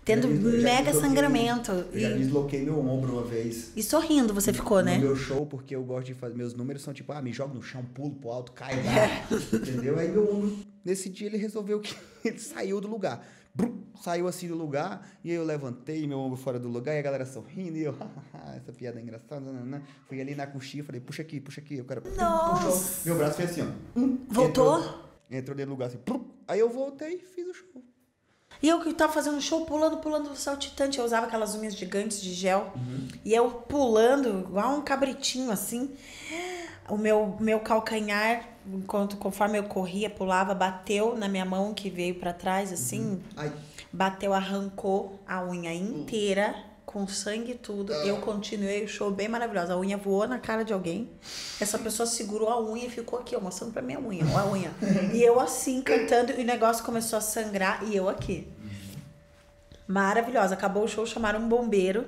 C: Tendo
A: já
C: mega
A: desloquei-
C: sangramento.
A: Eu já
C: E,
A: desloquei meu ombro uma vez.
C: e sorrindo você ficou, né?
A: No meu show, porque eu gosto de fazer. Meus números são tipo, ah, me joga no chão, pulo pro alto, cai lá.
C: É.
A: Entendeu? Aí meu ombro, nesse dia, ele resolveu que ele saiu do lugar. Brum, saiu assim do lugar, e aí eu levantei meu ombro fora do lugar, e a galera sorrindo, e eu, essa piada é engraçada. nananã. Fui ali na coxinha, falei, puxa aqui, puxa aqui. O cara puxou. Meu braço fez assim, ó.
C: Voltou?
A: Entrou, entrou dentro do lugar assim. Prum. Aí eu voltei e fiz o show.
C: E eu que tava fazendo show, pulando, pulando saltitante. Eu usava aquelas unhas gigantes de gel.
A: Uhum.
C: E eu pulando, igual um cabritinho, assim. O meu, meu calcanhar, enquanto, conforme eu corria, pulava, bateu na minha mão que veio pra trás, assim.
A: Ai,
C: Bateu, arrancou a unha inteira, com sangue e tudo. Eu continuei o show bem maravilhoso. A unha voou na cara de alguém. Essa pessoa segurou a unha e ficou aqui, ó, mostrando pra minha unha, ó, a unha. E eu assim, cantando, e o negócio começou a sangrar, e eu aqui. Maravilhosa. Acabou o show, chamaram um bombeiro.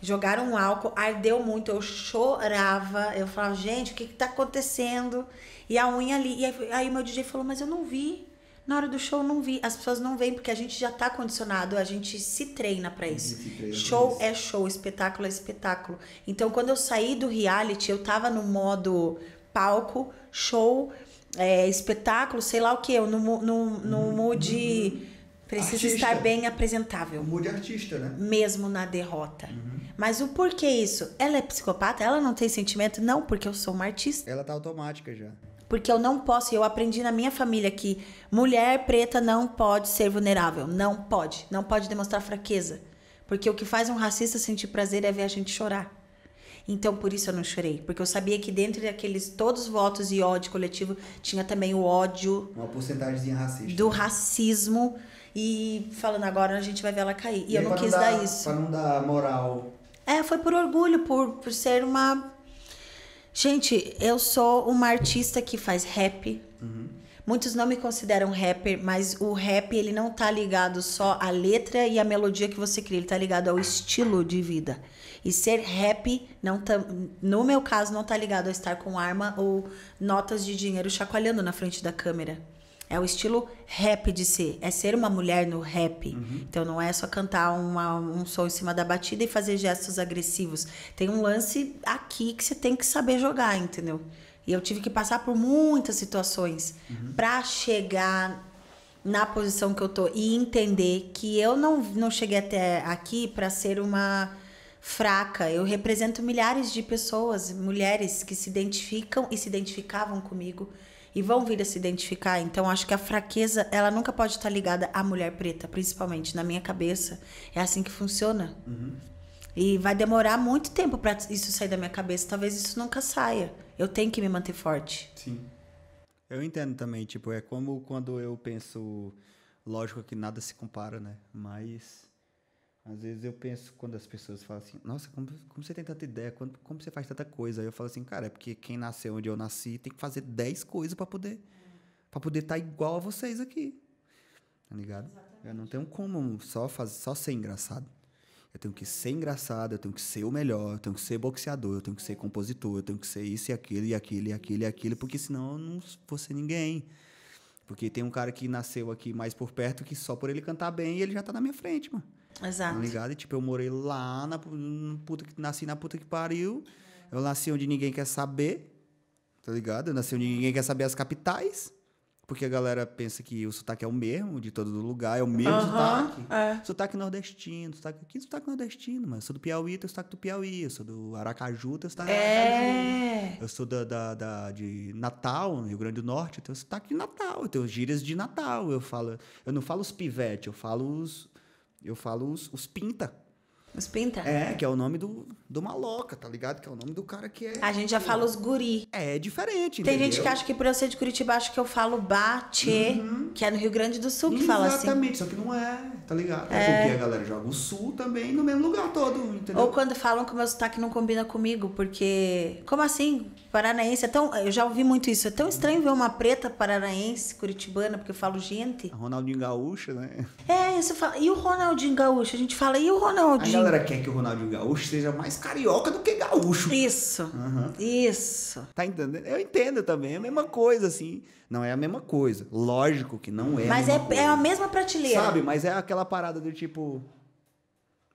C: Jogaram um álcool, ardeu muito, eu chorava. Eu falava, gente, o que que tá acontecendo? E a unha ali. E aí, aí meu DJ falou, mas eu não vi. Na hora do show não vi. As pessoas não vêm porque a gente já tá condicionado, a gente se treina pra isso.
A: treina
C: show
A: isso.
C: é show, espetáculo é espetáculo. Então quando eu saí do reality, eu tava no modo palco, show, é, espetáculo, sei lá o que. Eu no, no, no mood. Preciso
A: Artista.
C: estar bem apresentável
A: mood artista, né?
C: mesmo na derrota.
A: Uhum.
C: Mas o porquê isso? Ela é psicopata? Ela não tem sentimento? Não, porque eu sou uma artista.
A: Ela tá automática já.
C: Porque eu não posso, eu aprendi na minha família que mulher preta não pode ser vulnerável. Não pode. Não pode demonstrar fraqueza. Porque o que faz um racista sentir prazer é ver a gente chorar. Então, por isso eu não chorei. Porque eu sabia que dentro daqueles todos os votos e ódio coletivo, tinha também o ódio
A: Uma porcentagemzinha racista.
C: do racismo. E falando agora, a gente vai ver ela cair. E, eu
A: aí,
C: não quis
A: dar,
C: dar isso.
A: Pra não dar moral.
C: É, foi por orgulho, por, por ser uma. Gente, eu sou uma artista que faz rap. Muitos não me consideram rapper, mas o rap ele não tá ligado só à letra e à melodia que você cria, ele tá ligado ao estilo de vida. E ser rap não tá, no meu caso não tá ligado a estar com arma ou notas de dinheiro chacoalhando na frente da câmera. É o estilo rap de ser. É ser uma mulher no rap. Então não é só cantar uma- um som em cima da batida e fazer gestos agressivos. Tem um lance aqui que você tem que saber jogar, entendeu? E eu tive que passar por muitas situações pra chegar na posição que eu tô e entender que eu não, não cheguei até aqui pra ser uma fraca. Eu represento milhares de pessoas, mulheres que se identificam e se identificavam comigo e vão vir a se identificar. Então acho que a fraqueza, ela nunca pode estar ligada à mulher preta, principalmente na minha cabeça. É assim que funciona. E vai demorar muito tempo pra isso sair da minha cabeça. Talvez isso nunca saia. Eu tenho que me manter forte.
A: Sim. Eu entendo também, tipo, é como quando eu penso, lógico que nada se compara, né? Mas às vezes eu penso quando as pessoas falam assim, nossa, como, como você tem tanta ideia, como, como você faz tanta coisa? Aí eu falo assim, cara, é porque quem nasceu onde eu nasci tem que fazer 10 coisas pra poder para poder estar igual a vocês aqui. Tá ligado? Eu não tenho como só fazer, só ser engraçado. Eu tenho que ser engraçado, eu tenho que ser o melhor, eu tenho que ser boxeador, eu tenho que ser compositor, eu tenho que ser isso e aquilo e aquilo e aquilo e aquilo, porque senão eu não vou ser ninguém. Porque tem um cara que nasceu aqui mais por perto que só por ele cantar bem ele já tá na minha frente, mano. Tá
C: Exato.
A: ligado? E tipo, eu morei lá na pu- na puta que nasci na puta que pariu. Eu nasci onde ninguém quer saber. Tá ligado? Eu nasci onde ninguém quer saber as capitais. Porque a galera pensa que o sotaque é o mesmo de todo lugar, é o mesmo sotaque.
C: é.
A: Sotaque nordestino, sotaque aqui, sotaque nordestino, mas eu sou do Piauí, tenho sotaque do Piauí, eu sou do Aracaju, tenho sotaque do.
C: É.
A: Eu sou da, da, da- de Natal, no Rio Grande do Norte, eu tenho sotaque de Natal, eu tenho gírias de Natal. Eu falo, eu não falo os pivete, eu falo os. Eu falo os, os pinta.
C: Os pinta?
A: É, que é o nome do, do maloca, tá ligado? Que é o nome do cara que é.
C: A gente já fala os guri.
A: É diferente,
C: Tem
A: entendeu?
C: gente que acha que por eu ser de Curitiba, acha que eu falo ba, tchê, que é no Rio Grande do Sul que fala assim.
A: Exatamente, só que não é, tá ligado? É. porque a galera joga o sul também no mesmo lugar todo, entendeu?
C: Ou quando falam que o meu sotaque não combina comigo, porque. Como assim? Paranaense é tão. Eu já ouvi muito isso. É tão estranho ver uma preta paranaense, curitibana, porque eu falo gente.
A: Ronaldinho Gaúcho, né?
C: É, isso fala. E o Ronaldinho Gaúcho? A gente fala, e o Ronaldinho?
A: Galera quer que o Ronaldinho Gaúcho seja mais carioca do que gaúcho.
C: Isso. Isso.
A: Tá entendendo? Eu entendo também, é a mesma coisa, assim. Não é a mesma coisa. Lógico que não é a
C: Mas é,
A: mesma coisa.
C: é a mesma prateleira.
A: Sabe? Mas é aquela parada do tipo.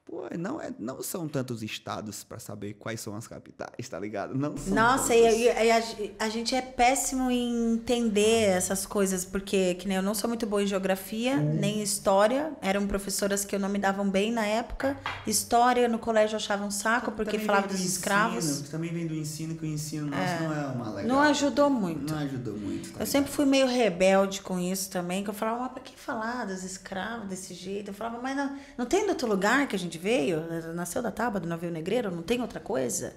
A: Pô, não, é, não são tantos estados pra saber quais são as capitais, tá ligado? Não são
C: Nossa, e,
A: tantos.
C: e- e a, a gente é péssimo em entender essas coisas, porque que nem eu não sou muito boa em geografia,
A: Hum.
C: nem em história. Eram professoras que eu não me davam bem na época. História no colégio eu achava um saco, porque
A: Também
C: falava dos
A: do
C: escravos.
A: ensino, também vem do ensino, que o ensino nosso não é uma legal.
C: Não ajudou muito.
A: Não ajudou muito. tá
C: Eu sempre fui meio rebelde com isso também, que eu falava, mas pra que falar dos escravos desse jeito? Eu falava, mas não, não tem outro lugar que a gente veio? Nasceu da tábua do navio negreiro, não tem outra coisa?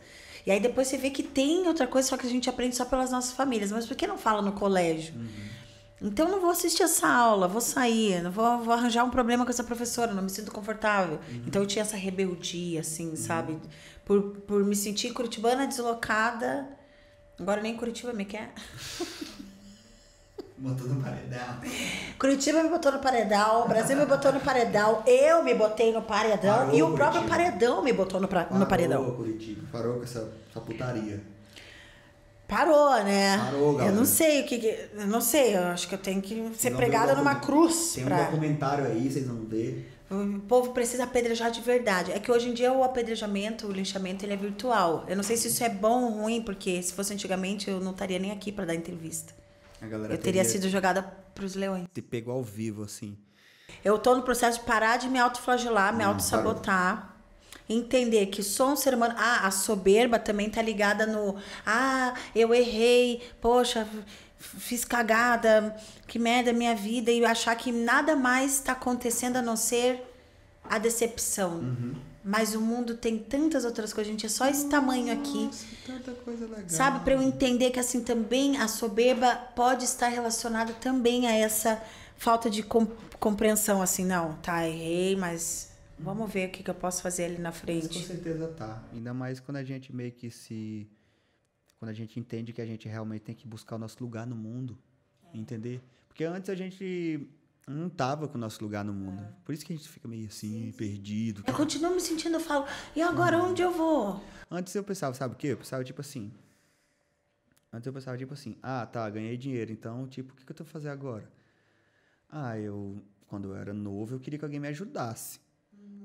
C: E aí depois você vê que tem outra coisa, só que a gente aprende só pelas nossas famílias. Mas por que não fala no colégio? Então eu não vou assistir essa aula, vou sair, não vou, vou arranjar um problema com essa professora, não me sinto confortável. Então eu tinha essa rebeldia, assim, sabe? Por, por me sentir curitibana deslocada. Agora nem Curitiba me quer.
A: Botou no paredão.
C: Curitiba me botou no paredão, o Brasil me botou no paredão, eu me botei no paredão
A: Parou,
C: e o próprio
A: Curitiba.
C: paredão me botou no, pra- no
A: Parou,
C: paredão.
A: Curitiba. Parou com essa, essa putaria.
C: Parou, né?
A: Parou,
C: Eu
A: galera.
C: não sei o que, que- Eu não sei, eu acho que eu tenho que ser
A: Não,
C: pregada
A: um
C: numa cruz.
A: Tem um
C: pra-
A: documentário aí, vocês vão ver.
C: O povo precisa apedrejar de verdade. É que hoje em dia o apedrejamento, o linchamento, ele é virtual. Eu não sei se isso é bom ou ruim, porque se fosse antigamente eu não estaria nem aqui para dar entrevista. Eu teria sido jogada pros leões.
A: Se pegou ao vivo, assim.
C: Eu tô no processo de parar de me autoflagelar, me
A: Hum,
C: autossabotar. Entender que sou um ser humano. Ah, a soberba também tá ligada no. Ah, eu errei. Poxa, fiz cagada. Que merda minha vida. E achar que nada mais tá acontecendo a não ser a decepção.
A: Uhum.
C: Mas o mundo tem tantas outras coisas, gente. É só esse tamanho aqui.
A: Nossa, tanta coisa legal.
C: Sabe, para eu entender que assim também a soberba pode estar relacionada também a essa falta de com- compreensão, assim, não, tá, errei, mas vamos ver o que, que eu posso fazer ali na
A: Mas com
C: frente.
A: certeza tá. Ainda mais quando a gente meio que se. Quando a gente entende que a gente realmente tem que buscar o nosso lugar no mundo. Entender? Porque antes a gente não tava com o nosso lugar no mundo. Por isso que a gente fica meio assim, perdido.
C: Eu continuo me sentindo, eu falo, e agora onde eu vou?
A: Antes eu pensava, sabe o quê? Eu pensava tipo assim. Antes eu pensava tipo assim, ah, tá, ganhei dinheiro, então, tipo, o que, que eu tô fazendo agora? Ah, eu, quando eu era novo, eu queria que alguém me ajudasse.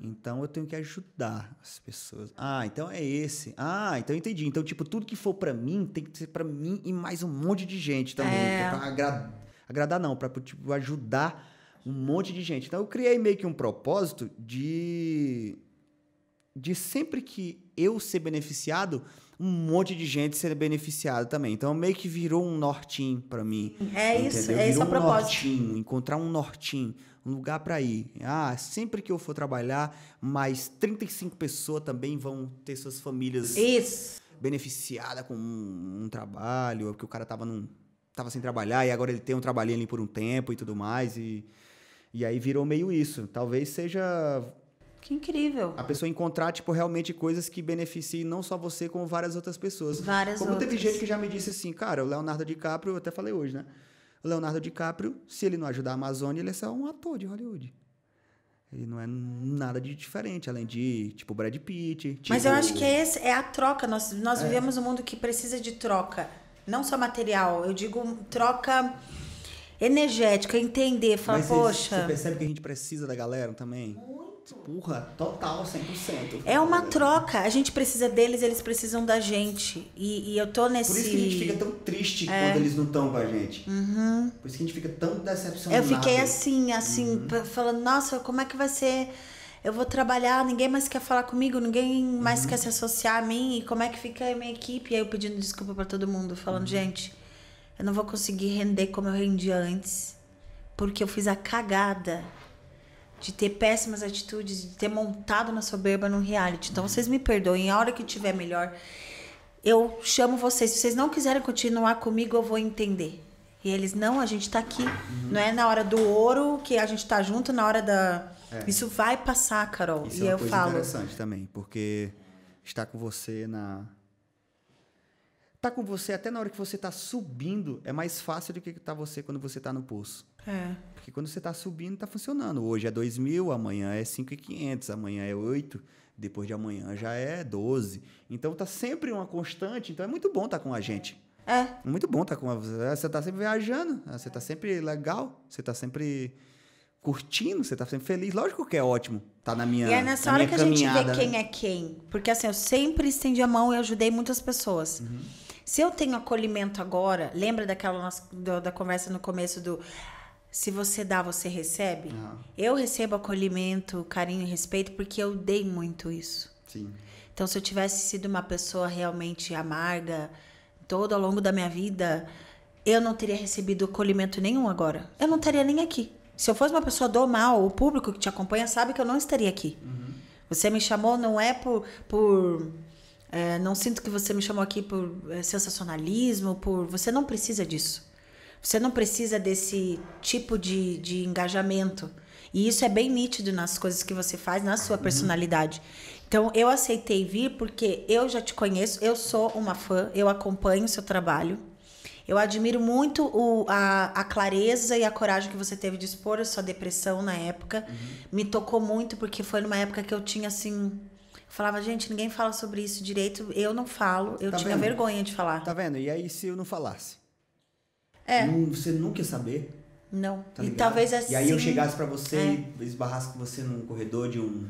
A: Então eu tenho que ajudar as pessoas. Ah, então é esse. Ah, então eu entendi. Então, tipo, tudo que for pra mim tem que ser pra mim e mais um monte de gente também.
C: É.
A: é pra agra- agradar, não, pra tipo, ajudar um monte de gente. Então eu criei meio que um propósito de de sempre que eu ser beneficiado, um monte de gente ser beneficiado também. Então meio que virou um nortinho pra mim.
C: É isso,
A: entendeu?
C: é esse
A: Virou
C: o propósito.
A: Um nortinho, encontrar um nortinho, um lugar pra ir. Ah, sempre que eu for trabalhar, mais 35 pessoas também vão ter suas famílias
C: Isso.
A: beneficiadas com um, um trabalho, ou que o cara tava num tava sem trabalhar e agora ele tem um trabalhinho ali por um tempo e tudo mais e e aí virou meio isso. Talvez seja
C: Que incrível.
A: a pessoa encontrar, tipo, realmente coisas que beneficiem não só você, como várias outras pessoas.
C: Várias
A: como teve
C: outras.
A: gente que já me disse assim, cara, o Leonardo DiCaprio, eu até falei hoje, né? O Leonardo DiCaprio, se ele não ajudar a Amazônia, ele é só um ator de Hollywood. Ele não é nada de diferente, além de, tipo, Brad Pitt.
C: Mas
A: tipo-
C: eu acho que é, esse, é a troca. Nós, nós
A: É.
C: vivemos um mundo que precisa de troca. Não só material. Eu digo troca energética, entender, falar,
A: Mas
C: poxa.
A: Você percebe que a gente precisa da galera também? Muito. Porra, total, 100%.
C: É uma troca. A gente precisa deles, eles precisam da gente. E, e eu tô nesse.
A: Por isso que a gente fica tão triste
C: É.
A: quando eles não estão com a gente. Por isso que a gente fica tão decepcionado.
C: Eu fiquei assim, assim,
A: Uhum.
C: falando, nossa, como é que vai ser? Eu vou trabalhar, ninguém mais quer falar comigo, ninguém mais
A: Uhum.
C: quer se associar a mim. E como é que fica a minha equipe? E aí eu pedindo desculpa pra todo mundo,
A: Uhum.
C: falando, gente, eu não vou conseguir render como eu rendia antes, porque eu fiz a cagada de ter péssimas atitudes, de ter montado na soberba num reality. Então vocês me perdoem, a hora que tiver melhor, eu chamo vocês. Se vocês não quiserem continuar comigo, eu vou entender. E eles, não, a gente tá aqui. Não é na hora do ouro que a gente tá junto, na hora da. Isso vai passar, Carol.
A: Isso
C: e
A: é uma
C: eu
A: coisa
C: falo.
A: interessante também, porque estar com você na. Tá com você até na hora que você tá subindo é mais fácil do que tá você quando você tá no poço.
C: É.
A: Porque quando você tá subindo, tá funcionando. Hoje é 2 mil, amanhã é 5,500, amanhã é 8, depois de amanhã já é 12. Então tá sempre uma constante, então é muito bom estar com a gente.
C: É.
A: Muito bom estar com você. Você tá sempre viajando, você tá sempre legal, você tá sempre curtindo, você tá sempre feliz. Lógico que é ótimo tá na minha
C: E é nessa hora que a gente vê
A: caminhada,
C: quem
A: né?
C: é quem. Porque assim, eu sempre estendi a mão e ajudei muitas pessoas.
A: Uhum.
C: Se eu tenho acolhimento agora, lembra daquela nossa, do- da conversa no começo do se você dá, você recebe?
A: Ah.
C: Eu recebo acolhimento, carinho e respeito porque eu dei muito isso.
A: Sim.
C: Então, se eu tivesse sido uma pessoa realmente amarga todo ao longo da minha vida, eu não teria recebido acolhimento nenhum agora. Eu não estaria nem aqui. Se eu fosse uma pessoa do mal, o público que te acompanha sabe que eu não estaria aqui. Você me chamou não é por. por é, não sinto que você me chamou aqui por é, sensacionalismo, por. Você não precisa disso. Você não precisa desse tipo de, de engajamento. E isso é bem nítido nas coisas que você faz, na sua personalidade. Então, eu aceitei vir porque eu já te conheço, eu sou uma fã, eu acompanho o seu trabalho. Eu admiro muito o, a, a clareza e a coragem que você teve de expor a sua depressão na época. Me tocou muito porque foi numa época que eu tinha assim. Falava, gente, ninguém fala sobre isso direito, eu não falo, eu
A: Tá
C: tinha
A: vendo?
C: vergonha de falar.
A: Tá vendo? E aí se eu não falasse?
C: É,
A: Não- você nunca ia saber.
C: não.
A: Tá
C: e talvez assim.
A: E aí eu chegasse pra você
C: É.
A: e esbarrasse com você num corredor de um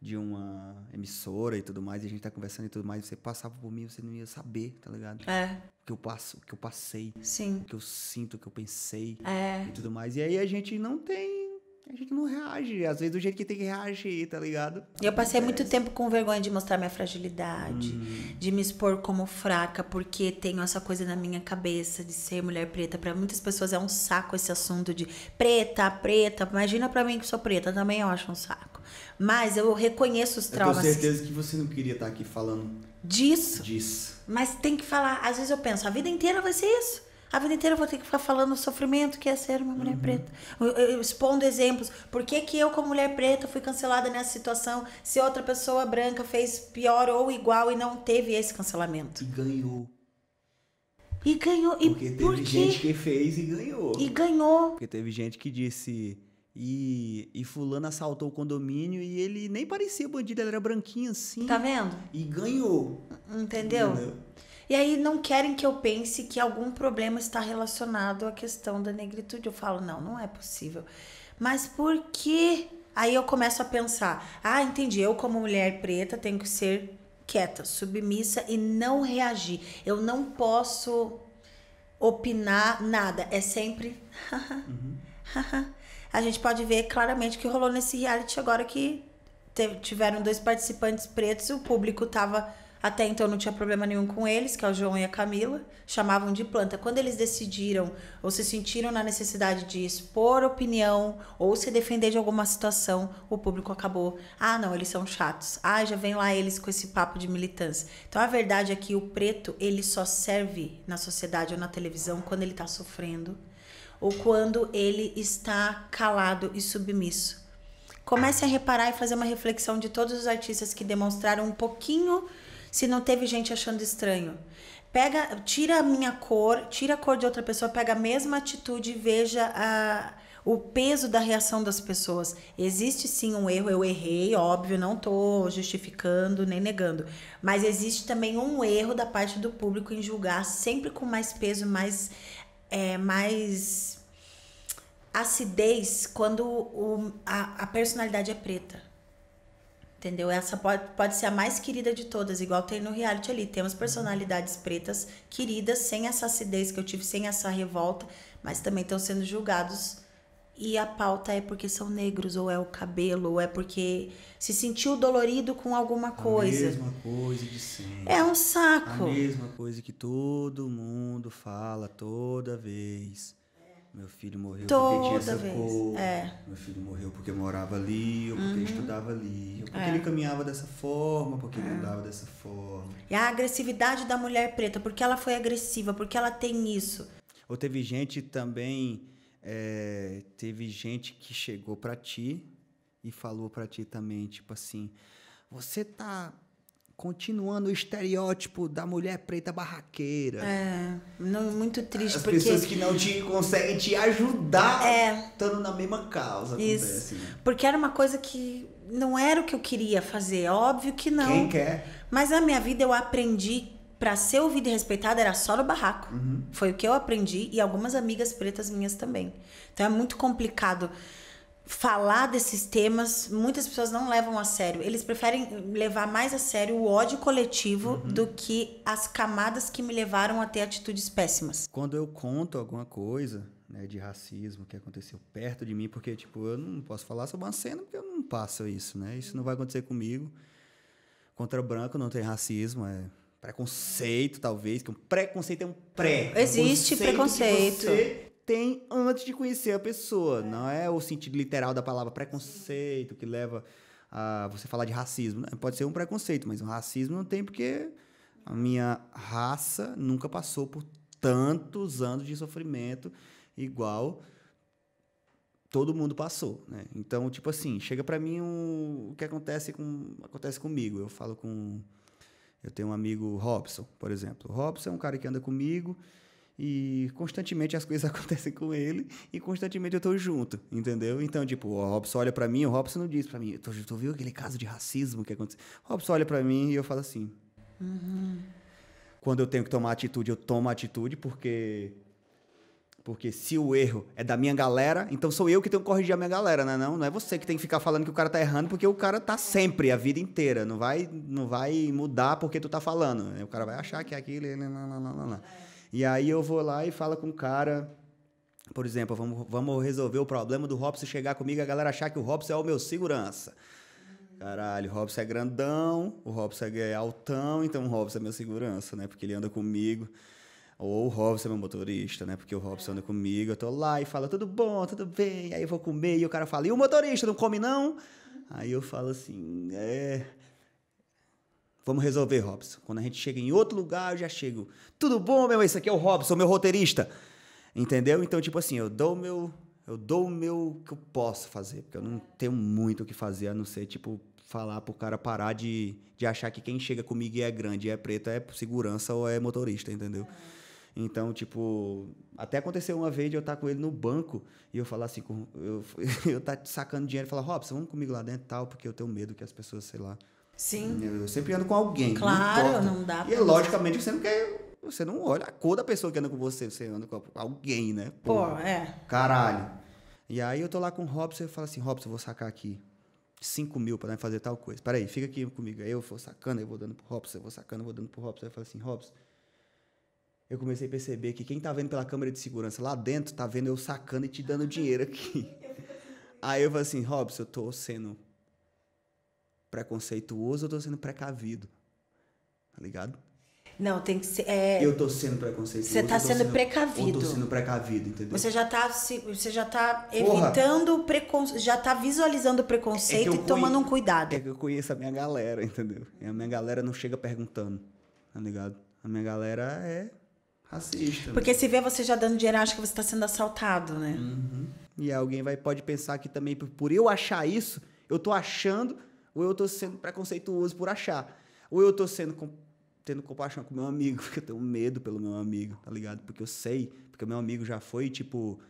A: de uma emissora e tudo mais, e a gente tá conversando e tudo mais, você passava por mim, você não ia saber, tá ligado?
C: É,
A: O que eu passo, o que eu passei,
C: sim.
A: o que eu sinto, o que eu pensei
C: É.
A: e tudo mais. E aí a gente não tem, a gente não reage, às vezes do jeito que tem que reagir, tá ligado?
C: Eu passei muito tempo com vergonha de mostrar minha fragilidade,
A: Uhum.
C: de me expor como fraca, porque tenho essa coisa na minha cabeça de ser mulher preta. Pra muitas pessoas é um saco esse assunto de preta, preta. Imagina pra mim que sou preta, também eu acho um saco. Mas eu reconheço os
A: Eu tenho
C: traumas
A: certeza que você não queria estar aqui falando
C: disso.
A: disso.
C: Mas tem que falar. Às vezes eu penso, a vida inteira vai ser isso. A vida inteira eu vou ter que ficar falando o sofrimento que é ser uma
A: Uhum.
C: mulher preta. Eu, eu- expondo exemplos. Por que, que eu, como mulher preta, fui cancelada nessa situação se outra pessoa branca fez pior ou igual e não teve esse cancelamento?
A: E ganhou.
C: E ganhou. E
A: Porque teve
C: por quê?
A: gente que fez e ganhou.
C: E ganhou.
A: Porque teve gente que disse. E, e fulano assaltou o condomínio e ele nem parecia bandido, ele era branquinho assim.
C: Tá vendo?
A: E ganhou.
C: Entendeu? E aí não querem que eu pense que algum problema está relacionado à questão da negritude. Eu falo, não, não é possível. Mas por que? Aí eu começo a pensar, ah, entendi, eu como mulher preta tenho que ser quieta, submissa e não reagir. Eu não posso opinar nada, é sempre a gente pode ver claramente que rolou nesse reality agora que tiveram dois participantes pretos, o público tava até então não tinha problema nenhum com eles, que é o João e a Camila, chamavam de planta. Quando eles decidiram ou se sentiram na necessidade de expor opinião ou se defender de alguma situação, o público acabou, ah, não, eles são chatos. Ah, já vem lá eles com esse papo de militância. Então a verdade é que o preto, ele só serve na sociedade ou na televisão quando ele tá sofrendo ou quando ele está calado e submisso. Comece a reparar e fazer uma reflexão de todos os artistas que demonstraram um pouquinho, se não teve gente achando estranho. Pega, tira a minha cor, tira a cor de outra pessoa, pega a mesma atitude e veja a, o peso da reação das pessoas. Existe sim um erro, eu errei, óbvio, não tô justificando nem negando. Mas existe também um erro da parte do público em julgar sempre com mais peso, mais, é, mais acidez quando o, a, a personalidade é preta. Entendeu? Essa pode, pode ser a mais querida de todas, igual tem no reality ali. Temos personalidades pretas queridas, sem essa acidez que eu tive, sem essa revolta, mas também estão sendo julgados. E a pauta é porque são negros, ou é o cabelo, ou é porque se sentiu dolorido com alguma coisa.
A: A mesma coisa de sempre.
C: É um
A: A
C: saco.
A: mesma coisa que todo mundo fala toda vez. Meu filho morreu porque tinha
C: Toda
A: essa
C: vez,
A: cor.
C: é.
A: Meu filho morreu porque morava ali, ou porque estudava ali, ou porque
C: É.
A: ele caminhava dessa forma, porque ele andava dessa forma.
C: E a agressividade da mulher preta, porque ela foi agressiva, porque ela tem isso.
A: Ou teve gente também, é, teve gente que chegou pra ti e falou pra ti também, tipo assim, você tá continuando o estereótipo da mulher preta barraqueira.
C: É, não- muito triste,
A: As
C: porque
A: pessoas que não te conseguem te ajudar
C: É.
A: estando na mesma causa.
C: Isso.
A: Acontece, né?
C: Porque era uma coisa que não era o que eu queria fazer. Óbvio que não.
A: Quem quer?
C: Mas na minha vida eu aprendi pra ser ouvida e respeitada era só no barraco.
A: Uhum.
C: Foi o que eu aprendi e algumas amigas pretas minhas também. Então é muito complicado falar desses temas. Muitas pessoas não levam a sério. Eles preferem levar mais a sério o ódio coletivo
A: Uhum.
C: do que as camadas que me levaram a ter atitudes péssimas.
A: Quando eu conto alguma coisa né, de racismo que aconteceu perto de mim, porque tipo, eu não posso falar sobre uma cena porque eu não passo isso, né? Isso não vai acontecer comigo. Contra branco não tem racismo, é preconceito, talvez, que um preconceito é um pré.
C: Existe
A: conceito
C: preconceito.
A: Tem antes de conhecer a pessoa. Não é o sentido literal da palavra preconceito que leva a você falar de racismo. né? Pode ser um preconceito, mas um racismo não tem porque a minha raça nunca passou por tantos anos de sofrimento igual todo mundo passou, né? Então, tipo assim, chega pra mim um- o que acontece com acontece comigo. Eu falo com eu tenho um amigo Robson, por exemplo. O Robson é um cara que anda comigo E constantemente as coisas acontecem com ele e constantemente eu tô junto, entendeu? Então, tipo, o Robson olha pra mim, o Robson não diz pra mim, tu, tu viu aquele caso de racismo que aconteceu? O Robson olha pra mim e eu falo assim. Quando eu tenho que tomar atitude, eu tomo atitude, porque. Porque se o erro é da minha galera, então sou eu que tenho que corrigir a minha galera, né? Não, não é você que tem que ficar falando que o cara tá errando, porque o cara tá sempre, a vida inteira. Não vai, não vai mudar porque tu tá falando. né? O cara vai achar que é aquilo. e lá, lá, lá, lá, lá. E aí eu vou lá e falo com o cara. Por exemplo, vamos, vamos resolver o problema do Robson chegar comigo e a galera achar que o Robson é o meu segurança. Caralho, o Robson é grandão, o Robson é altão, então o Robson é meu segurança, né? Porque ele anda comigo. Ou o Robson é meu motorista, né? Porque o Robson anda comigo, eu tô lá e fala, tudo bom, tudo bem, aí eu vou comer, e o cara fala, e o motorista não come não? Aí eu falo assim, é... Vamos resolver, Robson. Quando a gente chega em outro lugar, eu já chego, tudo bom, meu, esse aqui é o Robson, meu roteirista. Entendeu? Então, tipo assim, eu dou o meu... Eu dou o meu que eu posso fazer, porque eu não tenho muito o que fazer, a não ser, tipo, falar pro cara parar de, de achar que quem chega comigo e é grande e é preto é segurança ou é motorista, entendeu? Então, tipo, até aconteceu uma vez de eu estar com ele no banco e eu falar assim, com, eu, eu tá sacando dinheiro e falar, Robson, vamos comigo lá dentro e tal, porque eu tenho medo que as pessoas, sei lá.
C: Sim.
A: Eu sempre ando com alguém.
C: Claro,
A: importa.
C: não dá
A: E
C: pra-
A: logicamente você não quer. Você não olha a cor da pessoa que anda com você, você anda com alguém, né?
C: Pô,
A: Porra.
C: é.
A: Caralho. E aí eu tô lá com o Robson e eu falo assim, Robson, eu vou sacar aqui 5 mil pra fazer tal coisa. Peraí, fica aqui comigo. Aí eu vou sacando, eu vou dando pro Robson, eu vou sacando, eu vou dando pro Robson. Aí eu falo assim, Robson, eu comecei a perceber que quem tá vendo pela câmera de segurança lá dentro tá vendo eu sacando e te dando dinheiro aqui. Aí eu falo assim, Robson, eu tô sendo preconceituoso ou eu tô sendo precavido? Tá ligado?
C: Não, tem que ser. é,
A: Eu tô sendo preconceituoso.
C: Você tá
A: eu tô
C: sendo precavido.
A: Ou tô sendo precavido, entendeu?
C: Você já tá, se- você já tá
A: Porra.
C: evitando o preconceito, já tá visualizando o preconceito
A: eu
C: e tomando
A: conhe-
C: um cuidado.
A: É que eu conheço a minha galera, entendeu? E a minha galera não chega perguntando, tá ligado? A minha galera é racista. né?
C: Porque se vê você já dando dinheiro, acha que você tá sendo assaltado, né?
A: Uhum. E alguém vai, pode pensar que também, por eu achar isso, eu tô achando, ou eu tô sendo preconceituoso por achar. Ou eu tô sendo com- tendo compaixão com meu amigo, porque eu tenho medo pelo meu amigo, tá ligado? Porque eu sei, porque meu amigo já foi, tipo,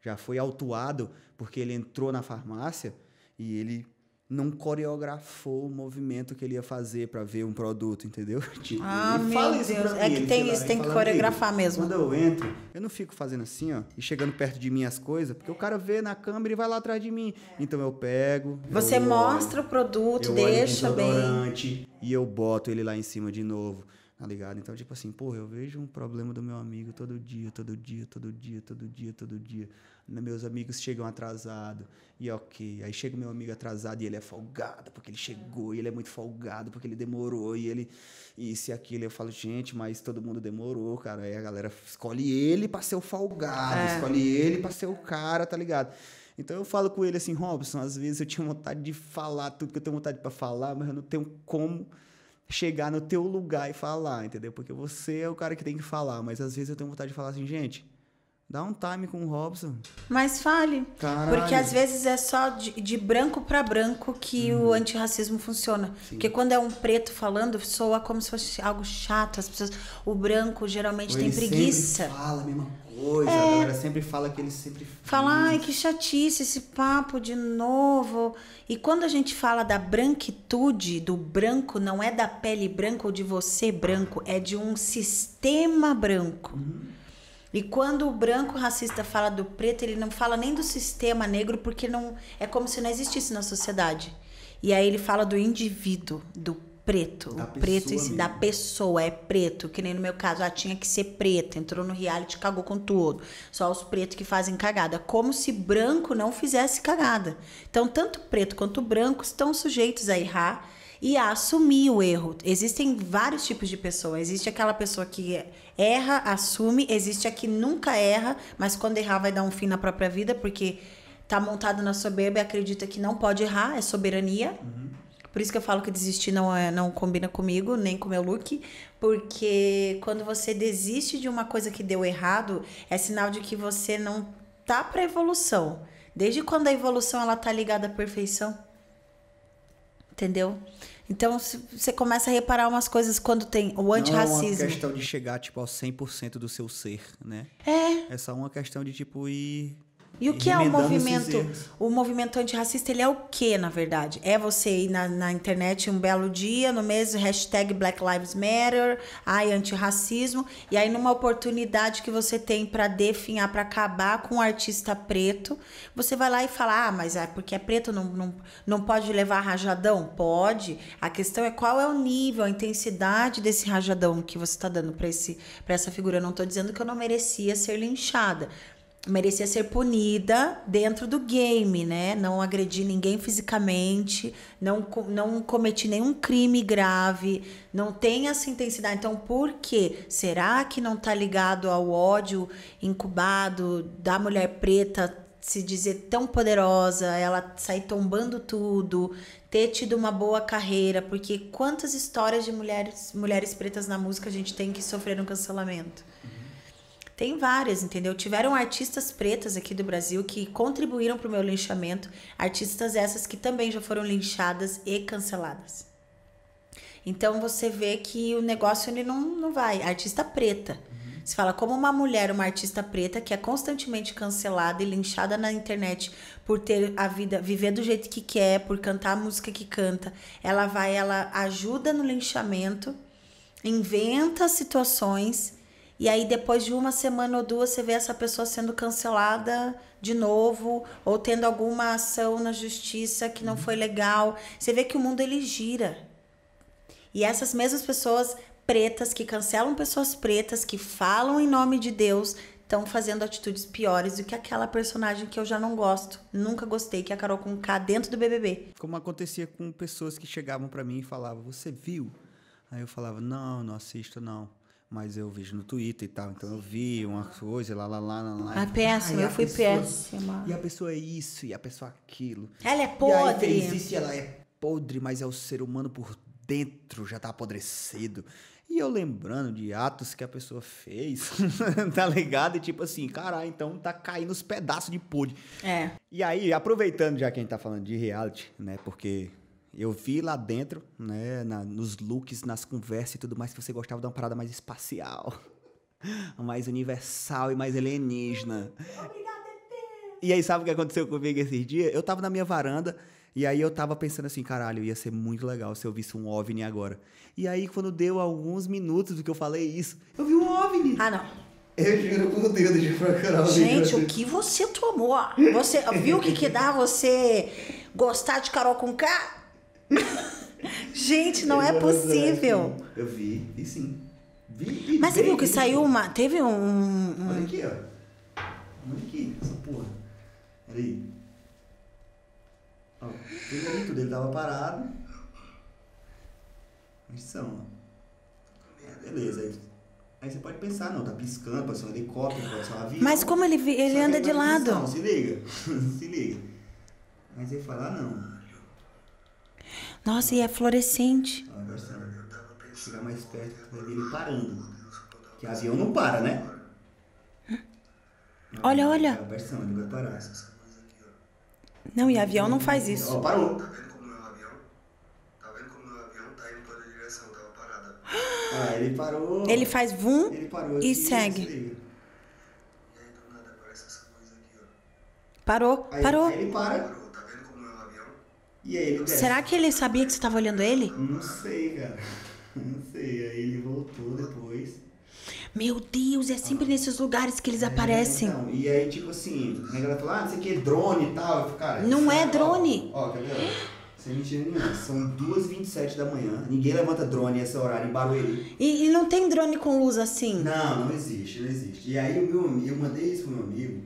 A: já foi autuado porque ele entrou na farmácia e ele não coreografou o movimento que ele ia fazer pra ver um produto, entendeu? Tipo,
C: Ah, meu
A: fala isso
C: Deus. É que
A: ele,
C: tem isso, tem que coreografar
A: "Amigo,
C: mesmo."
A: Quando eu entro, eu não fico fazendo assim, ó, e chegando perto de mim as coisas, porque o cara vê na câmera e vai lá atrás de mim. Então eu pego.
C: Você
A: eu olho,
C: mostra o produto,
A: eu olho
C: deixa bem.
A: desodorante E eu boto ele lá em cima de novo. Tá ligado? Então, tipo assim, porra, eu vejo um problema do meu amigo todo dia, todo dia, todo dia, todo dia, todo dia. Meus amigos chegam atrasados. E ok. Aí chega o meu amigo atrasado e ele é folgado, porque ele chegou, e ele é muito folgado, porque ele demorou, e ele. Isso e aquilo. Eu falo, gente, mas todo mundo demorou, cara. Aí a galera escolhe ele pra ser o folgado,
C: É.
A: escolhe ele pra ser o cara, tá ligado? Então eu falo com ele assim, Robson, às vezes eu tinha vontade de falar tudo que eu tenho vontade pra falar, mas eu não tenho como chegar no teu lugar e falar, entendeu? Porque você é o cara que tem que falar, mas às vezes eu tenho vontade de falar assim, gente, dá um time com o Robson.
C: Mas fale.
A: Caralho.
C: Porque às vezes é só de, de branco pra branco que
A: Uhum.
C: o antirracismo funciona. Porque quando é um preto falando, soa como se fosse algo chato. As pessoas, o branco geralmente tem
A: Ele
C: preguiça.
A: sempre fala a mesma coisa, a galera sempre fala que ele sempre
C: Fala, ai, que chatice esse papo de novo. E quando a gente fala da branquitude, do branco, não é da pele branca ou de você branco, é de um sistema branco. E quando o branco racista fala do preto, ele não fala nem do sistema negro, porque não é como se não existisse na sociedade. E aí ele fala do indivíduo, do preto.
A: Da
C: o preto si, da pessoa, é preto, que nem no meu caso, ah, tinha que ser preto, entrou no reality, cagou com tudo. Só os pretos que fazem cagada. Como se branco não fizesse cagada. Então, tanto preto quanto branco estão sujeitos a errar e a assumir o erro. Existem vários tipos de pessoa. Existe aquela pessoa que erra, assume, existe a que nunca erra, mas quando errar vai dar um fim na própria vida, porque tá montado na soberba e acredita que não pode errar, é soberania. Por isso que eu falo que desistir não, é, não combina comigo, nem com o meu look. Porque quando você desiste de uma coisa que deu errado, é sinal de que você não tá pra evolução. Desde quando a evolução ela tá ligada à perfeição? Entendeu? Então você começa a reparar umas coisas quando tem o
A: Não é uma
C: antirracismo.
A: questão de chegar, tipo, ao 100% do seu ser, né?
C: É.
A: É só uma questão de, tipo, ir...
C: E o que é o movimento? O movimento antirracista, ele é o que, na verdade? É você ir na, na internet um belo dia, no mês, hashtag Black Lives Matter, ai, antirracismo, e aí numa oportunidade que você tem pra definhar, pra acabar com o artista preto, você vai lá e fala, ah, mas é porque é preto, não, não, não pode levar rajadão? Pode. A questão é qual é o nível, a intensidade desse rajadão que você tá dando para essa figura. Eu não tô dizendo que eu não merecia ser linchada, merecia ser punida dentro do game, né? Não agredi ninguém fisicamente, não, não cometi nenhum crime grave, não tem essa intensidade. Então, por quê? Será que não tá ligado ao ódio incubado da mulher preta se dizer tão poderosa, ela sair tombando tudo, ter tido uma boa carreira? Porque quantas histórias de mulheres, mulheres pretas na música a gente tem que sofreram cancelamento? Tem várias, entendeu? Tiveram artistas pretas aqui do Brasil que contribuíram para o meu linchamento, artistas essas que também já foram linchadas e canceladas. Então você vê que o negócio ele não, não vai. Artista preta. Você fala como uma mulher, uma artista preta que é constantemente cancelada e linchada na internet por ter a vida, viver do jeito que quer, por cantar a música que canta. Ela vai, ela ajuda no linchamento, inventa situações e aí depois de uma semana ou duas você vê essa pessoa sendo cancelada de novo ou tendo alguma ação na justiça que não foi legal. Você vê que o mundo ele gira. E essas mesmas pessoas pretas que cancelam pessoas pretas, que falam em nome de Deus, estão fazendo atitudes piores do que aquela personagem que eu já não gosto, nunca gostei, que é a Carol com K dentro do BBB.
A: Como acontecia com pessoas que chegavam pra mim e falavam, você viu? Aí eu falava, não, não assisto não. Mas eu vejo no Twitter e tal, então eu vi uma coisa, lá, lá, lá, lá, lá.
C: Ah, péssimo,
A: Aí
C: eu fui
A: pessoa-
C: péssima.
A: E a pessoa é isso, e a pessoa é aquilo.
C: Ela é
A: E aí
C: podre.
A: fez isso e ela é podre, mas é o ser humano por dentro, já tá apodrecido. E eu lembrando de atos que a pessoa fez, tá ligado? E tipo assim, caralho, então tá caindo os pedaços de podre.
C: É.
A: E aí, aproveitando já que a gente tá falando de reality, né? Porque eu vi lá dentro, né, na- nos looks, nas conversas e tudo mais, que você gostava de uma parada mais espacial, mais universal e mais alienígena. E aí, sabe o que aconteceu comigo esses dias? Eu tava na minha varanda e aí eu tava pensando assim, caralho, ia ser muito legal se eu visse um OVNI agora. E aí, quando deu alguns minutos do que eu falei isso, eu vi um OVNI.
C: Ah, não.
A: Eu juro por Deus, eu procurar o
C: Gente, o que você tomou? Você viu o que, que dá você gostar de Carol com K? Gente, não é possível.
A: Eu vi, vi sim. Vi, vi
C: Mas você viu que saiu uma. Teve um. um-
A: Olha aqui, ó. Olha aqui, essa porra. Peraí. Ó, tudo ali, tudo. Ele tava parado. Missão, ó. É, beleza. Aí, aí você pode pensar, não, tá piscando, pode ser um helicóptero, pode ser um avião.
C: Mas como ele, ele
A: Só
C: anda de lado.
A: atenção, Se liga, se liga. Mas ele fala, ah, não.
C: Nossa, e é fluorescente.
A: Chegar mais perto, vai ver ele parando. Que avião não para, né?
C: Olha, olha.
A: É a versão, ele vai parar.
C: Não, e avião não faz isso.
A: Ó, parou.
D: Tá vendo como é o avião? Tá vendo como é o avião? Tá indo pra outra direção, tava parada.
A: Ah, ele parou.
C: Ele faz vum
A: Ele parou
C: e
A: aqui,
C: segue.
A: se liga.
D: E aí do nada aparece essa coisa aqui, ó.
C: Parou,
A: Aí,
C: parou.
A: aí ele para
D: Parou, tá vendo como é o avião?
A: E aí ele desce.
C: Será que ele sabia que você estava olhando ele?
A: Não sei, cara. Não sei. Aí ele voltou depois.
C: Meu Deus, é sempre nesses lugares que eles aparecem.
A: Então, e aí, tipo assim, a galera fala, ah, não sei o que, drone e tal. Eu falo, cara,
C: Não é
A: ó,
C: drone.
A: Ó, quer ver? ó? Sem mentira nenhuma. São 2h27 da manhã. Ninguém levanta drone nesse horário em Barueri.
C: E, e não tem drone com luz assim?
A: Não, não existe, não existe. E aí o meu eu mandei isso pro meu amigo.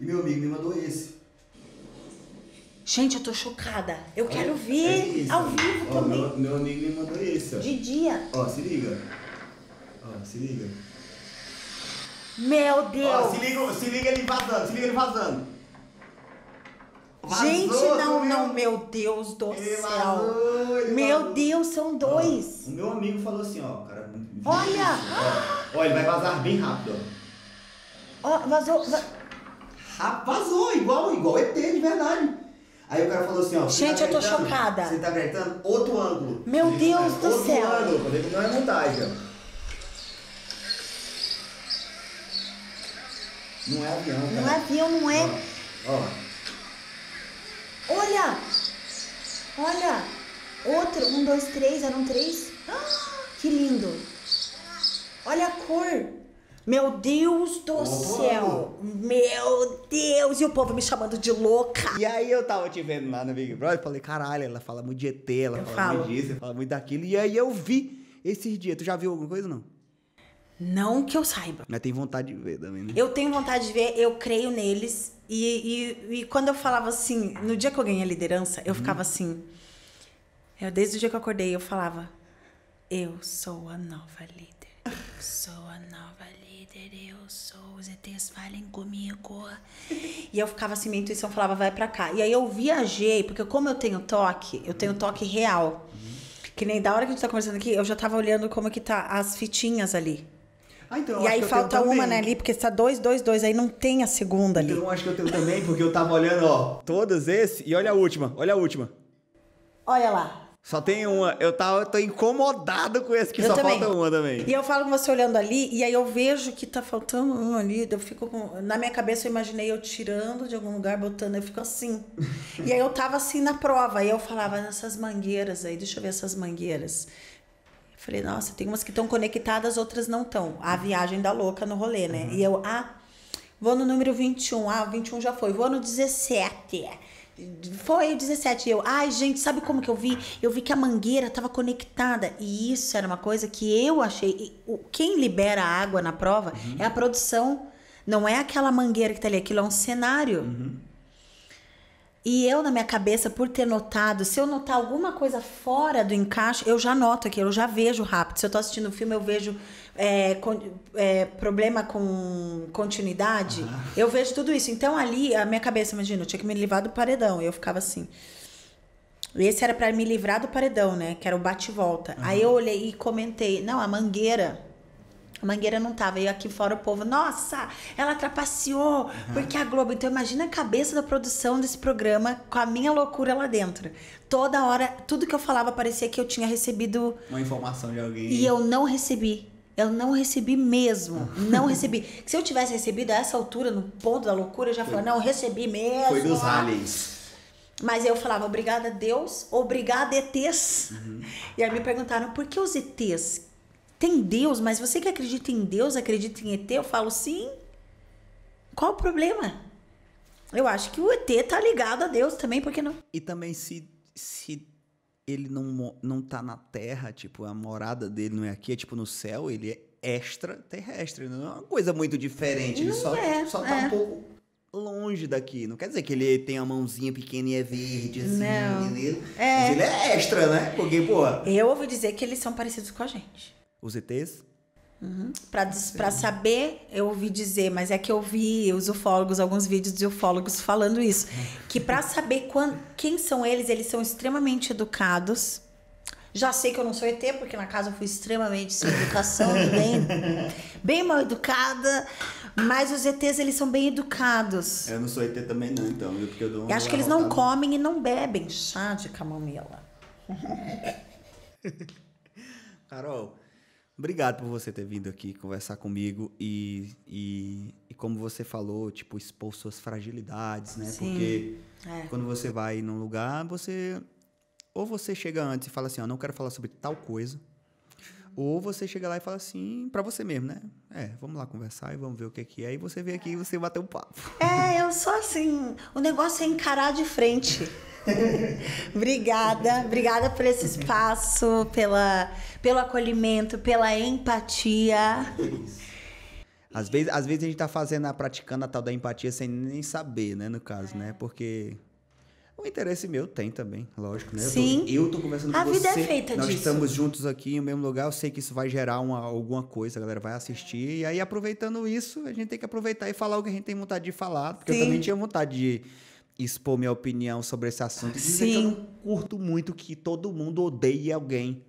A: E meu amigo me mandou esse.
C: Gente, eu tô chocada. Eu quero
A: É
C: ver
A: isso,
C: ao
A: ó.
C: vivo
A: Ó,
C: também.
A: Meu, meu amigo me mandou esse, ó.
C: De dia.
A: Ó, se liga. Ó, se liga.
C: Meu
A: Ó,
C: Deus.
A: se liga, se liga ele vazando, se liga ele vazando. Vazou,
C: Gente, não,
A: tu
C: não, meu Deus do
A: Ele
C: céu.
A: vazou, ele
C: Meu
A: vazou.
C: Deus, são dois.
A: Ó, o meu amigo falou assim, ó, cara. viu
C: Olha!
A: isso, Ó, ó, ele vai vazar bem rápido, ó.
C: Ó, vazou. va-
A: Ra- Vazou, igual, igual ET, de verdade. Aí o cara falou assim, ó. você
C: Gente,
A: tá
C: eu tô chocada.
A: Você tá gritando? Outro ângulo.
C: Meu Deus do
A: outro
C: céu.
A: ângulo. Eu falei, não é montagem, ó. Não é avião, cara.
C: Não é avião, não é.
A: Ó,
C: Olha! Olha! Outro, um, dois, três, eram três. Ah, que lindo! Olha a cor! Meu Deus do
A: Opa.
C: céu! Meu Deus! E o povo me chamando de louca!
A: E aí eu tava te vendo lá no Big Brother, falei, caralho, ela fala muito de ET, ela
C: Eu
A: fala
C: falo.
A: muito disso, ela fala muito daquilo. E aí eu vi esses dias. Tu já viu alguma coisa, não?
C: Não que eu saiba.
A: Mas tem vontade de ver também, né?
C: Eu tenho vontade de ver, eu creio neles. E, e, e quando eu falava assim, no dia que eu ganhei a liderança, eu ficava assim. Eu, desde o dia que eu acordei, eu falava: Eu sou a nova líder. Eu sou a nova líder. Eu sou. Os ETs falem comigo. E eu ficava assim, minha intuição falava: Vai pra cá. E aí eu viajei, porque como eu tenho toque, eu tenho toque real. Que nem da hora que a gente tá conversando aqui, eu já tava olhando como que tá as fitinhas ali.
A: Ah, então eu
C: E
A: acho
C: aí
A: que eu
C: falta uma, né, ali, porque está dois, dois, dois, aí não tem a segunda ali.
A: Então eu acho que eu tenho também, porque eu tava olhando, ó, todos esses, e olha a última, olha a última.
C: Olha lá.
A: Só tem uma. Eu, tava, eu tô incomodado com esse que
C: Eu
A: só
C: também.
A: falta uma também.
C: E eu falo com você olhando ali, e aí eu vejo que tá faltando um ali, eu fico com... Na minha cabeça eu imaginei eu tirando de algum lugar, botando, eu fico assim. e aí eu tava assim na prova, aí eu falava, nessas mangueiras aí, deixa eu ver essas mangueiras. Eu falei, nossa, tem umas que estão conectadas, outras não estão. A viagem da louca no rolê, né? E eu, ah, vou no número 21. Ah, o 21 já foi. Vou no 17. Foi o 17. Eu, ai, gente, sabe como que eu vi? Eu vi que a mangueira estava conectada. E isso era uma coisa que eu achei. Quem libera a água na prova é a produção. Não é aquela mangueira que tá ali. Aquilo é um cenário. E eu, na minha cabeça, por ter notado, se eu notar alguma coisa fora do encaixe, eu já noto aquilo, eu já vejo rápido. Se eu tô assistindo o filme, eu vejo é, é, problema com continuidade, eu vejo tudo isso. Então, ali, a minha cabeça, imagina, eu tinha que me livrar do paredão. E eu ficava assim. Esse era pra me livrar do paredão, né? Que era o bate-volta. Aí eu olhei e comentei: não, a mangueira. A mangueira não tava. E aqui fora o povo, nossa, ela trapaceou. Porque a Globo. Então imagina a cabeça da produção desse programa com a minha loucura lá dentro. Toda hora, tudo que eu falava parecia que eu tinha recebido
A: Uma informação de alguém.
C: e eu não recebi. Eu não recebi mesmo. Não recebi. Se eu tivesse recebido a essa altura, no ponto da loucura, eu já falava, não, eu recebi mesmo.
A: Foi dos aliens.
C: Mas eu falava, obrigada a Deus, obrigada ETs. E aí me perguntaram, por que os ETs? Tem Deus, mas você que acredita em Deus, acredita em ET? Eu falo, sim. Qual o problema? Eu acho que o ET tá ligado a Deus também, por que não?
A: E também se, se ele não, não tá na Terra, tipo, a morada dele não é aqui, é tipo no céu, ele é extraterrestre. Não é uma coisa muito diferente. Ele
C: Não
A: só,
C: é,
A: só tá
C: é.
A: um pouco longe daqui. Não quer dizer que ele tem a mãozinha pequena e é verde, assim.
C: Não.
A: Ele,
C: É.
A: Ele é extra, né? Porque, pô,
C: Eu ouvi dizer que eles são parecidos com a gente.
A: os ETs.
C: Pra, des- pra saber, eu ouvi dizer, mas é que eu vi os ufólogos, alguns vídeos de ufólogos falando isso. Que pra saber quan- quem são eles, eles são extremamente educados. Já sei que eu não sou ET, porque na casa eu fui extremamente sem educação, bem, bem mal educada. Mas os ETs, eles são bem educados.
A: Eu não sou ET também, não, então, viu? Porque eu dou
C: E acho que eles não comem e não bebem chá de camomila.
A: Carol, obrigado por você ter vindo aqui conversar comigo e, e, e como você falou, tipo, expor suas fragilidades, né?
C: Sim,
A: Porque
C: é.
A: quando você vai num lugar, você. Ou você chega antes e fala assim, ó, não quero falar sobre tal coisa. Ou você chega lá e fala assim, pra você mesmo, né? É, vamos lá conversar e vamos ver o que é que é. E você vem aqui e você bater um papo.
C: É, eu sou assim. O negócio é encarar de frente. obrigada, obrigada por esse espaço, pela, pelo acolhimento, pela empatia.
A: Às vezes, às vezes a gente tá fazendo, a- praticando a tal da empatia sem nem saber, né? No caso, né? Porque o interesse meu tem também, lógico, né? Eu tô-
C: Sim.
A: Eu tô, conversando
C: A
A: com
C: vida é
A: você.
C: feita
A: Nós
C: disso.
A: estamos juntos aqui no mesmo lugar. Eu sei que isso vai gerar uma, alguma coisa, a galera vai assistir. E aí, aproveitando isso, a gente tem que aproveitar e falar o que a gente tem vontade de falar. Porque eu
C: Sim.
A: também tinha vontade de expor minha opinião sobre esse assunto. Que eu
C: Sim.
A: não curto muito que todo mundo odeie alguém.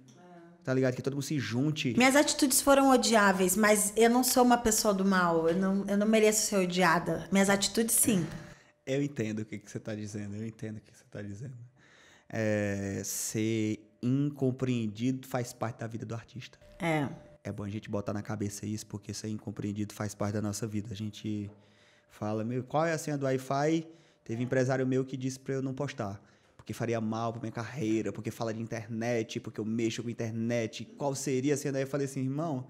A: Tá ligado? Que todo mundo se junte.
C: Minhas atitudes foram odiáveis, mas eu não sou uma pessoa do mal. Eu não, eu não mereço ser odiada. Minhas atitudes, sim.
A: Eu entendo o que, que você está dizendo, eu entendo o que você está dizendo. É, ser incompreendido faz parte da vida do artista.
C: É.
A: É bom a gente botar na cabeça isso, porque ser incompreendido faz parte da nossa vida. A gente fala, meu, qual é a senha do Wi-Fi? Teve empresário meu que disse para eu não postar. Porque faria mal pra minha carreira, porque fala de internet, porque eu mexo com internet. Qual seria a senha? Daí eu falei assim, irmão,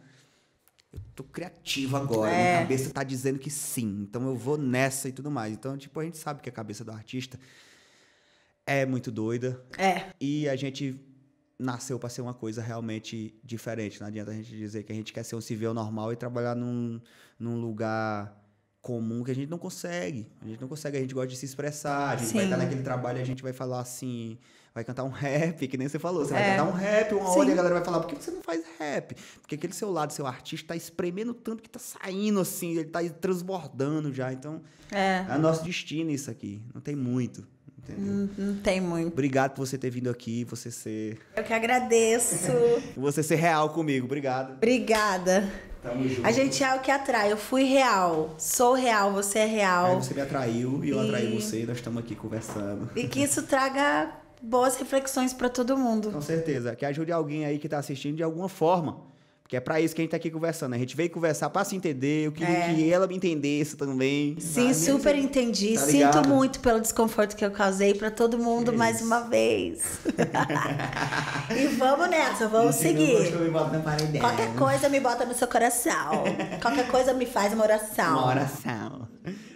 A: eu tô criativo agora.
C: É.
A: Minha cabeça tá dizendo que sim. Então eu vou nessa e tudo mais. Então, tipo, a gente sabe que a cabeça do artista é muito doida.
C: É.
A: E a gente nasceu para ser uma coisa realmente diferente. Não adianta a gente dizer que a gente quer ser um civil normal e trabalhar num, num lugar comum que a gente não consegue. A gente não consegue, a gente gosta de se expressar. A gente vai
C: Sim.
A: estar naquele trabalho e a gente vai falar assim, vai cantar um rap, que nem você falou. Você vai
C: É.
A: cantar um rap, uma
C: Sim.
A: hora e a galera vai falar, por que você não faz rap? Porque aquele seu lado, seu artista, tá espremendo tanto que tá saindo assim, ele tá transbordando já. Então,
C: É.
A: é nosso destino isso aqui. Não tem muito.
C: Não, não tem muito.
A: Obrigado por você ter vindo aqui, você ser
C: Eu que agradeço.
A: você ser real comigo, obrigado.
C: Obrigada.
A: Tamo junto.
C: A gente é o que atrai. Eu fui real. Sou real, você é
A: Aí
C: real.
A: você me atraiu e eu atraí você e nós estamos aqui conversando.
C: E que isso traga boas reflexões pra todo mundo.
A: Com certeza. Que ajude alguém aí que tá assistindo de alguma forma. Porque é pra isso que a gente tá aqui conversando. A gente veio conversar pra se entender. Eu queria
C: É.
A: que ela me entendesse também.
C: Sim, super entendi.
A: tá
C: Sinto muito pelo desconforto que eu causei pra todo mundo
A: É
C: mais uma vez. e vamos nessa, vamos
A: E se não
C: seguir.
A: parede.
C: Qualquer coisa me bota no seu coração. Qualquer coisa me faz uma oração.
A: Uma oração.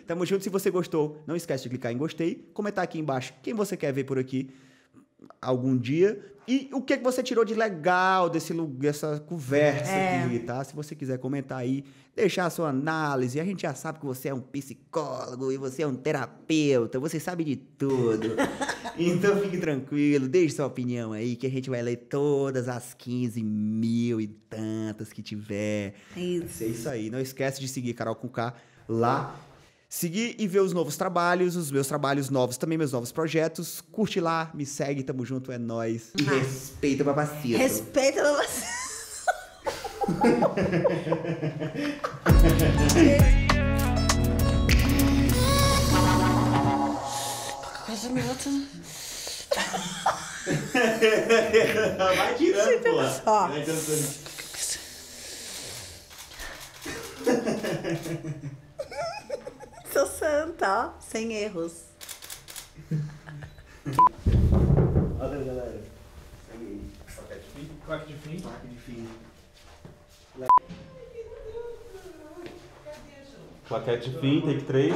A: Tamo junto. Se você gostou, não esquece de clicar em gostei, comentar aqui embaixo quem você quer ver por aqui algum dia e o que que você tirou de legal desse lugar, dessa conversa
C: É.
A: aqui, tá? Se você quiser comentar aí, deixar a sua análise. A gente já sabe que você é um psicólogo e você é um terapeuta, você sabe de tudo. então fique tranquilo, deixe sua opinião aí que a gente vai ler todas as 15 mil e tantas que tiver.
C: Isso.
A: É isso aí. Não esquece de seguir Carol com K lá. Seguir e ver os novos trabalhos, os meus trabalhos novos, também meus novos projetos. Curte lá, me segue, tamo junto, é nóis. E respeita o babacito.
C: Respeita. Qualquer coisa me bota no-
A: Vai tirando, pô.
C: Ó.
A: Vai.
C: Sou santa, ó. Sem erros.
A: Olha, galera. Segue aí.
E: Claque de fim.
A: Placa de fim.
E: Claquete fim, take 3.